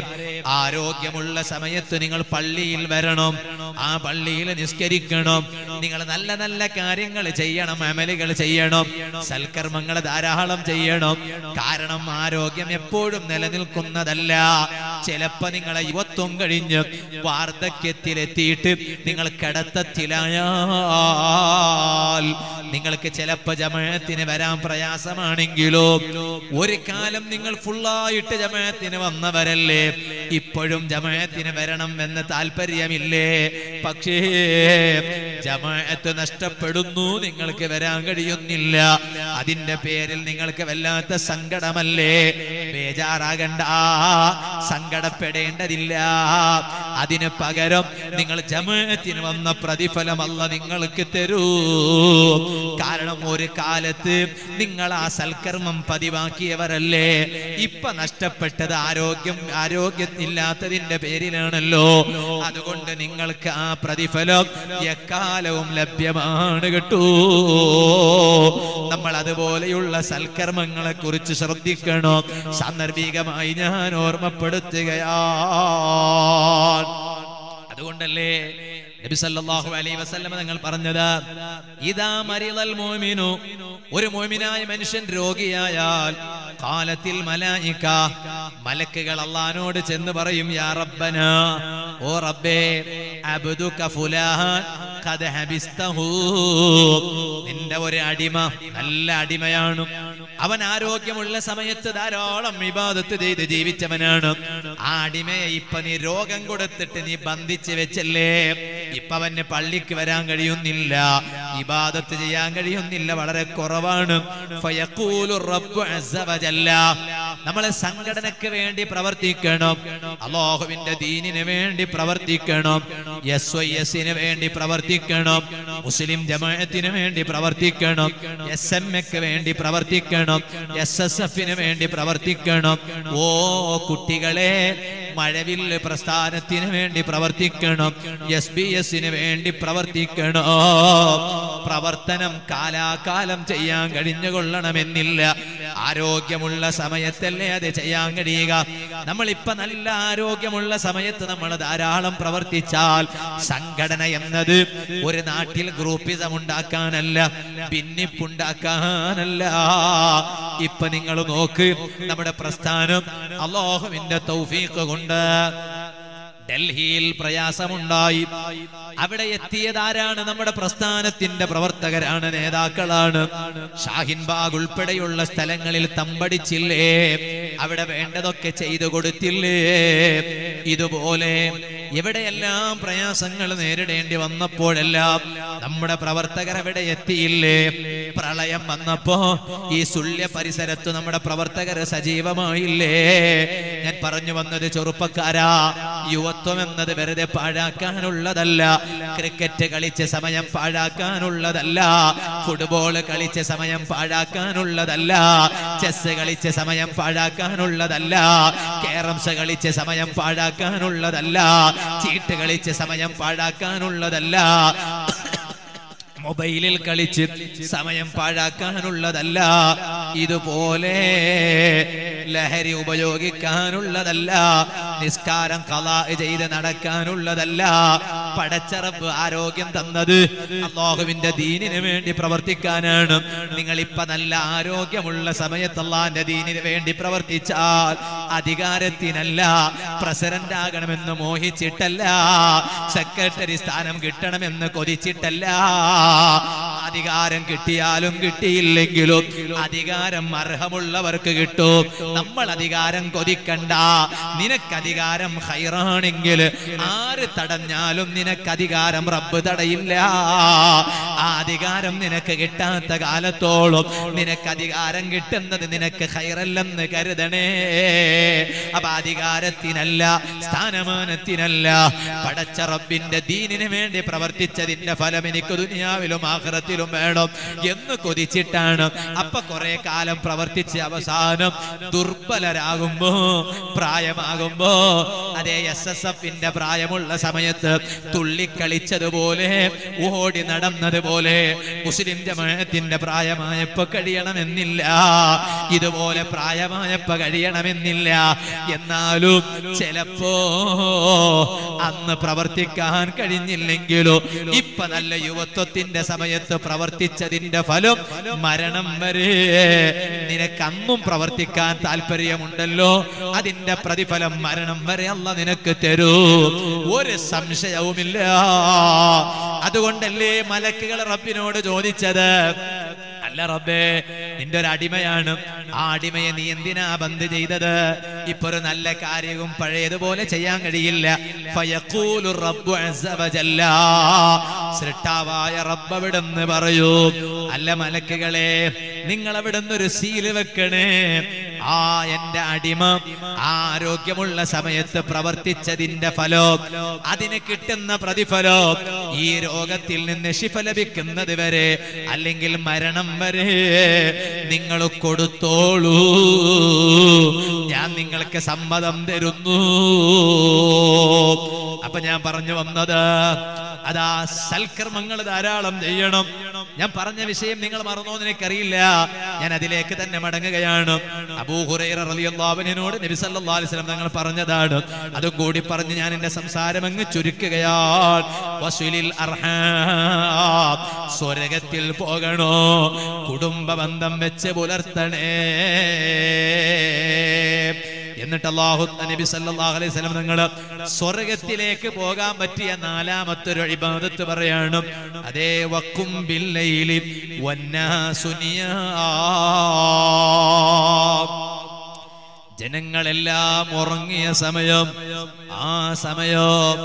ആരോഗ്യമുള്ള സമയത്ത് നിങ്ങൾ പള്ളിയിൽ വരണം ആ പള്ളിയിൽ നിസ്കരിക്കണം നിങ്ങൾ നല്ല നല്ല കാര്യങ്ങൾ ചെയ്യണം അമലുകൾ ചെയ്യണം സൽക്കർമ്മങ്ങൾ ധാരാളം ചെയ്യണം. കാരണം ആരോഗ്യം എപ്പോഴും നിലനിൽക്കുന്നതല്ല. ചിലപ്പോ നിങ്ങളെ യുവത്വം കഴിഞ്ഞ് വാർദ്ധക്യത്തിലെത്തിയിട്ട് നിങ്ങൾ കിടത്തത്തിലായാൽ നിങ്ങൾക്ക് ചിലപ്പോ ജമയത്തിന് വരാൻ പ്രയാസമാണെങ്കിലോ ഒരു കാലം നിങ്ങൾ ഫുള്ളായിട്ട് ജമയത്തിന് വന്നവരല്ലേ? ഇപ്പോഴും ജമയത്തിന് വരണം എന്ന് താല്പര്യമില്ലേ? പക്ഷേ ജമാഅത്ത് നഷ്ടപ്പെടുന്നു നിങ്ങൾക്ക് വരാൻ കഴിയുന്നില്ല. അതിന്റെ പേരിൽ നിങ്ങൾക്ക് വല്ലാത്ത സങ്കടമല്ലേ? ബേജാറാകണ്ട. സങ്കടപ്പെടേണ്ടതില്ല. അതിന് പകരം നിങ്ങൾ ജമാഅത്തിന് വന്ന പ്രതിഫലമല്ല നിങ്ങൾക്ക് തരൂ. കാരണം ഒരു കാലത്ത് നിങ്ങൾ ആ സൽക്കർമ്മം പതിവാക്കിയവരല്ലേ? ഇപ്പൊ നഷ്ടപ്പെട്ടത് ആരോഗ്യം ആരോഗ്യം ഇല്ലാത്തതിന്റെ പേരിലാണല്ലോ. അതുകൊണ്ട് നിങ്ങൾക്ക് ആ പ്രതിഫലം എക്കാലവും ലഭ്യമാണ് കേട്ടോ. നമ്മൾ അതുപോലെയുള്ള സൽക്കർമ്മങ്ങളെ കുറിച്ച് ശ്രദ്ധിക്കണോ. സാന്ദർഭികമായി ഞാൻ ഓർമ്മപ്പെടുത്തുകയാ അതുകൊണ്ടല്ലേ നബി സല്ലല്ലാഹു അലൈഹി വസല്ലമ തങ്ങൾ പറഞ്ഞത് ഇദാ മരിളൽ മുഅ്മിനു. ഒരു മുഅ്മിനായ മനുഷ്യൻ രോഗിയായാൽ ഖാലത്തിൽ മലായിക മലക്കുകൾ അള്ളഹാനോട് ചെന്ന് പറയും യാ റബ്ബന ഓ റബ്ബേ അബ്ദുക ഫുലാൻ ഖദ് ഹബിസ്തഹു. നിന്റെ ഒരു അടിമ നല്ല അടിമയാണ്. അവൻ ആരോഗ്യമുള്ള സമയത്ത് ധാരാളം വിവാദത്ത് ചെയ്ത് ജീവിച്ചവനാണ്. ആ അടിമയെ ഇപ്പൊ നീ രോഗം കൊടുത്തിട്ട് നീ ബന്ധിച്ചു വെച്ചല്ലേ? ഇപ്പൊ അവന് പള്ളിക്ക് വരാൻ കഴിയുന്നില്ല. ഇബാദത്ത് ചെയ്യാൻ കഴിയുന്നില്ല. വളരെ കുറവാണ്. നമ്മളെ സംഘടനക്ക് വേണ്ടി പ്രവർത്തിക്കണം. അള്ളാഹുവിന്റെ ദീനിന് വേണ്ടി പ്രവർത്തിക്കണം. എസ് വൈ എസിന് വേണ്ടി പ്രവർത്തിക്കണം. മുസ്ലിം ജമാഅത്തിന് വേണ്ടി പ്രവർത്തിക്കണം. എസ് എം എക്ക് വേണ്ടി പ്രവർത്തിക്കണം. എസ് എസ് എഫിന് വേണ്ടി പ്രവർത്തിക്കണം. ഓ കുട്ടികളെ മഴവില്ല് പ്രസ്ഥാനത്തിന് വേണ്ടി പ്രവർത്തിക്കണം. എസ് ബി എസിന് വേണ്ടി പ്രവർത്തിക്കണം. പ്രവർത്തനം കാലാകാലം ചെയ്യാൻ കഴിഞ്ഞുകൊള്ളണമെന്നില്ല. ആരോഗ്യമുള്ള സമയത്തല്ലേ അത് ചെയ്യാൻ കഴിയുക. നമ്മളിപ്പോ നല്ല ആരോഗ്യമുള്ള സമയത്ത് നമ്മൾ ധാരാളം പ്രവർത്തിച്ചാൽ സംഘടന എന്നത് ഒരു നാട്ടിൽ ഗ്രൂപ്പിസം ഉണ്ടാക്കാനല്ല ഭിന്നിപ്പുണ്ടാക്കാനല്ല. ഇപ്പൊ നിങ്ങൾ നോക്ക് നമ്മുടെ പ്രസ്ഥാനം അള്ളാഹുവിന്റെ തൗഫീഖ് കൊണ്ട് ഡൽഹിയിൽ പ്രയാസമുണ്ടായി. അവിടെ എത്തിയതാരാണ് നമ്മുടെ പ്രസ്ഥാനത്തിന്റെ പ്രവർത്തകരാണ് നേതാക്കളാണ്? ഷാഹിൻബാഗ് ഉൾപ്പെടെയുള്ള സ്ഥലങ്ങളിൽ തമ്പടിച്ചില്ലേ? അവിടെ വേണ്ടതൊക്കെ ചെയ്തു കൊടുത്തില്ലേ? ഇതുപോലെ എവിടെയെല്ലാം പ്രയാസങ്ങൾ നേരിടേണ്ടി വന്നപ്പോഴെല്ലാം നമ്മുടെ പ്രവർത്തകർ അവിടെ എത്തിയില്ലേ? പ്രളയം വന്നപ്പോ ഈ സുല്യ പരിസരത്ത് നമ്മുടെ പ്രവർത്തകർ സജീവമായില്ലേ? ഞാൻ പറഞ്ഞു വന്നത് ചെറുപ്പക്കാരാ യുവത്വം എന്നത് വെറുതെ പാഴാക്കാനുള്ളതല്ല. ക്രിക്കറ്റ് കളിച്ച് സമയം പാഴാക്കാനുള്ളതല്ല. ഫുട്ബോൾ കളിച്ച് സമയം പാഴാക്കാനുള്ളതല്ല. ചെസ് കളിച്ച് സമയം പാഴാക്കാനുള്ളതല്ല. കേരംസ് കളിച്ച് സമയം പാഴാക്കാനുള്ളതല്ല. ചീട്ട് കളിച്ച് സമയം പാഴാക്കാനുള്ളതല്ല. മൊബൈലിൽ കളിച്ച് സമയം പാഴാക്കാനുള്ളതല്ല. ഇതുപോലെ ലഹരി ഉപയോഗിക്കാനുള്ളതല്ല. നിസ്കാരം കല ചെയ്ത് നടക്കാനുള്ളതല്ല. പടച്ചറപ്പ് ആരോഗ്യം തന്നത് അള്ളാഹുവിന്റെ ദീനിന് വേണ്ടി പ്രവർത്തിക്കാനാണ്. നിങ്ങൾ ഇപ്പൊ നല്ല ആരോഗ്യമുള്ള സമയത്ത് അള്ളാന്റെ ദീനിന് വേണ്ടി പ്രവർത്തിച്ചാൽ അധികാരത്തിനല്ല പ്രസിഡന്റ് ആകണമെന്ന് മോഹിച്ചിട്ടല്ല സെക്രട്ടറി സ്ഥാനം കിട്ടണമെന്ന് കൊതിച്ചിട്ടല്ല. അധികാരം കിട്ടിയാലും കിട്ടിയില്ലെങ്കിലും അധികാരം അർഹമുള്ളവർക്ക് കിട്ടും. നമ്മൾ അധികാരം കൊതിക്കണ്ട. നിനക്ക് അധികാരം ഹൈറാണെങ്കിൽ ആര് തടഞ്ഞാലും നിനക്ക് അധികാരം റബ്ബ് തടയില്ല. ആ അധികാരം നിനക്ക് കിട്ടാത്ത കാലത്തോളം നിനക്ക് അധികാരം കിട്ടുന്നത് നിനക്ക് ഹൈറല്ലെന്ന് കരുതണേ. അപ്പൊ അധികാരത്തിനല്ല സ്ഥാനമാനത്തിനല്ല. പടച്ച റബ്ബിന്റെ ദീനിന് വേണ്ടി പ്രവർത്തിച്ചതിന്റെ ഫലം എനിക്ക് ദുനിയാവിലും ആഹ്റത്തിലും വേണം എന്ന് കൊതിച്ചിട്ടാണ്. അപ്പൊ കുറെ കാലം പ്രവർത്തിച്ച് അവസാനം ദുർബലരാകുമ്പോ പ്രായമാകുമ്പോ അതേ എസ് എസ് എഫിന്റെ പ്രായമുള്ള സമയത്ത് തുള്ളിക്കളിച്ചതുപോലെ ഓടി നടന്നതുപോലെ മുസ്ലിം ജമാഅത്തിന്റെ പ്രായമായപ്പോ കഴിയണമെന്നില്ല. ഇതുപോലെ പ്രായമായപ്പോ കഴിയണമെന്നില്ല. എന്നാലും ചിലപ്പോ അന്ന് പ്രവർത്തിക്കാൻ കഴിഞ്ഞില്ലെങ്കിലും ഇപ്പൊ നല്ല യുവത്വത്തിന്റെ സമയത്ത് പ്രവർത്തിച്ചതിന്റെ ഫലം മരണം വരെ. നിനക്ക് അന്നും പ്രവർത്തിക്കാൻ താല്പര്യമുണ്ടല്ലോ അതിന്റെ പ്രതിഫലം മരണം വരെ അല്ല നിനക്ക് തരൂ. ഒരു സംശയവുമില്ല. അതുകൊണ്ടല്ലേ മലക്കുകൾ റബ്ബിനോട് ചോദിച്ചത്? അല്ല റബ്ബേ നിന്റെ ഒരു അടിമയാണ്. ആ അടിമയെ നീ എന്തിനാ ബന്ദ് ചെയ്തത്? ഇപ്പൊ ഒരു നല്ല കാര്യവും പഴയതുപോലെ ചെയ്യാൻ കഴിയില്ല. സൃഷ്ടാവായ റബ്ബ് അവിടുന്ന് പറയൂ. അല്ല മലക്കുകളെ നിങ്ങൾ അവിടുന്ന് ഒരു സീൽ വെക്കണേ. ആ എന്റെ അടിമ ആരോഗ്യമുള്ള സമയത്ത് പ്രവർത്തിച്ചതിന്റെ ഫലോ അതിന് കിട്ടുന്ന പ്രതിഫലം ഈ രോഗത്തിൽ നിന്ന് ശിഫ ലഭിക്കുന്നത് വരെ അല്ലെങ്കിൽ മരണം വരെ നിങ്ങൾ കൊടുത്തോളൂ. ഞാൻ നിങ്ങൾക്ക് സമ്മതം തരുന്നു. അപ്പൊ ഞാൻ പറഞ്ഞു വന്നത് അതാ സൽക്കർമ്മങ്ങൾ ധാരാളം ചെയ്യണം. ഞാൻ പറഞ്ഞ വിഷയം നിങ്ങൾ മറന്നോ എന്ന് എനിക്കറിയില്ല. ഞാൻ അതിലേക്ക് തന്നെ മടങ്ങുകയാണ്. അബൂഹുറൈറ റളിയല്ലാഹുവിനോട് നബി സല്ലല്ലാഹു അലൈഹി വസല്ലം തങ്ങൾ പറഞ്ഞതാണ്. അതും കൂടി പറഞ്ഞ് ഞാൻ എന്റെ സംസാരം അങ്ങ് ചുരുക്കുകയാണ്. പോകണോ? കുടുംബ ബന്ധം വെച്ച് പുലർത്തണേ. എന്നിട്ട് അള്ളാഹു നബി സല്ലാഹു അലൈഹി സ്വലം നിങ്ങൾ സ്വർഗത്തിലേക്ക് പോകാൻ പറ്റിയ നാലാമത്തെ ഒരു ഇബാദത്ത് പറയാണ് അതേ വക്കും ബില്ലൈലി വന്നാസു നിയാം. ജനങ്ങളെല്ലാം ഉറങ്ങിയ സമയം. ആ സമയം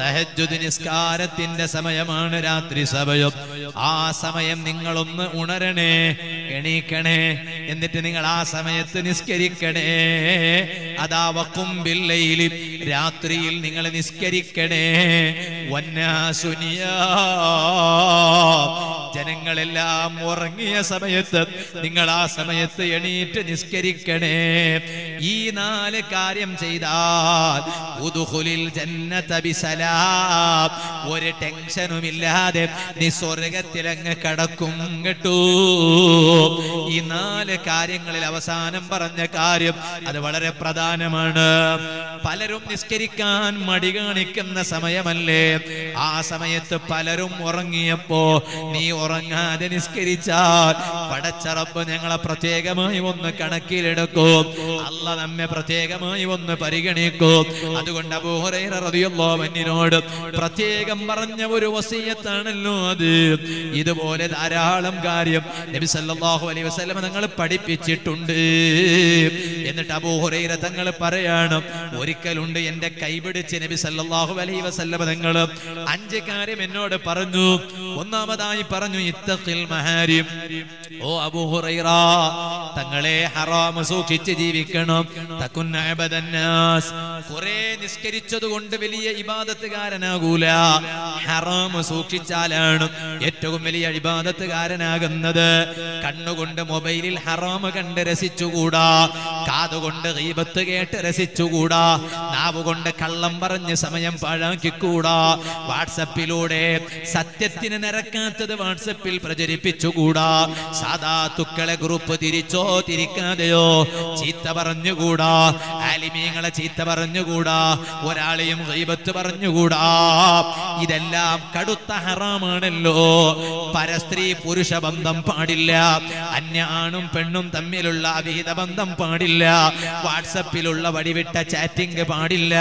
തഹജുദ് നിസ്കാരത്തിന്റെ സമയമാണ് രാത്രി സമയം. ആ സമയം നിങ്ങളൊന്ന് ഉണരണേ എണീക്കണേ എന്നിട്ട് നിങ്ങൾ ആ സമയത്ത് നിസ്കരിക്കണേ. അതാ വക്കുംബില്ലയിൽ രാത്രിയിൽ നിങ്ങൾ നിസ്കരിക്കണേ. വന്നാസുനിയ ജനങ്ങളെല്ലാം ഉറങ്ങിയ സമയത്ത് നിങ്ങൾ ആ സമയത്ത് എണീറ്റ് നിസ്കരിക്കണേ. ഈ നാല് കാര്യം ചെയ്താൽ ഒരു ടെൻഷനുമില്ലാതെ നീ സ്വർഗത്തിലങ്ങ് കടക്കും കേട്ടു. ഈ നാല് കാര്യങ്ങളിൽ അവസാനം പറഞ്ഞ കാര്യം അത് വളരെ പ്രധാനമാണ്. പലരും നിസ്കരിക്കാൻ മടി കാണിക്കുന്ന സമയമല്ലേ? ആ സമയത്ത് പലരും ഉറങ്ങിയപ്പോ നീ ഉറങ്ങാതെ നിസ്കരിച്ചാൽ പടച്ചറപ്പ് ഞങ്ങളെ പ്രത്യേകമായി ഒന്ന് കണക്കിലെടുക്കും. അല്ല നമ്മെ പ്രത്യേകമായി ഒന്ന് പരിഗണിക്കൂ. അതുകൊണ്ട് അബൂഹുറൈറിയോട് പ്രത്യേകം പറഞ്ഞ ഒരു വസീയത്താണല്ലോ അത്. ഇതുപോലെ ധാരാളം കാര്യം നബി സല്ലാഹു അലൈ വസ്ലമ നിങ്ങൾ പഠിപ്പിച്ചിട്ടുണ്ട്. എന്നിട്ട് അബൂഹുറൈറ തങ്ങൾ പറയാണ് ഒരിക്കലുണ്ട് എന്റെ കൈപിടിച്ച് നബി സല്ലാഹു അലൈ വസല്ലം തങ്ങൾ അഞ്ച് കാര്യം എന്നോട് പറഞ്ഞു. ഒന്നാമതായി പറഞ്ഞു ഇത്തഖിൽ മഹാരി. ഓ അബൂഹുറൈറ തങ്ങളെ ഹറാമ സൂക്ഷിച്ച് ജീവിക്കണം? അബദന്നാസ് കുറെ നിസ്കരിച്ചത് കൊണ്ട് വലിയ ഇബാദത്തുകാരനാകൂല. ഹറാമ സൂക്ഷിച്ചാലാണ് ഏറ്റവും വലിയ ഇബാദത്തുകാരനാകുന്നത്. കണ്ണുകൊണ്ട് മൊബൈലിൽ ഹറാമ കണ്ട് രസിച്ചുകൂടാ. കാതുകൊണ്ട് ഗീബത്ത് കേട്ട് രസിച്ചുകൂടാ. നാവുകൊണ്ട് കള്ളം പറഞ്ഞ് സമയം പാഴാക്കിക്കൂടാ. വാട്സപ്പിലൂടെ സത്യത്തിന് നിരക്കാത്തത് വാട്സപ്പിൽ പ്രചരിപ്പിച്ചുകൂടാ. സാധാ തുക്കളെ ഗ്രൂപ്പ് തിരിച്ചോ തിരിക്കാതെയോ ചീത്ത പറഞ്ഞുകൂടാ? ആലിമീങ്ങളെ ചീത്ത പറഞ്ഞുകൂടാ? ഒരാളെയും ഹൈബത്ത് പറഞ്ഞുകൂടാ? ഇതെല്ലാം കടുത്ത ഹറാമാണല്ലോ. പരസ്ത്രീ പുരുഷ ബന്ധം പാടില്ല. അന്യ ആണും പെണ്ണും തമ്മിലുള്ള അവിഹിത ബന്ധം പാടില്ല. വാട്സപ്പിലുള്ള വഴിവിട്ട ചാറ്റിംഗ് പാടില്ല.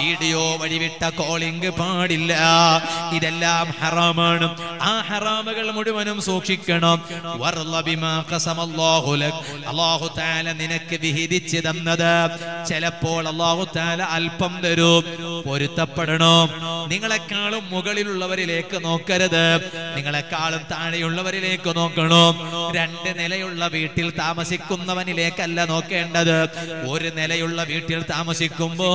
വീഡിയോ വഴിവിട്ട കോളിംഗ് പാടില്ല. ഇതെല്ലാം ഹറാമാണ്. ആ ഹറാമുകൾ മുഴുവനും സൂക്ഷിക്കണം. അള്ളാഹു താല നിനക്ക് വിഹിതിച്ച് തന്നത് ചിലപ്പോൾ അള്ളാഹു താല അല്പം തരും പൊരുത്തപ്പെടണോ? നിങ്ങളെക്കാളും മുകളിലുള്ളവരിലേക്ക് നോക്കരുത്. നിങ്ങളെക്കാളും താഴെയുള്ളവരിലേക്ക് നോക്കണം? രണ്ട് നിലയുള്ള വീട്ടിൽ താമസിക്കുന്നവനിലേക്കല്ല നോക്കേണ്ടത്. ഒരു നിലയുള്ള വീട്ടിൽ താമസിക്കുമ്പോ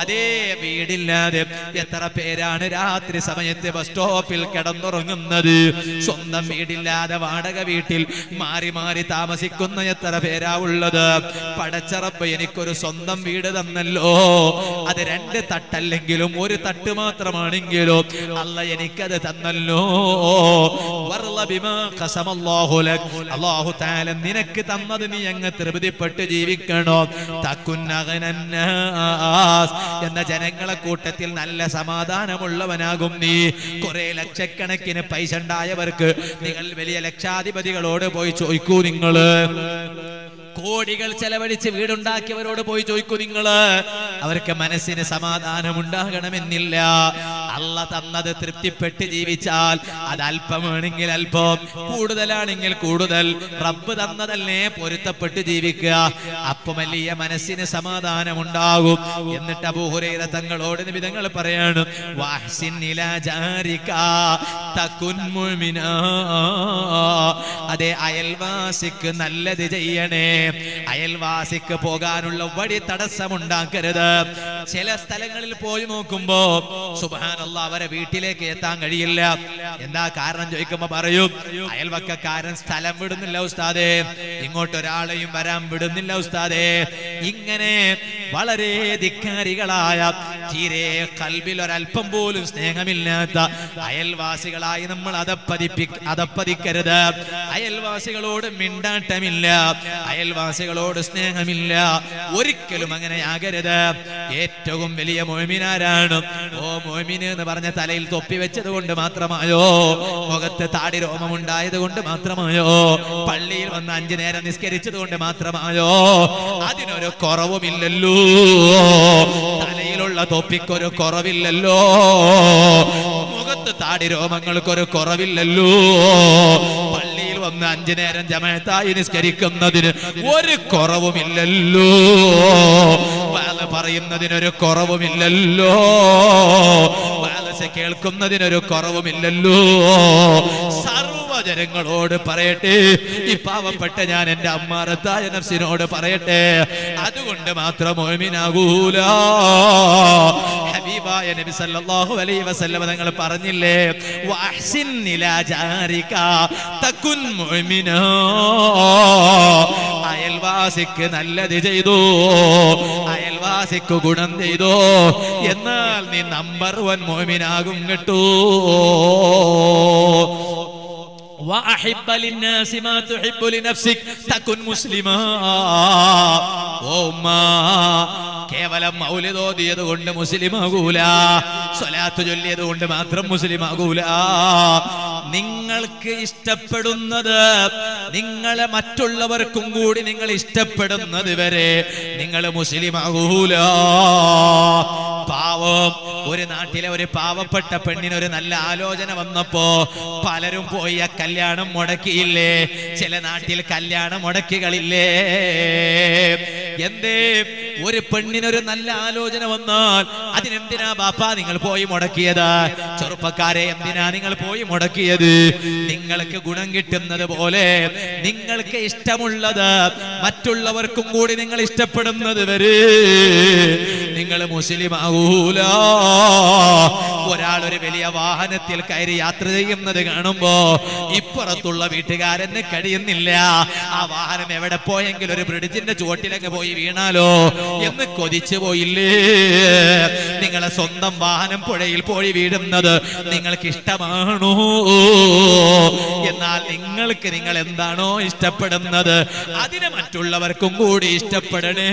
അതേ വീടില്ലാതെ എത്ര പേരാണ് രാത്രി സമയത്ത് ബസ് സ്റ്റോപ്പിൽ കിടന്നുറങ്ങുന്നത്? സ്വന്തം വീടില്ലാതെ വാടക വീട്ടിൽ മാറി മാറി താമസിക്കുന്ന എത്ര പേരാ ഉള്ളത്? പടച്ചറപ്പ് എനിക്കൊരു സ്വന്തം വീട് തന്നല്ലോ. അത് രണ്ട് തട്ടല്ലെങ്കിലും ഒരു തട്ട് മാത്രമാണെങ്കിലും അല്ല എനിക്കത് തന്നല്ലോ. അള്ളാഹു തആല നിനക്ക് തന്നത് നീ അങ്ങ് തൃപ്തിപ്പെട്ട് ജീവിക്കണോ. എന്ന ജനങ്ങളെ കൂട്ടത്തിൽ നല്ല സമാധാനമുള്ളവനാകും നീ. കുറെ ലക്ഷക്കണക്കിന് പൈസ ഉണ്ടായവർക്ക് നിങ്ങൾ വലിയ ലക്ഷാധിപതികളോട് പോയി ചോദിക്കൂ നിങ്ങൾ. കോടികൾ ചെലവഴിച്ച് വീടുണ്ടാക്കിയവരോട് പോയി ചോദിക്കൂ നിങ്ങൾ അവർക്ക് മനസ്സിന് സമാധാനം ഉണ്ടാകണമെന്നില്ല അല്ല തന്നത് തൃപ്തിപ്പെട്ട് ജീവിച്ചാൽ അത് അല്പമാണെങ്കിൽ അല്പം കൂടുതലാണെങ്കിൽ കൂടുതൽ. റബ്ബ് തന്നതല്ലേ പൊരുത്തപ്പെട്ട് ജീവിക്കുക. അപ്പം വലിയ മനസ്സിന് സമാധാനം ഉണ്ടാകും എന്നിട്ട് അബൂഹുരൈര തങ്ങളോട് നിമിതങ്ങൾ പറയാണ്. അതെ അയൽവാസിക്ക് നല്ലത് ചെയ്യണേ. അയൽവാസിക്ക് പോകാനുള്ള വഴി തടസ്സമുണ്ടാക്കരുത്. ചില സ്ഥലങ്ങളിൽ പോയി നോക്കുമ്പോ സുബാനല്ല അവരെ വീട്ടിലേക്ക് എത്താൻ കഴിയില്ല. എന്താ കാരണം ചോദിക്കുമ്പോ പറയും അയൽവക്കക്കാരൻ സ്ഥലം വിടുന്നില്ല ഉസ്താദേ. ഇങ്ങോട്ട് ഒരാളെയും വരാൻ വിടുന്നില്ല ഉസ്താദേ. ഇങ്ങനെ വളരെ ധിക്കാരികളായ തീരെ കൽബിൽ ഒരല്പം പോലും സ്നേഹമില്ലാത്ത അയൽവാസികളായി നമ്മൾ അതപ്പതിപ്പി അതപ്പതിക്കരുത്. അയൽവാസികളോട് മിണ്ടാട്ടമില്ല. അയൽവാസികളോട് സ്നേഹമില്ല. ഒരിക്കലും അങ്ങനെ ആകരുത്. ഏറ്റവും വലിയ മോമിനാരാണ്. ഓ മോമിന് എന്ന് പറഞ്ഞ തലയിൽ തൊപ്പി വെച്ചത് കൊണ്ട് മാത്രമായോ? മുഖത്ത് താടി രോമം ഉണ്ടായത് കൊണ്ട് മാത്രമായോ? പള്ളിയിൽ വന്ന് അഞ്ചു നേരം നിസ്കരിച്ചത് കൊണ്ട് മാത്രമായോ? അതിനൊരു കുറവുമില്ലല്ലോ. തലയിലുള്ള തൊപ്പിക്കൊരു കുറവില്ലല്ലോ. മുഖത്ത് താടി രോമങ്ങൾക്കൊരു കുറവില്ലല്ലോ. പള്ളിയിൽ വന്ന് അഞ്ചു നേരം ജമയത്തായി നിസ്കരിക്കുന്നതിന് ഒരു കുറവുമില്ലല്ലോ. വാല പറയുന്നതിനൊരു കുറവുമില്ലല്ലോ. വാലസ കേൾക്കുന്നതിനൊരു കുറവുമില്ലല്ലോ. സർവജനങ്ങളോട് പറയട്ടെ. ഈ പാവപ്പെട്ട ഞാൻ എന്റെ അമ്മാറത്തായ നഫ്സിനോട് പറയട്ടെ. അതുകൊണ്ട് മാത്രം ഹബീബായ നബി സല്ലല്ലാഹു അലൈഹി വസല്ലം തങ്ങൾ പറഞ്ഞില്ലേ വഹ്സിൻ തകുൻ അയൽവാസിക്ക് നല്ലത് ചെയ്തു അയൽവാസിക്ക് ഗുണം ചെയ്തു. എന്നാൽ നീ നമ്പർ വൺ മോമിനാകും കേട്ടോ. കേവലം മൗലിതോതിയത് കൊണ്ട് മുസ്ലിം ആകൂല സ്വലാത്ത് ചൊല്ലിയത് കൊണ്ട് മാത്രം മുസ്ലിം ആകൂല നിങ്ങൾക്ക് ഇഷ്ടപ്പെടുന്നത് നിങ്ങളെ മറ്റുള്ളവർക്കും കൂടി നിങ്ങൾ ഇഷ്ടപ്പെടുന്നത് വരെ നിങ്ങൾ മുസ്ലിം ആകൂല പാവം ഒരു നാട്ടിലെ ഒരു പാവപ്പെട്ട പെണ്ണിന് ഒരു നല്ല ആലോചന വന്നപ്പോ പലരും പോയി ആ മുടക്കിയില്ലേ? ചില നാട്ടിൽ കല്യാണം മുടക്കികളില്ലേ? എന്തേ? ഒരു പെണ്ണിനൊരു നല്ല ആലോചന വന്നാൽ അതിനെന്തിനാ ബാപ്പ നിങ്ങൾ പോയി മുടക്കിയത്? ചെറുപ്പക്കാരെ എന്തിനാ നിങ്ങൾ പോയി മുടക്കിയത്? നിങ്ങൾക്ക് ഗുണം കിട്ടുന്നത് പോലെ നിങ്ങൾക്ക് ഇഷ്ടമുള്ളത് മറ്റുള്ളവർക്കും കൂടി നിങ്ങൾ ഇഷ്ടപ്പെടുന്നത് വരെ. നിങ്ങൾ മുസ്ലിം ആകൂല ഒരാൾ ഒരു വലിയ വാഹനത്തിൽ കയറി യാത്ര ചെയ്യുന്നത് കാണുമ്പോ ഇപ്പുറത്തുള്ള വീട്ടുകാരന് കഴിയുന്നില്ല. ആ വാഹനം എവിടെ പോയെങ്കിലും ഒരു ബ്രിഡ്ജിന്റെ ചുവട്ടിലൊക്കെ പോയി വീണാലോ എന്ന് കൊതിച്ചു പോയില്ലേ? നിങ്ങളെ സ്വന്തം വാഹനം പുഴയിൽ പോയി വീഴുന്നത് നിങ്ങൾക്ക് ഇഷ്ടമാണോ എന്നാൽ നിങ്ങൾക്ക് നിങ്ങൾ എന്താണോ ഇഷ്ടപ്പെടുന്നത് അതിനെ മറ്റുള്ളവർക്കും കൂടി ഇഷ്ടപ്പെടണേ.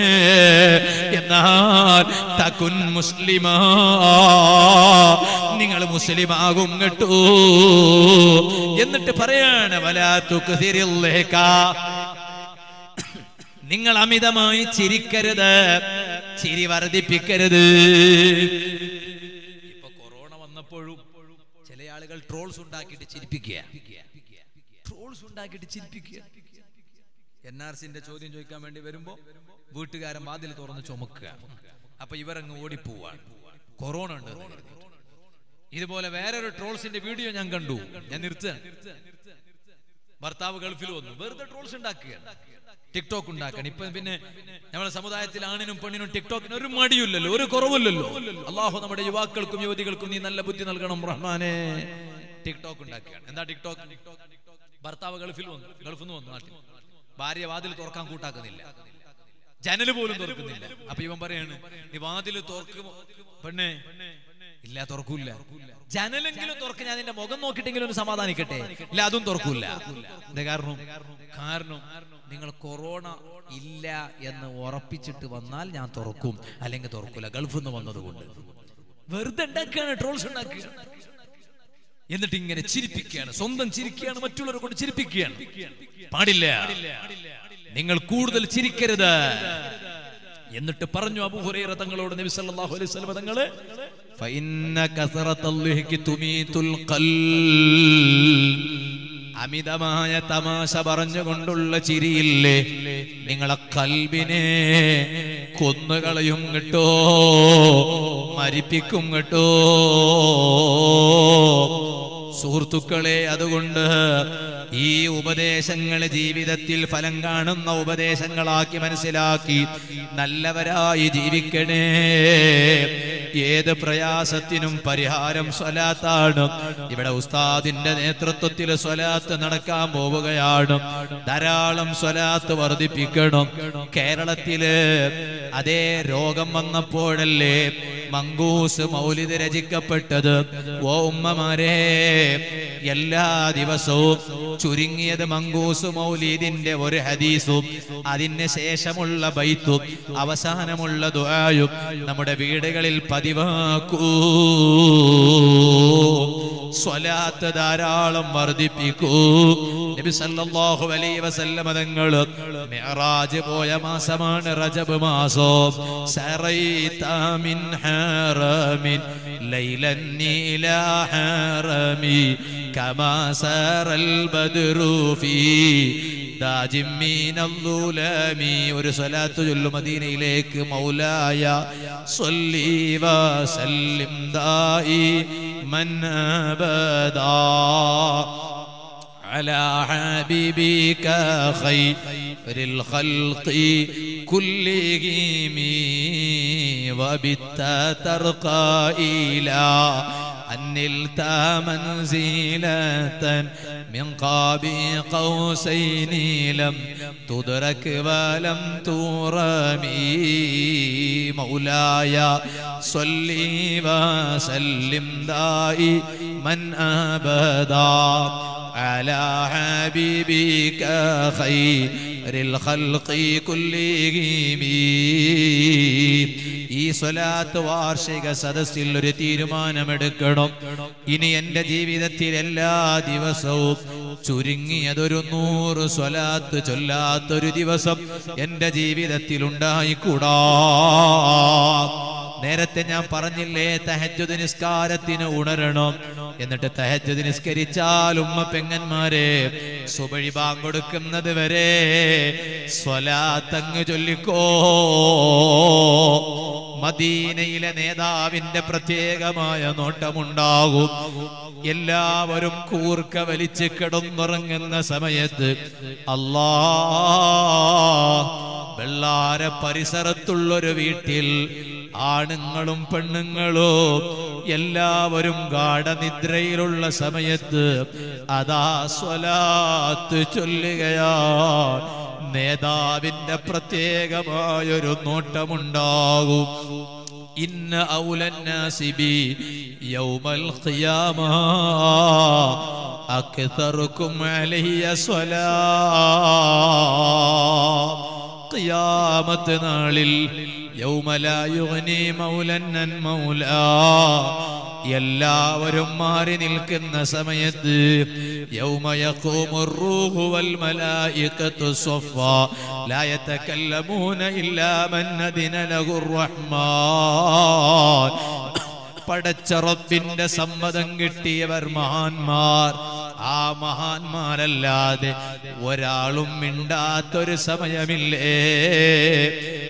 എന്നാൽ തകുൻ മുസ്ലിമാ നിങ്ങൾ മുസ്ലിമാകും കേട്ടോ. എന്നിട്ട് പറയാണ് വലാത്തുക്കുതിരില്ലേക്ക നിങ്ങൾ അമിതമായി ചിരിക്കരുത് ചിരി വർദ്ധിപ്പിക്കരുത്. ഇപ്പൊ കൊറോണ വന്നപ്പോഴും ചില ആളുകൾ ട്രോൾസ് ഉണ്ടാക്കിയിട്ട് ചിരിപ്പിക്കുക. ട്രോൾസ് ഉണ്ടാക്കിയിട്ട് ചിരിപ്പിക്കുക. എൻ ആർ സിന്റെ ചോദ്യം ചോദിക്കാൻ വേണ്ടി വരുമ്പോ വീട്ടുകാരൻ വാതിൽ തുറന്ന് ചുമക്കുക. അപ്പൊ ഇവരങ്ങ് ഓടിപ്പോവാണ്. കൊറോണ ഉണ്ട്. ഇതുപോലെ വേറൊരു ട്രോൾസിന്റെ വീഡിയോ ഞാൻ കണ്ടു. ഞാൻ നിർത്തു ഭർത്താവ് ഗൾഫിൽ വന്നു. വെറുതെ ട്രോൾസ് ഉണ്ടാക്കുക. ടിക്ടോക്ക് ഉണ്ടാക്കണം. ഇപ്പൊ പിന്നെ നമ്മുടെ സമുദായത്തിൽ ആണിനും പെണ്ണിനും ടിക്ടോക്കിന് ഒരു മടിയില്ലല്ലോ ഒരു കുറവില്ലല്ലോ അള്ളാഹു നമ്മുടെ യുവാക്കൾക്കും യുവതികൾക്കും നീ നല്ല ബുദ്ധി നൽകണം റഹ്മാനെ. ടിക്ടോക്ക് ഉണ്ടാക്കുകയാണ് എന്താ ടിക്ടോക്ക്? ഭർത്താവ് ഗൾഫിൽ വന്നു. ഗൾഫിൽ നിന്ന് വന്നു നാട്ടിൽ. ഭാര്യ വാതിൽ തുറക്കാൻ കൂട്ടാക്കുന്നില്ല. ജനൽ പോലും തുറക്കുന്നില്ല. അപ്പൊ ഇവൻ പറയാണ് നീ വാതിൽ തുറക്കുമോ? പെണ്ണേ ഇല്ല തുറക്കൂല ജനലെങ്കിലും തുറക്ക് ഞാൻ നിന്റെ മുഖം നോക്കിട്ടെങ്കിലും ഒന്ന് സമാധാനിക്കട്ടെ. ഇല്ല അതും തുറക്കൂല. എന്താ കാരണം? കാരണം നിങ്ങൾ കൊറോണ ഇല്ല എന്ന് ഉറപ്പിച്ചിട്ട് വന്നാൽ ഞാൻ തുറക്കും. അല്ലെങ്കിൽ തുറക്കൂല. ഗൾഫിൽ നിന്ന് വന്നതുകൊണ്ട്. വെറുതെ ഉണ്ടാക്കുകയാണ് ട്രോൾസ് ഉണ്ടാക്കുക എന്നിട്ട് ഇങ്ങനെ ചിരിപ്പിക്കുകയാണ്. സ്വന്തം ചിരിക്കുകയാണ് മറ്റുള്ളവരെ കൊണ്ട് ചിരിപ്പിക്കുകയാണ്. പാടില്ല. നിങ്ങൾ കൂടുതൽ ചിരിക്കരുത്. എന്നിട്ട് പറഞ്ഞു അബൂഹുറൈറ തങ്ങളോട് നബി സല്ലല്ലാഹു അലൈഹി വസല്ലം തങ്ങളെ ഫഇന്ന കസറത്തൽ ലിഹ്കി തുമീതുൽ അമിതമായ തമാശ പറഞ്ഞുകൊണ്ടുള്ള ചിരിയില്ലേ? നിങ്ങളെ കൽബിനെ കൊന്നുകളയും കേട്ടോ മരിപ്പിക്കും കേട്ടോ. സുഹൃത്തുക്കളെ അതുകൊണ്ട് ഈ ഉപദേശങ്ങൾ ജീവിതത്തിൽ ഫലം കാണുന്ന ഉപദേശങ്ങളാക്കി മനസ്സിലാക്കി നല്ലവരായി ജീവിക്കണേ. ഏത് പ്രയാസത്തിനും പരിഹാരം സ്വലാത്താണ്. ഇവിടെ ഉസ്താദിന്റെ നേതൃത്വത്തിൽ സ്വലാത്ത് നടക്കാൻ പോവുകയാണ്. ധാരാളം സ്വലാത്ത് വർദ്ധിപ്പിക്കണം. കേരളത്തിൽ അതേ രോഗം വന്നപ്പോഴല്ലേ മങ്കൂസ് മൗലിദ് രചിക്കപ്പെട്ടത്. ഓ ഉമ്മമാരെ എല്ലാ ദിവസവും ചുരുങ്ങിയത് മങ്കൂസ് മൗലീദിന്റെ ഒരു ഹദീസും അതിന് ശേഷമുള്ള ബൈത്തും അവസാനമുള്ള ദുആയും നമ്മുടെ വീടുകളിൽ പതിവാക്കൂ. സ്വലാത്ത് ധാരാളം വർദ്ധിപ്പിക്കൂ. നബി സല്ലല്ലാഹു അലൈഹി വസല്ലമ തങ്ങൾ മിഅ്റാജ് പോയ മാസമാണ് റജബ് മാസം. സറൈത മിൻ ഹറമിൻ ലൈലൻ ഇലാ ഹറമി كما سار البدر في داج من الظلام ഒരു സ്വലാത്ത് ചൊല്ലു മദീനയിലേക്ക് മൗലായ صلي وسلم دائما أبدا على حبيبك خير الخلق كلهم وبت ترقى إلى أن نلت منزلة من قاب قوسين لم تدرك ولم ترمي. مولاي صلي وسلم دائما أبدا على حبيبك خير الخلق كلهم. ഈ സ്വലാത്ത് വാർഷിക സദസ്സിൽ ഒരു തീരുമാനമെടുക്കണം. ഇനി എന്റെ ജീവിതത്തിൽ എല്ലാ ദിവസവും ചുരുങ്ങിയതൊരു നൂറ് സ്വലാത്ത് ചൊല്ലാത്തൊരു ദിവസം എന്റെ ജീവിതത്തിൽ ഉണ്ടായിക്കൂടാ നേരത്തെ ഞാൻ പറഞ്ഞില്ലേ തഹജ്ജുദ് നിസ്കാരത്തിന് ഉണരണം. എന്നിട്ട് തഹജ്ജുദ് നിസ്കരിച്ചാൽ ഉമ്മ പെങ്ങന്മാരെ സുബഴി ബാങ്ക് കൊടുക്കുന്നത് വരെ സ്വലാത്തങ്ങ് ചൊല്ലിക്കോ. മദീനയിലെ നേതാവിന്റെ പ്രത്യേകമായ നോട്ടമുണ്ടാകും. എല്ലാവരും കൂർക്ക വലിച്ച് കിടന്നുറങ്ങുന്ന സമയത്ത് അല്ലാ വെള്ളാര പരിസരത്തുള്ളൊരു വീട്ടിൽ ആണുങ്ങളും പെണ്ണുങ്ങളും എല്ലാവരും ഗാഠനിദ്രയിലുള്ള സമയത്ത് അതാ സ്വലാത്ത് ചൊല്ലുകയാണ്. നേതാവിന്റെ പ്രത്യേകമായൊരു നോട്ടമുണ്ടാകും. إن أولى الناس بي يوم القيامة أكثركم علي صلاة. قيامة نالل يوم لا يغني مولا مولاه എല്ലാവരും മാറി നിൽക്കുന്ന സമയത്ത് യൗമ യഖൂമുർ റൂഹു വൽ മലായികത്തു സ്വഫാ ലാ യതകല്ലമൂന ഇല്ലാ മൻ അദിന ലഹുർ റഹ്മാൻ. പടച്ച റബ്ബിന്റെ സമ്മതം കിട്ടിയവർ മഹാന്മാർ. ആ മഹാന്മാരല്ലാതെ ഒരാളും മിണ്ടാത്തൊരു സമയമില്ലേ?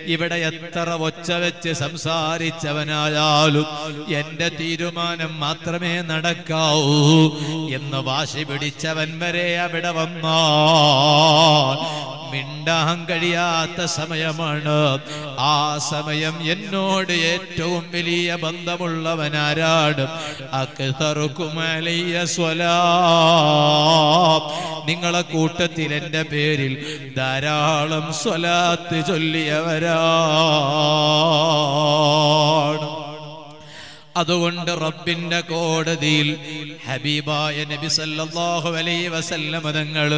ഇവിടെ എത്ര ഒച്ച വെച്ച് സംസാരിച്ചവനായാലും എന്റെ തീരുമാനം മാത്രമേ നടക്കാവൂ എന്ന് വാശി പിടിച്ചവൻ വരെ അവിടെ വന്നാ മിണ്ടാൻ കഴിയാത്ത സമയമാണ്. ആ സമയം എന്നോട് ഏറ്റവും വലിയ ബന്ധമുള്ളവനാരാണ് സ്വലാ. നിങ്ങളെ കൂട്ടത്തിൽ എന്റെ പേരിൽ ധാരാളം സ്വലാത്ത് ചൊല്ലിയവരാണ്. അതുകൊണ്ട് റബ്ബിന്റെ കോടതിയിൽ ഹബീബായ നബി സല്ലല്ലാഹു അലൈഹി വസല്ലമ തങ്ങൾ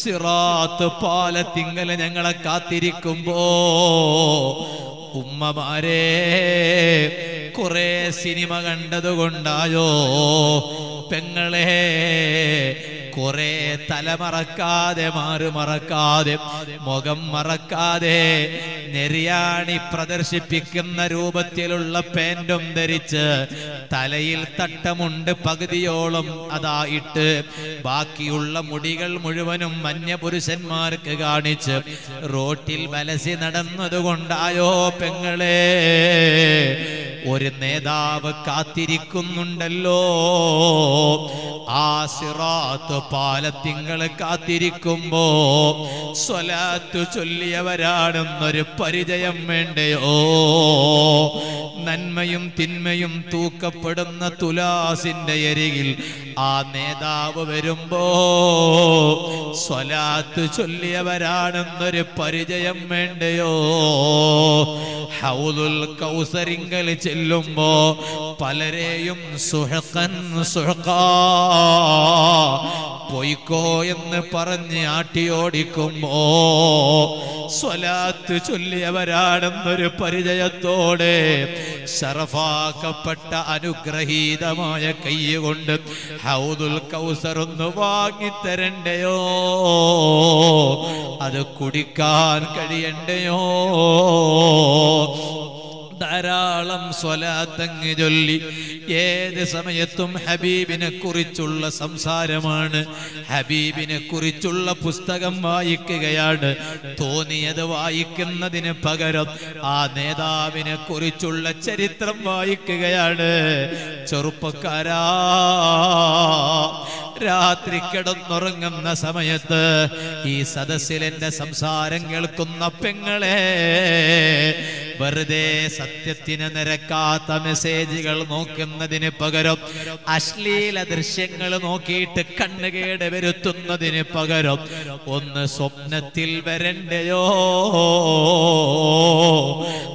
സിറാത്ത് പാലത്തിങ്കൽ ഞങ്ങളെ കാത്തിരിക്കുമ്പോ ഉമ്മമാരെ കുറെ സിനിമ കണ്ടതുകൊണ്ടായോ പെങ്ങളെ കുറെ തല മറക്കാതെ മാറു മറക്കാതെ മുഖം മറക്കാതെ നെരിയാണി പ്രദർശിപ്പിക്കുന്ന രൂപത്തിലുള്ള പാന്റും ധരിച്ച് തലയിൽ തട്ടമുണ്ട് പകുതിയോളം അതായിട്ട് ബാക്കിയുള്ള മുടികൾ മുഴുവനും മന്യപുരുഷന്മാർക്ക് കാണിച്ച് റോട്ടിൽ വലസി നടന്നതുകൊണ്ടായോ പെങ്ങളെ? ഒരു നേതാവ് കാത്തിരിക്കുന്നുണ്ടല്ലോ. ആ സിറാത്ത് പാലത്തിങ്ങൾ കാത്തിരിക്കുമ്പോ സ്വലാത്തു ചൊല്ലിയവരാണെന്നൊരു പരിചയം വേണ്ടയോ? നന്മയും തിന്മയും തൂക്കപ്പെടുന്ന തുലാസിന്റെ അരികിൽ ആ നേതാവ് വരുമ്പോ സ്വലാത്ത് ചൊല്ലിയവരാണെന്നൊരു പരിചയം വേണ്ടയോ? ഹൗദുൽ കൗസരിങ്കൽ ചെല്ലുമ്പോ പലരെയും സുഹക്കൻ സുഹക്കാ പൊയ്ക്കോ എന്ന് പറഞ്ഞ് ആട്ടിയോടിക്കുമ്പോ സ്വലാത്ത് ചൊല്ലിയവരാണെന്നൊരു പരിചയത്തോടെ ഷറഫാക്കപ്പെട്ട അനുഗ്രഹീതമായ കൈകൊണ്ട് ഹൗദുൽ കൗസർ ഒന്ന് വാങ്ങിത്തരണ്ടയോ? അത് കുടിക്കാൻ കഴിയണ്ടയോ? ധാരാളം സ്വലാത്തങ്ങ് ചൊല്ലി ഏത് സമയത്തും ഹബീബിനെ കുറിച്ചുള്ള സംസാരമാണ്. ഹബീബിനെ കുറിച്ചുള്ള പുസ്തകം വായിക്കുകയാണ്. തോന്നിയത് വായിക്കുന്നതിന് പകരം ആ നേതാവിനെ കുറിച്ചുള്ള ചരിത്രം വായിക്കുകയാണ്. ചെറുപ്പക്കാരാ രാത്രി കിടന്നുറങ്ങുന്ന സമയത്ത് ഈ സദസ്സിൽ സംസാരം കേൾക്കുന്ന പെങ്ങളെ വെറുതെ സത്യത്തിന് നിരക്കാത്ത മെസ്സേജുകൾ നോക്കുന്നതിന് പകരം അശ്ലീല ദൃശ്യങ്ങൾ നോക്കിയിട്ട് കണ്ണുകേട് വരുത്തുന്നതിന് പകരം ഒന്ന് സ്വപ്നത്തിൽ വരണ്ടയോ?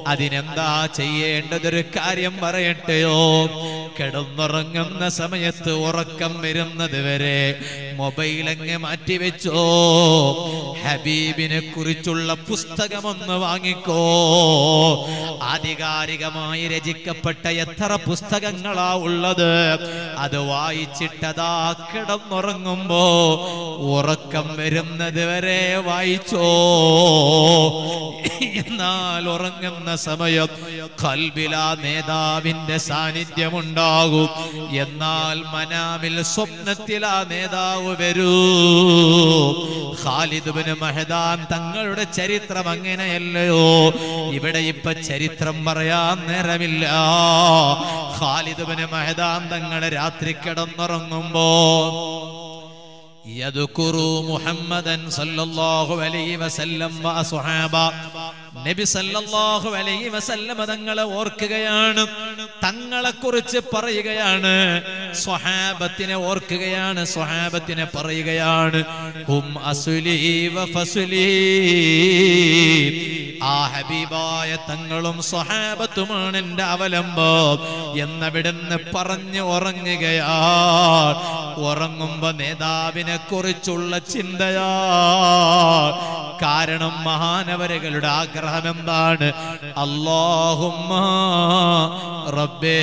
അതിനെന്താ ചെയ്യേണ്ടതൊരു കാര്യം പറയട്ടെയോ? കിടന്നുറങ്ങുന്ന സമയത്ത് ഉറക്കം വരുന്നത് വരെ മൊബൈൽ അങ്ങ് മാറ്റിവെച്ചോ? ഹബീബിനെ കുറിച്ചുള്ള പുസ്തകമൊന്ന് വാങ്ങിക്കോ? ആധികാരികമായി രചിക്കപ്പെട്ട എത്ര പുസ്തകങ്ങളാ ഉള്ളത്? അത് വായിച്ചിട്ടതാ കിടന്നുറങ്ങുമ്പോ ഉറക്കം വരുന്നത് വരെ വായിച്ചോ? എന്നാൽ ഉറങ്ങുന്ന സമയം കൽബില നേതാവിന്റെ സാന്നിധ്യമുണ്ടാകും. എന്നാൽ മനാമിൽ സ്വപ്നത്തിൽ ആ നേതാവ് വരൂ. ഖാലിദുബിന് മഹദാൻ തങ്ങളുടെ ചരിത്രം അങ്ങനെയല്ലയോ? ഇവിടെ ഇപ്പൊ ചരിത്രം പറയാൻ നേരമില്ല. ഖാലിദുബിന് മഹദാന്തങ്ങൾ രാത്രി കിടന്നുറങ്ങുമ്പോ യദുക്കുറു മുഹമ്മദൻ സല്ലല്ലാഹു അലൈഹി വസല്ലം വ അസ്ഹാബ നബി സല്ലല്ലാഹു അലൈഹി വസല്ലമ തങ്ങളെ ഓർക്കുകയാണ്. തങ്ങളെ കുറിച്ച് പറയുകയാണ്. സ്വഹാബത്തിനെ ഓർക്കുകയാണ്. സ്വഹാബത്തിനെ പറയുകയാണ്. ഹും അസുലി വ ആ ഹബീബായ തങ്ങളും സ്വഹാബത്തുമാണ് എന്റെ അവലംബം. എന്നവിടുന്ന് പറഞ്ഞ് ഉറങ്ങുകയാ ഉറങ്ങുമ്പോ നേതാവിനെ കുറിച്ചുള്ള ചിന്തയാ കാരണം മഹാനവരകളുടെ ആഗ്രഹം എന്താണ് അള്ളാഹുമ്മ റബ്ബേ.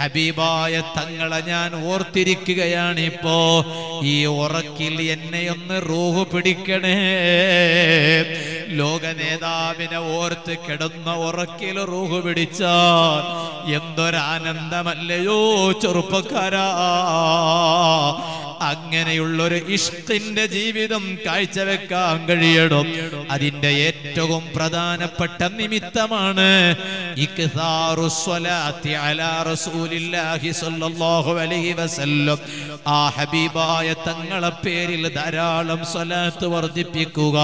ഹബീബായ തങ്ങളെ ഞാൻ ഓർത്തിരിക്കുകയാണിപ്പോ ഈ ഉറക്കിൽ എന്നെ ഒന്ന് റൂഹ് പിടിക്കണേ. ലോക നേതാവിനെ ഓർത്ത് കിടന്ന ഉറക്കിൽ റൂഹ് പിടിച്ചാൽ എന്തൊരാനന്ദമല്ലയോ ചെറുപ്പക്കാരാ. അങ്ങനെയുള്ളൊരു ഇഷ്കിന്റെ ജീവിതം കാഴ്ചവെക്കാൻ കഴിയണം. അതിന്റെ ഏറ്റവും പ്രധാനപ്പെട്ട നിമിത്തമാണ് അലാ റസൂലില്ലാഹി സ്വല്ലല്ലാഹു അലൈഹി വസല്ലം. ആ ഹബീബായ തങ്ങളെ പേരിൽ ധാരാളം സ്വലാത്ത് വർദ്ധിപ്പിക്കുക.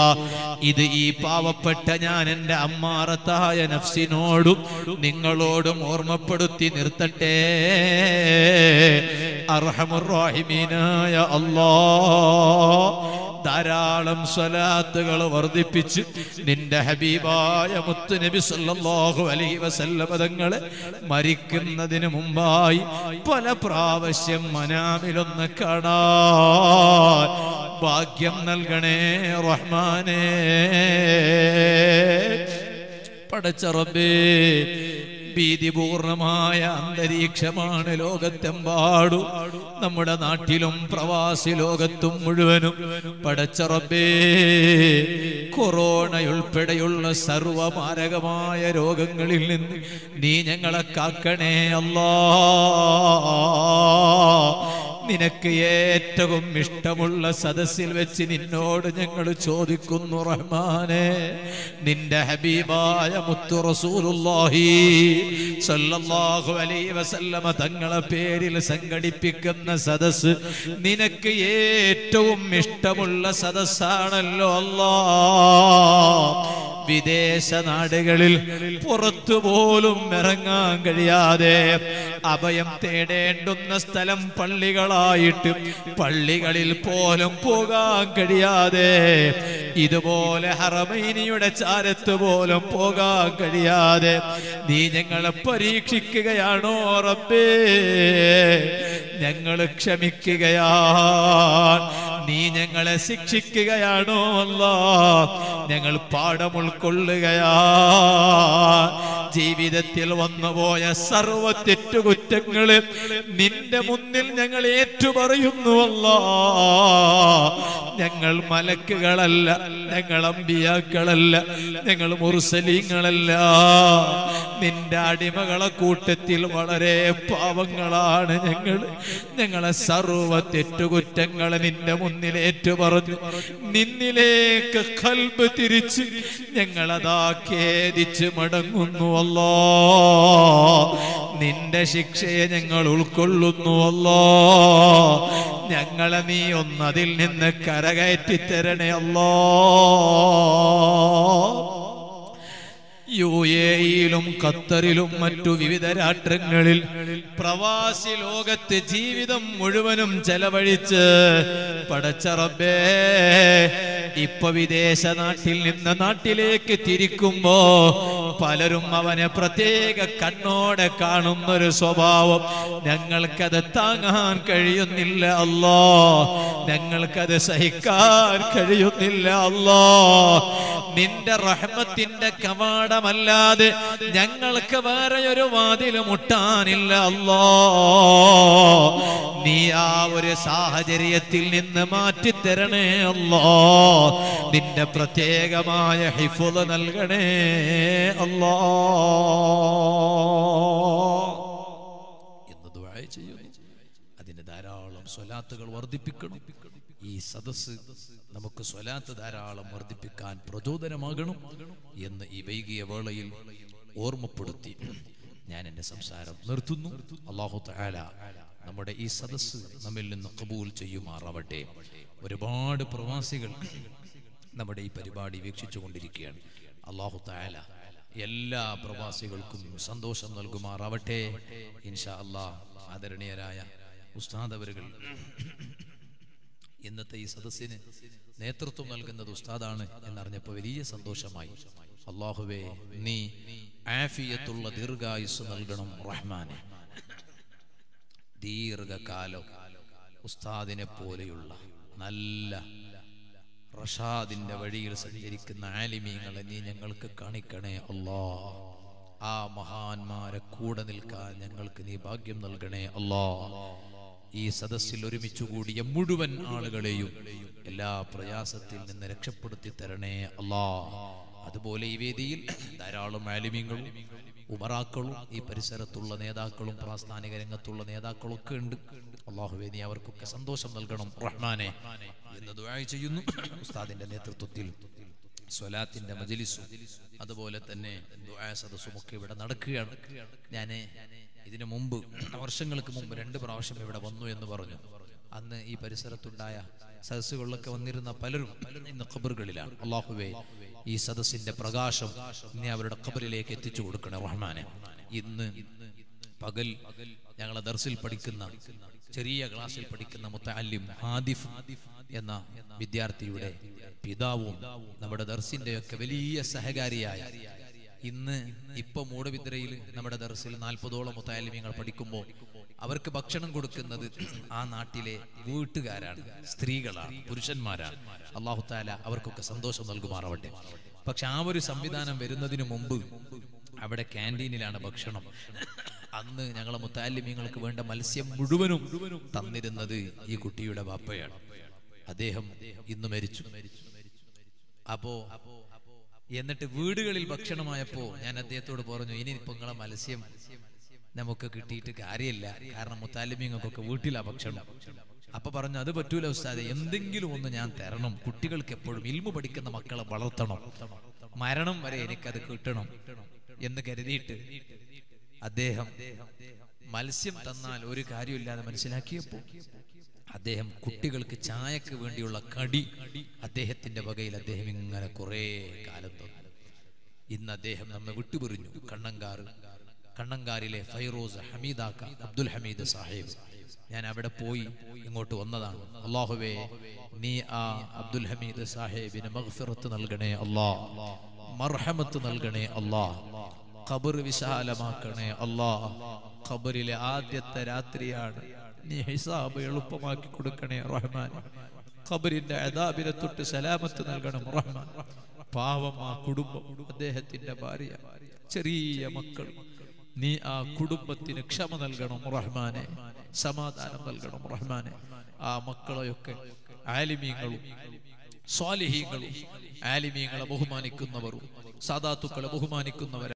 ഇത് ഈ പാവപ്പെട്ട ഞാൻ എന്റെ അമ്മാറത്തായ നഫ്സിനോടും നിങ്ങളോടും ഓർമ്മപ്പെടുത്തി നിർത്തട്ടെ. അർഹമുറാഹിമീനായ അല്ലാ ധാരാളം സ്വലാത്തുകൾ വർദ്ധിപ്പിച്ച് നിന്റെ ഹബീബായ മുത്ത് നബി സല്ലല്ലാഹു അലൈഹി വസല്ലമ തങ്ങളെ മരിക്കുന്നതിന് മുമ്പായി പല പ്രാവശ്യം മനാമിലൊന്ന് കാണാൻ ഭാഗ്യം നൽകണേ റഹ്മാനേ. പടച്ച റബ്ബേ ഭീതിപൂർണമായ അന്തരീക്ഷമാണ് ലോകത്തെമ്പാടും. നമ്മുടെ നാട്ടിലും പ്രവാസി ലോകത്തും മുഴുവനും പടച്ചറബേ കൊറോണയുൾപ്പെടെയുള്ള സർവമാരകമായ രോഗങ്ങളിൽ നിന്ന് നീ ഞങ്ങളെ കാക്കണേ അല്ലാ. നിനക്ക് ഏറ്റവും ഇഷ്ടമുള്ള സദസ്സിൽ വെച്ച് നിന്നോട് ഞങ്ങൾ ചോദിക്കുന്നു റഹ്മാനെ. നിന്റെ ഹബീബായ മുത്തു റസൂലുല്ലാഹി സല്ലല്ലാഹു അലൈഹി വസല്ലമ തങ്ങളെ പേരിൽ സംഘടിപ്പിക്കുന്ന സദസ്സ് നിനക്ക് ഏറ്റവും ഇഷ്ടമുള്ള സദസ്സാണല്ലോ അല്ലാ. വിദേശ നാടുകളിൽ പുറത്തു പോലും ഇറങ്ങാൻ കഴിയാതെ അഭയം തേടേണ്ടുന്ന സ്ഥലം പള്ളികളായിട്ട് പള്ളികളിൽ പോലും പോകാൻ കഴിയാതെ ഇതുപോലെ ഹറമൈനിയുടെ ചാരത്ത് പോലും പോകാൻ കഴിയാതെ നീ ഞങ്ങളെ പരീക്ഷിക്കുകയാണോ റബ്ബേ? ഞങ്ങൾ ക്ഷമിക്കുകയാ നീ ഞങ്ങളെ ശിക്ഷിക്കുകയാണോ അല്ല? ഞങ്ങൾ പാഠം ഉൾക്കൊള്ളുകയാ ജീവിതത്തിൽ വന്നുപോയ സർവ തെറ്റുകുറ്റങ്ങൾ നിന്റെ മുന്നിൽ ഞങ്ങൾ ഏറ്റുപറയുന്നു അല്ലാ ഞങ്ങൾ മലക്കുകളല്ല ഞങ്ങൾ അമ്പിയാക്കളല്ല ഞങ്ങൾ മുറുസലീങ്ങളല്ല നിന്റെ അടിമകളെ കൂട്ടത്തിൽ വളരെ പാവങ്ങളാണ് ഞങ്ങൾ. ഞങ്ങളെ സർവ തെറ്റുകുറ്റങ്ങളെ നിന്റെ മുന്നിൽ ഏറ്റുപറഞ്ഞു. നിന്നിലേക്ക് കൽബ് തിരിച്ച് ഞങ്ങളതാ ഖേദിച്ച് മടങ്ങുന്നു അല്ലോ നിന്റെ ശിക്ഷയെ ഞങ്ങൾ ഉൾക്കൊള്ളുന്നു അല്ലോ ഞങ്ങളെ നീ ഒന്നതിൽ നിന്ന് കരകയറ്റി തരണേ അല്ലോ. യു എയിലും ഖത്തറിലും മറ്റു വിവിധ രാഷ്ട്രങ്ങളിൽ പ്രവാസി ലോകത്ത് ജീവിതം മുഴുവനും ചെലവഴിച്ച് പടച്ചറബേ ഇപ്പൊ വിദേശ നാട്ടിൽ നിന്ന് നാട്ടിലേക്ക് തിരിക്കുമ്പോ പലരും അവനെ പ്രത്യേക കണ്ണോടെ കാണുന്നൊരു സ്വഭാവം. ഞങ്ങൾക്കത് താങ്ങാൻ കഴിയുന്നില്ല അല്ലോ. ഞങ്ങൾക്കത് സഹിക്കാൻ കഴിയുന്നില്ല അല്ലോ. നിന്റെ റഹ്മത്തിന്റെ കവാടമല്ലാതെ ഞങ്ങൾക്ക് വേറെ ഒരു വാതിൽ മുട്ടാനില്ല അല്ലോ. നീ ആ ഒരു സാഹചര്യത്തിൽ നിന്ന് മാറ്റിത്തരണേ അല്ലോ. നിന്റെ പ്രത്യേകമായ ഹിഫുൾ നൽകണേ അല്ലോ. ചെയ്യുന്നു. അതിന് ധാരാളം സ്വലാത്തുകൾ വർദ്ധിപ്പിക്കണം. ഈ സദസ് നമുക്ക് സ്വലാത്ത് ധാരാളം വർദ്ധിപ്പിക്കാൻ പ്രചോദനമാകണം എന്ന് ഈ വൈകിയ വേളയിൽ ഓർമ്മപ്പെടുത്തി ഞാൻ എന്റെ സംസാരം നിർത്തുന്നു. അള്ളാഹു തആല നമ്മുടെ ഈ സദസ് നമ്മിൽ നിന്ന് കബൂൽ ചെയ്യുമാറാവട്ടെ. ഒരുപാട് പ്രവാസികൾ നമ്മുടെ ഈ പരിപാടി വീക്ഷിച്ചു കൊണ്ടിരിക്കുകയാണ്. അള്ളാഹു തആല എല്ലാ പ്രവാസികൾക്കും സന്തോഷം നൽകുമാറാവട്ടെ. ഇൻഷാ അള്ളാഹ് ആദരണീയരായ ഉസ്താദവരുകൾ ഇന്നത്തെ ഈ സദസ്സിന് നേതൃത്വം നൽകുന്നത് ഉസ്താദാണ് എന്നറിഞ്ഞപ്പോൾ വലിയ സന്തോഷമായി. അള്ളാഹുവേ നീ ആഫിയത്തുള്ള ദീർഘായുസ് നൽകണം റഹ്മാനെ. ദീർഘകാലം ഉസ്താദിനെ പോലെയുള്ള നല്ല റഷാദിന്റെ വഴിയിൽ സഞ്ചരിക്കുന്ന ആലിമീങ്ങളെ നീ ഞങ്ങൾക്ക് കാണിക്കണേ അല്ലാ. ആ മഹാന്മാരെ കൂടെ നിൽക്കാൻ ഞങ്ങൾക്ക് നീ ഭാഗ്യം നൽകണേ അല്ലാ. ഈ സദസ്സിൽ ഒരുമിച്ചുകൂടിയ മുഴുവൻ ആളുകളെയും എല്ലാ പ്രയാസത്തിൽ നിന്ന് രക്ഷപ്പെടുത്തി തരണേ അല്ലാ അതുപോലെ ഈ വേദിയിൽ ധാരാളം ആലിമീങ്ങളും ഉമറാക്കളും ഈ പരിസരത്തുള്ള നേതാക്കളും പ്രാസ്ഥാനിക രംഗത്തുള്ള നേതാക്കളും ഒക്കെ ഉണ്ട്. അള്ളാഹുവേ നീ അവർക്കൊക്കെ സന്തോഷം നൽകണം. റഹ്മാനെ എന്ന് ദുആ ചെയ്യുന്നു. ഉസ്താദിന്റെ നേതൃത്വത്തിൽ സ്വലാത്തിന്റെ മജലിസും അതുപോലെ തന്നെ ദുആ സദസ്സും ഒക്കെ ഇവിടെ നടക്കുകയാണ്. ഞാൻ ഇതിനു മുമ്പ് വർഷങ്ങൾക്ക് മുമ്പ് രണ്ട് പ്രാവശ്യം ഇവിടെ വന്നു എന്ന് പറഞ്ഞു. അന്ന് ഈ പരിസരത്തുണ്ടായ സദസ്സുകളിലൊക്കെ വന്നിരുന്ന പലരും ഇന്ന് ഖബറുകളിലാണ്. അള്ളാഹുവേ ഈ സദസ്സിന്റെ പ്രകാശം ഇനി അവരുടെ ഖബറിലേക്ക് എത്തിച്ചു കൊടുക്കണേ റഹ്മാനെ. ഇന്ന് പകൽ ഞങ്ങളെ ദർസിൽ പഠിക്കുന്ന ചെറിയ ക്ലാസ്സിൽ പഠിക്കുന്ന മുത്തഅല്ലിം ഹാദിഫ് എന്ന വിദ്യാർത്ഥിയുടെ പിതാവും നമ്മുടെ ദർസിന്റെ ഒക്കെ വലിയ സഹകാരിയായ ഇന്ന് ഇപ്പൊ മൂടവിദ്രയിൽ നമ്മുടെ ദർസിൽ നാൽപ്പതോളം മുത്താലിമ്യങ്ങൾ പഠിക്കുമ്പോൾ അവർക്ക് ഭക്ഷണം കൊടുക്കുന്നത് ആ നാട്ടിലെ വീട്ടുകാരാണ് സ്ത്രീകളാണ് പുരുഷന്മാരാണ്. അള്ളാഹു താല അവർക്കൊക്കെ സന്തോഷം നൽകുമാറാവട്ടെ. പക്ഷെ ആ ഒരു സംവിധാനം വരുന്നതിന് മുമ്പ് അവിടെ ക്യാന്റീനിലാണ് ഭക്ഷണം. അന്ന് ഞങ്ങളെ മുത്താലിമ്യങ്ങൾക്ക് വേണ്ട മത്സ്യം മുഴുവനും തന്നിരുന്നത് ഈ കുട്ടിയുടെ ബാപ്പയാണ് അദ്ദേഹം ഇന്ന് മരിച്ചു. അപ്പോ എന്നിട്ട് വീടുകളിൽ ഭക്ഷണമായപ്പോ ഞാൻ അദ്ദേഹത്തോട് പറഞ്ഞു ഇനി ഇപ്പൊ നിങ്ങളെ മത്സ്യം നമുക്ക് കിട്ടിയിട്ട് കാര്യമില്ല. കാരണം മുത്താലിമിങ്ങൾക്കൊക്കെ വീട്ടിലാ ഭക്ഷണം. അപ്പൊ പറഞ്ഞു അത് പറ്റൂല ഉസ്താദെ. എന്തെങ്കിലും ഒന്ന് ഞാൻ തരണം. കുട്ടികൾക്ക് എപ്പോഴും ഇൽമു പഠിക്കുന്ന മക്കളെ വളർത്തണം. മരണം വരെ എനിക്കത് കിട്ടണം. എന്ന് കരുതിയിട്ട് അദ്ദേഹം മത്സ്യം തന്നാൽ ഒരു കാര്യമില്ലാതെ മനസ്സിലാക്കിയപ്പോ അദ്ദേഹം കുട്ടികൾക്ക് ചായക്ക് വേണ്ടിയുള്ള കടി അദ്ദേഹത്തിന്റെ വകയിൽ അദ്ദേഹം ഇങ്ങനെ കുറെ കാലം തന്നു. ഇന്ന് അദ്ദേഹം നമ്മെ വിട്ടുപിറിഞ്ഞു കണ്ണങ്കാർ കണ്ണങ്കാരിലെ ഫൈറോസ് ഹമീദാക്ക അബ്ദുൽ ഹമീദ് സാഹിബ്. ഞാൻ അവിടെ പോയി ഇങ്ങോട്ട് വന്നതാണ്. അള്ളാഹുവേ നീ ആ അബ്ദുൽ ഹമീദ് സാഹിബിന് മഹ്ഫിറത്ത് നൽകണേ അല്ലാ. മർഹമത്ത് നൽകണേ അല്ലാ. ഖബർ വിശാലമാക്കണേ അല്ലാ. ഖബറിലെ ആദ്യത്തെ രാത്രിയാണ് നീ ഹിസാബ് എളുപ്പമാക്കി കൊടുക്കണേ റഹ്മാൻ. ഖബറിന്റെ അദാബിനെ തൊട്ട് സലാമത്ത് നൽകണം റഹ്മാൻ. പാവം ആ കുടുംബം അദ്ദേഹത്തിന്റെ ഭാര്യ ചെറിയ മക്കൾ. നീ ആ കുടുംബത്തിന് ക്ഷമ നൽകണം റഹ്മാനെ. സമാധാനം നൽകണം റഹ്മാനെ. ആ മക്കളെയൊക്കെ ആലിമീങ്ങളും സ്വാലിഹീങ്ങളും ആലിമീങ്ങളെ ബഹുമാനിക്കുന്നവരും സാദാത്തുക്കളെ ബഹുമാനിക്കുന്നവരെ